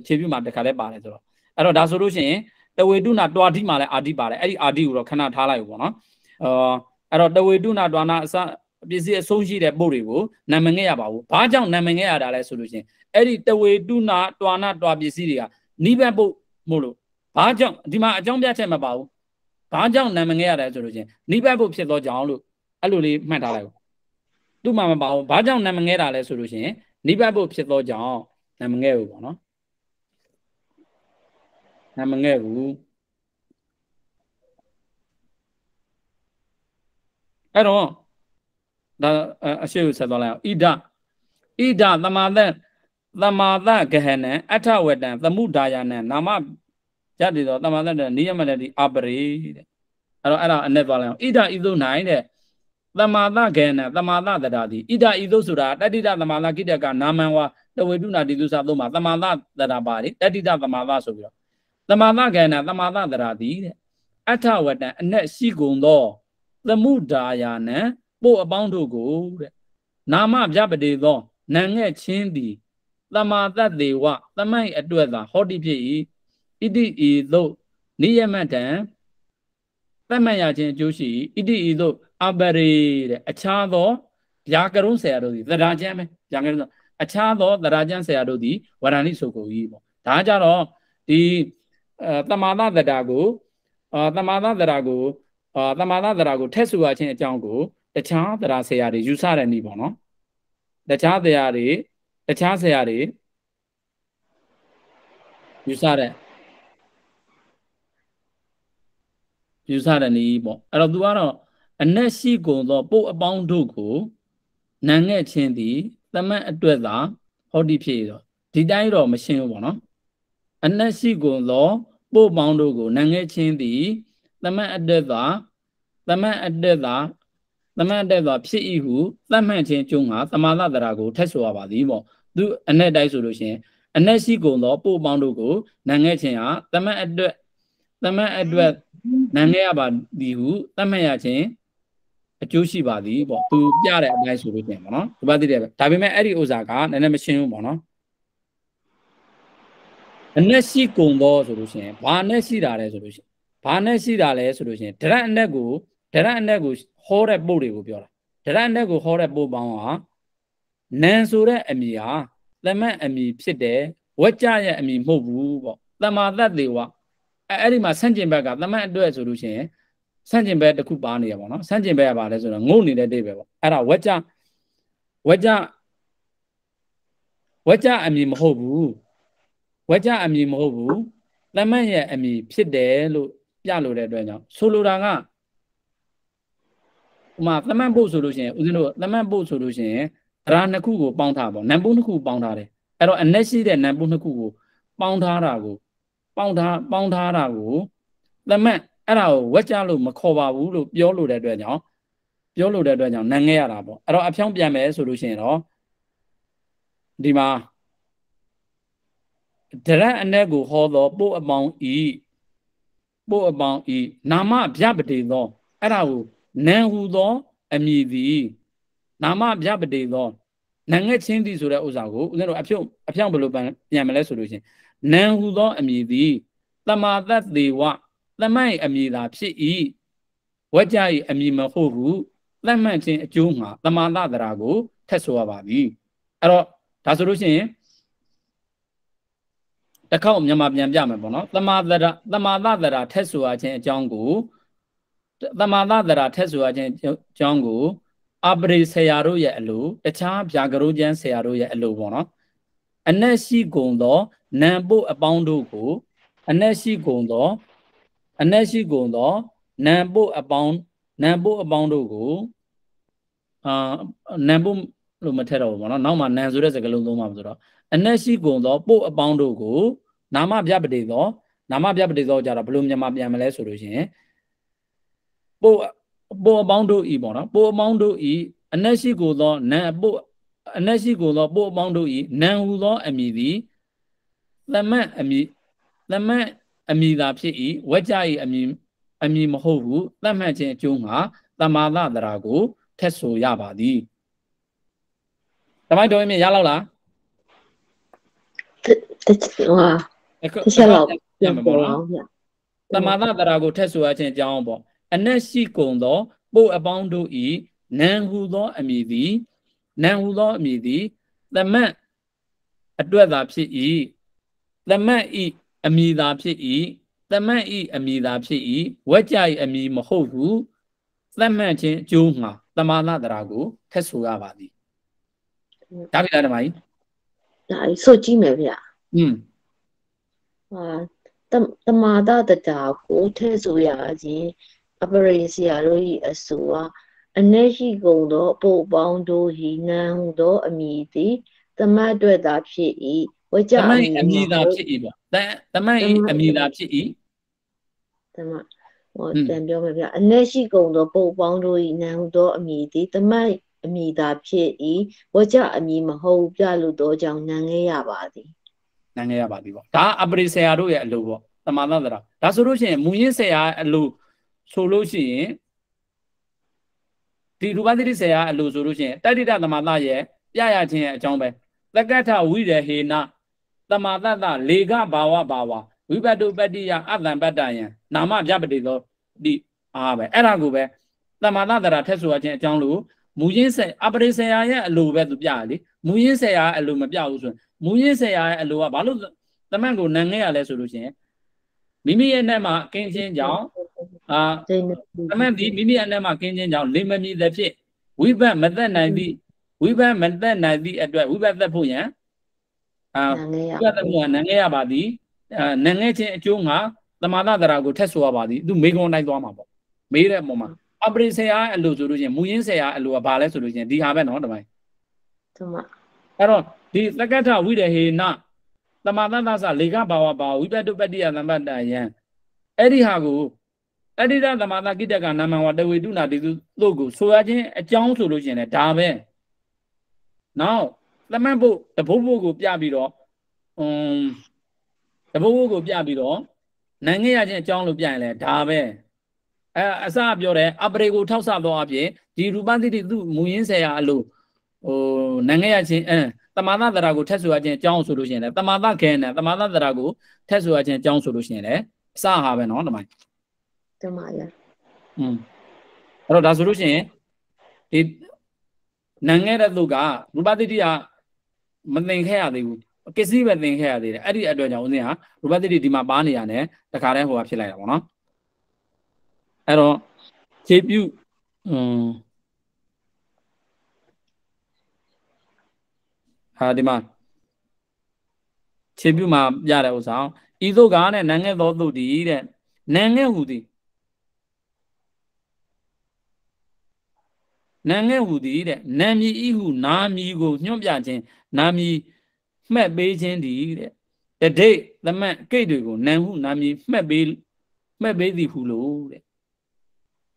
ခြေပြုတ်မှာတခါတည်းပါတယ်ဆိုတော့အဲ့တော့ဒါဆိုလို့ရှိရင်တဝေတုနာတွာတိမှာလည်းအာဒီပါတယ်အဲ့ဒီအာဒီကိုတော့ခဏထားလိုက်ဦးပေါ့နော်အော်အဲ့တော့တဝေတုနာတွာနာအစပစ္စည်းအဆုံးရှိတဲ့ပုတ်တွေကိုနာမည်ငဲ့ရပါဘူးဘာကြောင့်နာမည်ငဲ့ရတာလဲဆိုလို့ရှိရင်အဲ့ဒီတဝေတုနာတွာနာတွာပစ္စည်းတွေကနိဗ္ဗာန်ပုတ်မို့လို့ဘာကြောင့်ဒီမှာအကြောင်းပြချက်မပါဘူး ဘာကြောင့်နာမည်ငဲ့ရတယ်ဆိုလို့ရှိရင်နိဗ္ဗာန်ပုတ်ဖြစ်သောကြောင့်လို့အဲ့လိုလေးမှတ်ထားလိုက်ပါသူ့မှာမပါဘူးဘာကြောင့်နာမည်ငဲ့တာလဲဆိုလို့ရှိရင်နိဗ္ဗာန်ပုတ်ဖြစ်သောကြောင့်နာမည်ငဲ့ဘူးပေါ့နော်နာမည်ငဲ့ဘူးအဲ့တော့ဒါအရှိကိုဆက်သွားလိုက်အောင်ဣဒဣဒသမာသသမာသဂဟနံအထဝတံသမှုဒါယနံနာမ ရတည်သောသမာသတနိယမတတိအပရိတဲ့အဲ့တော့အဲ့ဒါအနဲ့သွားလိုက်အောင်ဣဒဣသုနိုင်တဲ့သမာသဂဟနံသမာသတတာတိဣဒဣသုဆိုတာတတိတသမာသကိတကနာမံဝါတဝေတုနာတိသုစာသုံးမှာသမာသတတာပါလေတတိတသမာသဆိုပြီးတော့သမာသဂဟနံသမာသတတာတိတဲ့အထဝတံအနဲ့ရှိကုန်သောသမှုဒါယနံပို့အပေါင်းတို့ကိုတဲ့နာမပြပတိသောနံငဲ့ချင်းသည်သမာတတ်သေးဝသမိုက်အတွက်သာဟောတိဖြစ်၏ ဣတိဤသို့နိယမတံသတ်မှတ်ရခြင်းအကျိုးရှိ၏ဣတိဤသို့အပရိတဲ့အခြားသောဗျာကရုံးဆရာတို့သည်သဒ္ဒါကျမ်းပဲဗျာကရုံးဆိုအခြားသောသဒ္ဒါကျမ်းဆရာတို့သည်ဝရဏိဆိုကို၏ပေါ့ဒါကြတော့ဒီအဲတမာသသဒ္ဒါကိုအာတမာသသဒ္ဒါကိုအာတမာသသဒ္ဒါကိုထက်ဆူရခြင်းအကြောင်းကိုတခြားသဒ္ဒါဆရာတွေယူဆတဲ့နည်းပေါ့နော်တခြားဆရာတွေတခြားဆရာတွေယူဆတဲ့ ယူဆတဲ့နည်းပေါ့အဲ့တော့ तू ကတော့အနက်ရှိကုန်သောပုတ်အပေါင်းတို့ကိုနံငဲ့ခြင်းသည်သမတ်အတွက်သာဟောတိဖြစ်ရတော့ဒီတိုင်းတော့မရှင်းဘူးပေါ့နော်အနက်ရှိကုန်သောပုတ်ပေါင်းတို့ကိုနံငဲ့ခြင်းသည်သမတ်အတွက်သာသမတ်အတွက်သာသမတ်အတွက်သာဖြစ်၏ဟုသတ်မှတ်ခြင်းကျုံးကသမာသတရာကိုထက်ဆိုရပါသည်ပေါ့သူအနက်တိုင်းဆိုလို့ရှိရင်အနက်ရှိကုန်သောပို့ပေါင်းတို့ကိုနံငဲ့ခြင်းဟာသမတ်အတွက်သမတ်အတွက် နံငဲ့ရပါသည်ဟုသတ်မှတ်ရခြင်းအကျိုးရှိပါသည်ပေါ့သူပြတဲ့အတိုင်းဆိုလို့ရှိရင်ပေါ့နော်ဒီပါတိတယ်ပဲဒါပေမဲ့အဲ့ဒီဥစ္စာကနည်းနည်းမရှင်းဘူးပေါ့နော်အနက်ရှိကုန်သောဆိုလို့ရှိရင်ဘာနဲ့ရှိတာလဲဆိုလို့ရှိရင်ဘာနဲ့ရှိတာလဲဆိုလို့ရှိရင်ဒရက်အနက်ကိုဒရက်အနက်ကိုဟောတဲ့ပုတ်တွေကိုပြောတာဒရက်အနက်ကိုဟောတဲ့ပုတ်ပေါင်းကနန်ဆိုတဲ့အမည်ဟာသမတ်အမည်ဖြစ်တယ်ဝက်ကြရဲ့အမည်မဟုတ်ဘူးပေါ့တမာတတ်သေးဝ အဲအဲ့ဒီမှာဆန့်ကျင်ဘက်ကသမတ်အတွက်ဆိုလို့ရှိရင်ဆန့်ကျင်ဘက်တစ်ခုပါနေရပါတော့ဆန့်ကျင်ဘက်ကပါလဲဆိုတော့ငုတ်နေတဲ့ဒိဗယ်ပေါ့အဲ့ဒါဝက်ကြဝက်ကြဝက်ကြအမည်မဟုတ်ဘူးဝက်ကြအမည်မဟုတ်ဘူးသမတ်ရဲ့အမည်ဖြစ်တယ်လို့ပြလို့တဲ့အတွက်ကြောင့်ဆိုလိုတာကဥမာသမတ်ဖို့ဆိုလို့ရှိရင်ဦးဇင်းတို့သမတ်ဖို့ဆိုလို့ရှိရင်အရာနှစ်ခုကိုပေါင်းထားပါနံပုနှစ်ခုပေါင်းထားတယ်အဲ့တော့အ내ရှိတဲ့နံပုနှစ်ခုကိုပေါင်းထားတာကို ပေါင်းထားပေါင်းထားတာကိုသမတ်အဲ့ဒါကိုဝက်ကြလို့မခေါ်ပါဘူးလို့ပြောလို့တဲ့အတွက်ကြောင့်ပြောလို့တဲ့အတွက်ကြောင့်နံခဲ့ရတာပေါ့အဲ့တော့အဖြောင်းပြန်မယ်ဆိုလို့ရှိရင်တော့ဒီမှာဒရတ်အ내ကိုဟောသောပို့အပေါင်းဤပို့အပေါင်းဤနာမဗျပတိသောအဲ့ဒါကိုနံဟူသောအမည်သည်နာမဗျပတိသောနံငှက်ချင်းသည်ဆိုတဲ့ဥစ္စာကိုဦးဇင်းတို့အဖြုံအဖြောင်းဘယ်လိုပြန်မလဲဆိုလို့ရှင် နံဟူသောအမည်သည်တမာတတ်သေးဝတမိုက်အမည်သာဖြစ်၏ဝကြ၏အမည်မဟုတ်ဟုသတ်မှတ်ခြင်းအကျိုးမှာတမာတတရာကိုထက်ဆိုရပါသည်အဲ့တော့ဒါဆိုလို့ရှိရင်တစ်ခေါက်မြန်မာပြန်ပြမယ်ပေါ့နော်တမာတရာတမာတတရာထက်ဆိုရခြင်းအကြောင်းကိုတမာတတရာထက်ဆိုရခြင်းအကြောင်းကိုအပရိဆရာတို့ရဲ့အလိုတခြားဗျာကရိုးကျမ်းဆရာတို့ရဲ့အလိုပေါ့နော် အနက်ရှိကုံသောနံပုတ်အပေါင်းတို့ကိုအနက်ရှိကုံသောအနက်ရှိကုံသောနံပုတ်အပေါင်းနံပုတ်အပေါင်းတို့ကိုအာနံပုတ်လို့မထက်တော့ဘူးပေါ့နော်နောက်မှနံဆိုတဲ့စကားလုံးသုံးပါဆိုတော့အနက်ရှိကုံသောပုတ်အပေါင်းတို့ကို နာမပြပတိသော နာမပြပတိသောကြတော့ဘယ်လိုမြန်မာပြန်မလဲဆိုလို့ရှိရင်ပုတ်ပိုအပေါင်းတို့ဤပေါ့နော်ပိုအပေါင်းတို့ဤအနက်ရှိကိုသောနံအပို့ အနက်ရှိကိုသောပိုအပေါင်းတို့ဤနံဟူသောအမည်သည်သမတ်အမည်သမတ်အမည်သာဖြစ်၏ဝက်ကြ၏အမည်အမည်မဟုတ်ဟုသတ်မှတ်ခြင်းအကျိုးမှာတမာသတရာကိုထက်ဆိုရပါသည်တမိုက်တော်မြင်ရလောက်လားတဟွာတစ်ချက်လောက်ပြန်ပေါ်အောင်ဗျတမာသတရာကိုထက်ဆိုရခြင်းအကြောင်းပေါ့အနက်ရှိကုံသောပို့အပေါင်းတို့ဤနံဟူသောအမည်သည် နံဟူသောအမည်သည်သမတ်အတွက်သာဖြစ်၏သမတ်ဤအမည်သာဖြစ်၏သမတ်ဤအမည်သာဖြစ်၏ဝက်ကြ၏အမည်မဟုတ်ဟုသမတ်ခြင်းအကျိုးမှာတမာနတရာကိုထက်ဆိုရပါသည်ဒါပြီလားဓမ္မကြီးဒါဆိုကြည့်မယ်ဗျอืมဟာတမာဒတတာကိုထက်ဆိုရခြင်းအပရိစီယာတို့၏အဆိုအား အ내ရှိကုန်သောအပုပ်ပေါင်းတို့ဟိနံဟုသောအမည်သည်သမတ်အတွက်သာဖြစ်၏ဝကြအမည်အမည်သာဖြစ်၏ပေါ့သမတ်အမည်သာဖြစ်၏သမတ်ဟောတန်ပြောမယ်ဗျအ내ရှိကုန်သောပုပ်ပေါင်းတို့ဟိနံဟုသောအမည်သည်သမတ်အမည်သာဖြစ်၏ဝကြအမည်မဟုတ်ပြလို့သောကြောင့်နံခဲ့ရပါသည်နံခဲ့ရပါသည်ပေါ့ဒါအပရိဆေယတို့ရဲ့အလိုပေါ့တမန်သဒရာဒါဆိုလို့ရှိရင်မူရင်းဆေယအလိုဆိုလို့ရှိရင် ဒီရူပသတိဆရာအလိုဆိုလို့ရှိရင်တတ္တိတသမသရဲ့ပြရခြင်းရဲ့အကြောင်းပဲသက္ကထဝိရဟေနသမသတ္တလေကဘာဝဘာဝဝိပတုပတ္တိယအတံပတ္တယံနာမပြပတိသောဒီအားပဲအဲ့ဒါကိုပဲသမသတ္တရာထက်ဆိုခြင်းအကြောင်းလို့မူရင်းဆက်အပရိဆရာရဲ့အလိုပဲသူပြရလေမူရင်းဆရာရဲ့အလိုမပြဘူးဆိုရင်မူရင်းဆရာရဲ့အလိုကဘာလို့သမန့်ကိုနန်ခဲ့ရလဲဆိုလို့ရှိရင်မိမိရဲ့နဲ့မှာကင်းခြင်းကြောင့် အာအမှန်ဒီမိမိအနက်မှာကင်းခြင်းကြောင့်လင်မမြည်တဲ့ဖြစ်ဝိဘတ်မသက်နိုင်သည့်ဝိဘတ်မသက်နိုင်သည့်အတွက်ဝိဘတ်သက်ဖို့ရန်အာဝိဘတ်သက်ဖို့ရန်နငယ်ရပါသည်အာနငယ်ခြင်းအကျိုးငါသမာသတရာကိုထက်ဆိုရပါသည်သူမေကွန်တိုင်းသွားမှာပေါ့မေးတဲ့အပေါ်မှာအပရိဆေယအလိုဆိုလို့ချင်းမူရင်းဆေယအလိုကဘာလဲဆိုလို့ချင်းဒီဟာပဲနော်တမိုင်းတမအဲ့တော့ဒီသက္ကထဝိရဟေနသမာသသသလေကဘာဝဘာဝိပတုပတ္တိယသမ္ပတ္တယံအဲ့ဒီဟာကို တတိတသမာသကိတကနာမဝတဝေတုနာတိသူတို့ကိုဆိုရခြင်းအကြောင်းဆိုလို့ရှိရင်လည်းဒါပဲနောက်သမတ်ဖို့တဘုတ်ဖို့ကိုပြပြီးတော့อืมတဘုတ်ဖို့ကိုပြပြီးတော့နိုင်ငံရခြင်းအကြောင်းလို့ပြရင်လည်းဒါပဲအဲအစပြောတယ်အပရေကိုထောက်ဆသောအပြင်ဒီရူပတိတိသူမူရင်းဆရာအလိုဟိုနိုင်ငံရခြင်းအဲတမာသတရာကိုထက်ဆိုရခြင်းအကြောင်းဆိုလို့ရှိရင်လည်းတမာသခဲနဲ့တမာသတရာကိုထက်ဆိုရခြင်းအကြောင်းဆိုလို့ရှိရင်လည်းအစဟာပဲเนาะဒီမှာ တမရอืมအဲ့တော့ဒါဆိုလို့ရှိရင်ဒီနန်ခဲ့တဲ့သူကရူပတိတိကမသင်ခဲ့ရသေးဘူးကစ္စည်းပဲသင်ခဲ့ရသေးတယ်အဲ့ဒီအတွက်ကြောင့်ဦးဇင်းဟာရူပတိတိဒီမှာပါနေရတယ်တခါတည်းဟိုကဖြစ်လိုက်တာပေါ့နော်အဲ့တော့ခြေပြုอืมဟာဒီမှာခြေပြုမှာပြတဲ့ဥစ္စာ ဤသို့ကားတဲ့နံငဲ့သောသူတည်တဲ့နံငဲ့ဟူသည် နံငဲ့ဟူသည်တဲ့နံမီဤဟုနာမီကိုညွှန်ပြခြင်းနာမီမှတ်ပေးခြင်းတည်တဲ့တဒိတ်သမတ်ကိတ်တွေကိုနံဟုနာမီမှတ်ပေးမှတ်ပေးသည်ဟုလို့တဲ့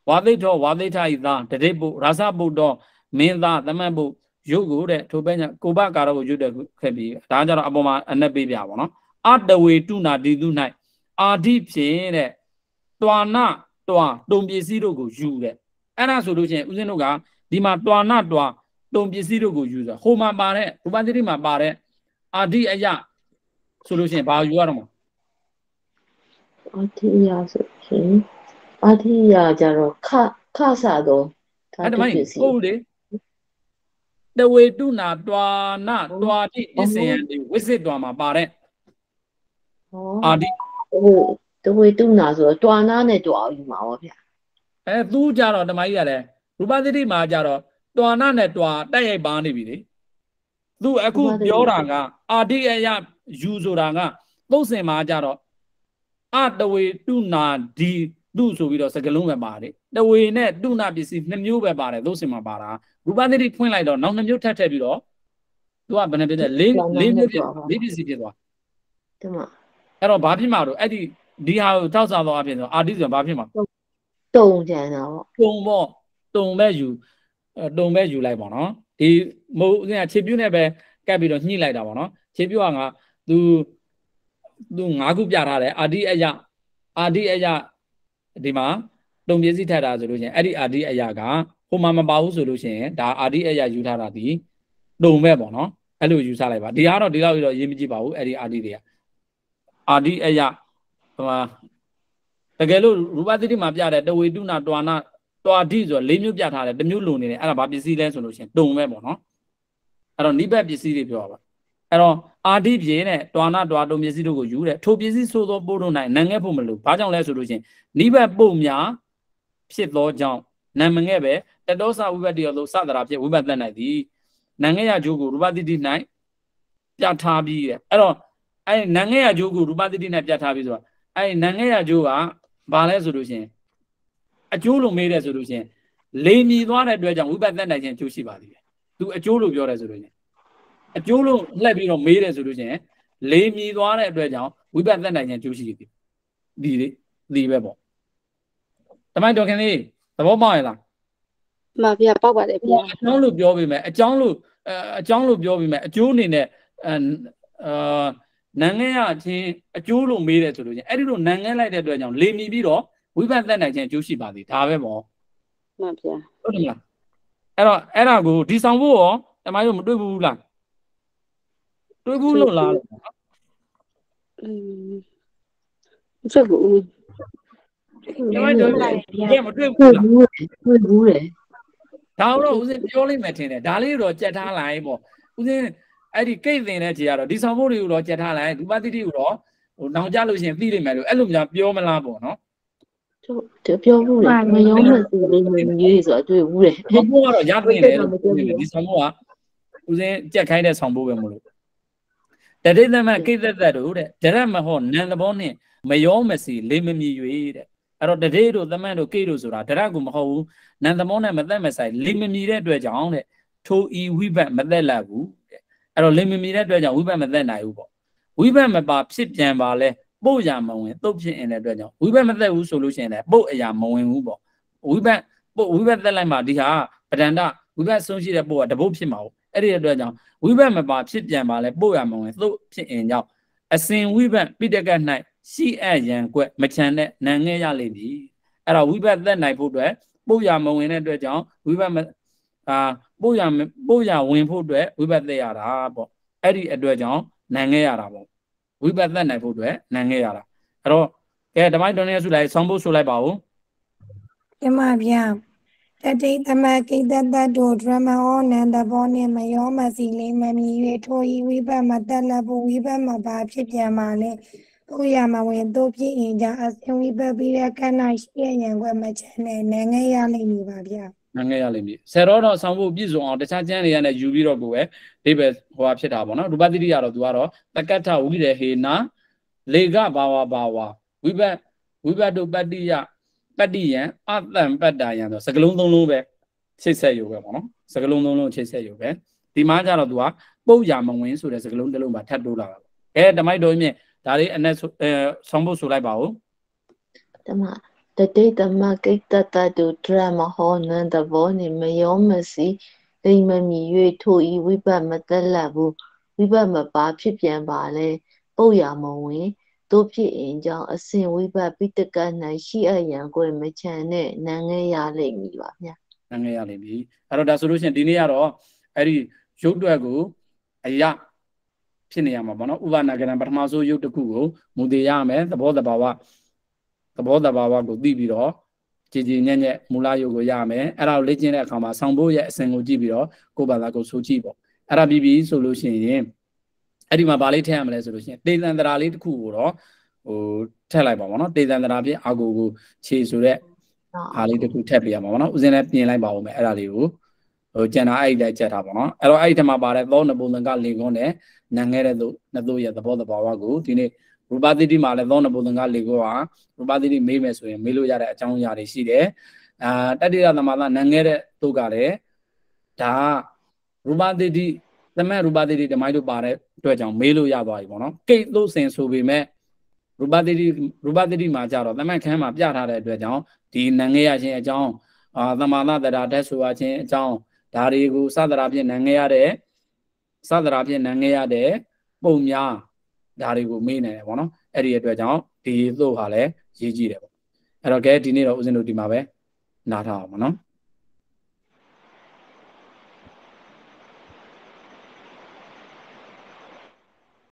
ဝါသိထောဝါသိထဤသားတဒိတ်ပုရာဇပုတော်မင်းသားသမတ်ပုရုပ်ကိုတဲ့ထိုပဲညာကိုဘကာရကိုရွတ်တဲ့ခဲ့ပြီးဒါကြတော့အပေါ်မှာအနက်ပေးပြပါတော့အတဝေတုနာဒီသူ၌အာဓိဖြင့်တဲ့တွာနတွာတုံပစ္စည်းတို့ကိုယူတဲ့အဲ့ဒါဆိုလို့ချင်းဦးဇင်းတို့က ဒီမှာတွာနတွာတုံပစ္စည်းတို့ကိုယူဆိုဟိုမှာပါတဲ့ရူပသတိမှာပါတဲ့အာဓိအယဆိုလို့ချင်းဘာယူရတော့မလဲအာတိယဆိုရှင်အာတိယကြတော့ခခဆတော့ဓာအဲ့ဒါတုမှပစ္စည်းဟုတ်လေတဝေတုနာတွာနတွာတိအစ္စယံဒီဝိစစ်တွာမှာပါတဲ့ဟောအာဓိဟိုတဝေတုနာဆိုတော့တွာနာနဲ့တွာယူမှာပါဗျာအဲသူကြတော့ဓမ္မကြီးကလည်း ရူပသတိမှာကြတော့တွာနနဲ့တွာတိုက်ရိုက်ပါနေပြီလေသူအခုပြောတာကအာတိအယယူဆိုတာကသုတ်စင်မှာကြတော့အတဝေတုနာဒီသူဆိုပြီးတော့စကလုံးပဲပါတယ်တဝေနဲ့တုနာပစ္စည်းနှစ်မျိုးပဲပါတယ်သုတ်စင်မှာပါတာရူပသတိဖွင့်လိုက်တော့နောက်နှစ်မျိုးထပ်ထည့်ပြီးတော့သူကဘယ်နှဖြစ်တဲ့လေးလေးမျိုးဖြစ်လေးပစ္စည်းဖြစ်သွားဒီမှာအဲ့တော့ဘာဖြစ်မှာတော့အဲ့ဒီဒီဟာကိုထောက်စားတော့အဖြစ်ဆိုအာတိဆိုဘာဖြစ်မှာတုံကြံတာပေါ့တုံပေါ့ တုံပဲယူအဲတုံပဲယူလိုက်ပါတော့ဒီမဟုတ်ဦးဇင်းကခြေပြုတ်နဲ့ပဲကပ်ပြီးတော့ညှိလိုက်တာပေါ့နော်ခြေပြုတ်ကငါသူသူငါးခုပြထားတယ်အာဒီအယအာဒီအယဒီမှာတုံပစ္စည်းထပ်တာဆိုလို့ရှိရင်အဲ့ဒီအာဒီအယကဟိုမှာမပါဘူးဆိုလို့ရှိရင်ဒါအာဒီအယယူထားတာဒီတုံပဲပေါ့နော်အဲ့လိုယူဆလိုက်ပါဒီကတော့ဒီလောက်တော့ရေးမကြည့်ပါဘူးအဲ့ဒီအာဒီတွေကအာဒီအယဟိုမှာတကယ်လို့ရူပသတိမှာပြတဲ့တဝေတုနာတွာနာ တွာတိဆိုတော့လေးမျိုးပြထားတယ်တစ်မျိုးလုံနေတယ်အဲ့ဒါဘာပစ္စည်းလဲဆိုလို့ရှိရင်တုံပဲပေါ့နော်အဲ့တော့နိဗ္ဗတ်ပစ္စည်းတွေပြောပါအဲ့တော့အာတိပြေနဲ့တွာနာတွာတုံပစ္စည်းတို့ကိုယူတဲ့ထိုပစ္စည်းဆိုသောပို့တို့၌နံငဲ့ဖို့မလို့ဘာကြောင့်လဲဆိုလို့ရှိရင်နိဗ္ဗတ်ပုတ်များဖြစ်သောကြောင့်နာမငဲ့ပဲတတောသဝိပတ္တိရောလို့စသရာဖြစ်ဝိပဿနာ၌သည်နံငဲ့ရကျိုးကိုရူပသတိ၌ပြထားပြီးတဲ့အဲ့တော့အဲ့နံငဲ့ရကျိုးကိုရူပသတိ၌ပြထားပြီးဆိုတော့အဲ့နံငဲ့ရကျိုးကဘာလဲဆိုလို့ရှိရင် အကျိုးလို့မေးတယ်ဆိုလို့ရှိရင်လေမြည်သွားတဲ့အတွက်ကြောင့်ဝိပဿနာခြင်းအကျိုးရှိပါသေးတယ်သူအကျိုးလို့ပြောတယ်ဆိုလို့ရှိရင်အကျိုးလို့လှည့်ပြီးတော့မေးတယ်ဆိုလို့ရှိရင်လေမြည်သွားတဲ့အတွက်ကြောင့်ဝိပဿနာခြင်းအကျိုးရှိတယ်ဒီလေဒီပဲပေါ့တမိုင်းတော်ခင်လေးသဘောပေါက်ရလားမှန်ဗျာပေါက်ပါတယ်ဗျာအကြောင်းလို့ပြောပြီးမယ်အကြောင်းလို့အအကြောင်းလို့ပြောပြီးမယ်အကျိုးအနေနဲ့အအာနန်းငယ်ရချင်းအကျိုးလို့မေးတယ်ဆိုလို့ချင်းအဲ့ဒီလိုနန်းငယ်လိုက်တဲ့အတွက်ကြောင့်လေမြည်ပြီးတော့ ဝိပဿနာနိုင်ခြင်းအကျိုးရှိပါသေးဒါပဲပေါ့မှန်ဗျာဟုတ်တယ်မလားအဲ့တော့အဲ့ဒါကိုဒီဆောင်ဖို့ရောတမိုင်းတို့မတွေ့ဘူးလားတွေ့ဘူးလို့လားอืมကျုပ်ဘူးတမိုင်းတို့ဟုတ်ဒီတယ်ဗျာကမတွေ့တွေ့ဘူးလားဘူးတွေ့ဘူးလေဒါတော့ဦးစင်းပြောလိုက်မယ်ထင်တယ်ဒါလေးတော့ကြက်ထားလိုက်ပေါ့ဦးစင်းအဲ့ဒီကိတ်သင်တဲ့ခြေကတော့ဒီဆောင်ဖို့တွေကိုတော့ကြက်ထားလိုက်ဒုပတိတိကိုတော့ဟိုနောင်ကြလို့ရှရင်သိလိမ့်မယ်လို့အဲ့လိုများပြောမလားပေါ့နော် တို့ပြောဘူးလေမယောမစီလေးမျိုးကြီးဆိုတော့တွေ့ဘူးလေဒီဘောကတော့ရသင့်တယ်လို့ပြောနေတယ်ဒီဆောင်ဖို့ကဦးစင်းကြက်ခိုင်းတဲ့ဆောင်ဖို့ပဲမလို့တတိသမကိတ္တတတို့တဲ့ဒရမဟောနံသဘောနှင့်မယောမစီလေးမမြည်၍တဲ့အဲ့တော့တတိတို့သမန်တို့ကိတို့ဆိုတာဒရကမဟုတ်ဘူးနံသမောနဲ့မသက်မဆိုင်လေးမမြည်တဲ့အတွက်ကြောင့်တဲ့ထိုဤဝိဘတ်မသက်လက်ဘူးတဲ့အဲ့တော့လေးမမြည်တဲ့အတွက်ကြောင့်ဝိဘတ်မသက်နိုင်ဘူးပေါ့ဝိဘတ်မပါဖြစ်ပြန်ပါလဲ ပို့ရမဝင်တုတ်ဖြစ် in တဲ့အတွက်ကြောင့်ဝိဘတ်မသက်ဘူးဆိုလို့ရှိရင်လည်းပို့အရာမဝင်ဘူးပေါ့ဝိဘတ်ပို့ဝိဘတ်သက်လိုက်မှဒီဟာပဒန္တဝိဘတ်ဆုံးရှိတဲ့ပို့ကတပုတ်ဖြစ်မှာပေါ့အဲ့ဒီအတွက်ကြောင့်ဝိဘတ်မပါဖြစ်ပြန်ပါလဲပို့ရမဝင်တုတ်ဖြစ် in ကြောင့်အစဉ်ဝိဘတ်ပိတကတ်၌ရှိအပ်ရန်ကွက်မချန်တဲ့နံငဲရလိမ့်မည်အဲ့တော့ဝိဘတ်သက်နိုင်ဖို့အတွက်ပို့ရမဝင်တဲ့အတွက်ကြောင့်ဝိဘတ်မအာပို့ရမပို့ရဝင်ဖို့အတွက်ဝိဘတ်သက်ရတာပေါ့အဲ့ဒီအတွက်ကြောင့်နံငဲရတာပေါ့ ဝိဘတ်သက်နိုင်ဖို့အတွက်နံငဲရတာအဲ့တော့ကဲဓမ္မိုက်တော်နေဆုလိုက်ဆောင်းဖို့ဆိုလိုက်ပါဦးကျမဗျာတတိသမကိတ္တတတို့ဒရမဟောနန္တဘောနှင့်မယောမစီလေးမမီ၍ထိုဤဝိပတ်မတက်လက်ဖို့ဝိပတ်မပါဖြစ်ပြန်ပါလေဘုရားမဝင်တို့ဖြစ်ရင်ကြအစင်ဝိပတ်ပြီးတဲ့ကဏ္ဍရှိရရန်ကွက်မချမ်းနဲ့နိုင်ငံရလိမ့်မည်ပါဗျာ နံငဲရလိမ့်မည်ဆယ်တော့တော့ဆောင်းဖို့ပြည့်စုံအောင်တခြားကျမ်းတွေကနေယူပြီးတော့ကိုပဲဒီပဲဟိုဟာဖြစ်တာပေါ့နော်ရူပတိတိကတော့သူကတော့တက္ကထဝိရဟေနာလေကဘာဝဘာဝဝိဘတ်ဝိဘတ်တို့ပတ္တိယပတ္တိယံအတံပတ္တယံဆိုစကလုံးသုံးလုံးပဲချိတ်ဆက်ယူပဲပေါ့နော်စကလုံးသုံးလုံးချိတ်ဆက်ယူပဲဒီမှာကျတော့သူကပုတ်ရမဝင်ဆိုတဲ့စကလုံးတစ်လုံးပါထပ်တိုးလာတာပေါ့အဲဓမ္မိုက်တော်မြင့်ဒါလေးအနက်အဲဆောင်းဖို့ဆိုလိုက်ပါဦးဓမ္မ တတိတမကိတ္တတတုဒရမဟောနံတဘောနှင့်မယောမစီလိမ္မမီ၍ထိုဤဝိပတ်မသက်လတ်ဘူးဝိပတ်မပါဖြစ်ပြန်ပါလေပုတ်ရမဝင်တို့ဖြစ်အင်ကြောင့်အစဉ်ဝိပတ်ပိတက၌ရှိအပ်ရန်ကိုမချန်နဲ့နန်းငယ်ရလိမ့်မည်ပါဗျာနာငယ်ရလိမ့်ပြီအဲ့တော့ဒါဆိုလို့ရှိရင်ဒီနေ့ကတော့အဲ့ဒီရုပ်တွက်ကိုအယဖြစ်နေရမှာပေါ့နော်ဥပနာကရံပထမဆုံးရုပ်တစ်ခုကိုမူတည်ရမယ်သဘောတဘာဝ သဘောတဘာဝကိုသိပြီးတော့ကြည်ကြည်ညက်ညက်မူလရုပ်ကိုရမယ်အဲ့ဒါကိုလေ့ကျင့်တဲ့အခါမှာဆောင်းဖို့ရဲ့အစဉ်ကိုကြည့်ပြီးတော့ကိုယ်ဘာသာကိုဆိုကြည့်ပေါ့အဲ့ဒါပြီးပြီဆိုလို့ရှိရင်အဲ့ဒီမှာဗာလေးထည့်ရမလဲဆိုလို့ရှိရင်တေသန္တရာလေးတစ်ခုကိုတော့ဟိုထည့်လိုက်ပါပေါ့နော်တေသန္တရာပြအာကိုကိုခြေဆိုတဲ့အားလေးတစ်ခုထည့်ပြရမှာပေါ့နော်ဥစဉ်လည်းပြင်လိုက်ပါဦးမယ်အဲ့ဒါလေးကိုဟိုကျန်တာအဲ့ဒီလိုက်ချက်တာပေါ့နော်အဲ့တော့အဲ့ဒီထက်မှာပါတဲ့သောနပုံသံကလေကုန်းနဲ့နန်ငဲတဲ့သူနှစ်သူရဲ့သဘောတဘာဝကိုဒီနေ့ ရူပတိတိမှာလည်းသောနပုံသံကလေကုန်းဟာရူပတိတိမေးမယ်ဆိုရင်မေးလို့ရတဲ့အကြောင်းအရာတွေရှိတယ်အာတတိယသမသာနန်ငဲတဲ့သူကလည်းဒါရူပတိတိသမက်ရူပတိတိဓမ္မိုက်တို့ပါတဲ့အတွက်ကြောင့်မေးလို့ရသွားပြီပေါ့နော်ကိတ်လို့စင်ဆိုပေမဲ့ရူပတိတိရူပတိတိမှာကြတော့သမက်ခန်းမှာပြထားတဲ့အတွက်ကြောင့်ဒီနန်ငယ်ရခြင်းအကြောင်းအာသမာသတရာတက်ဆိုရခြင်းအကြောင်းဒါတွေကိုစသရာဖြင့်နန်ငယ်ရတဲ့စသရာဖြင့်နန်ငယ်ရတဲ့ပုံများ ဒါတွေကိုမေးနေတယ်ပေါ့နော်အဲ့ဒီအတွက်ကြောင့်ဒီသို့ဟာလည်းရေးကြည့်တယ်ပေါ့အဲ့တော့ကဲဒီနေ့တော့ဦးဇင်းတို့ဒီမှာပဲနားထားအောင်ပေါ့နော်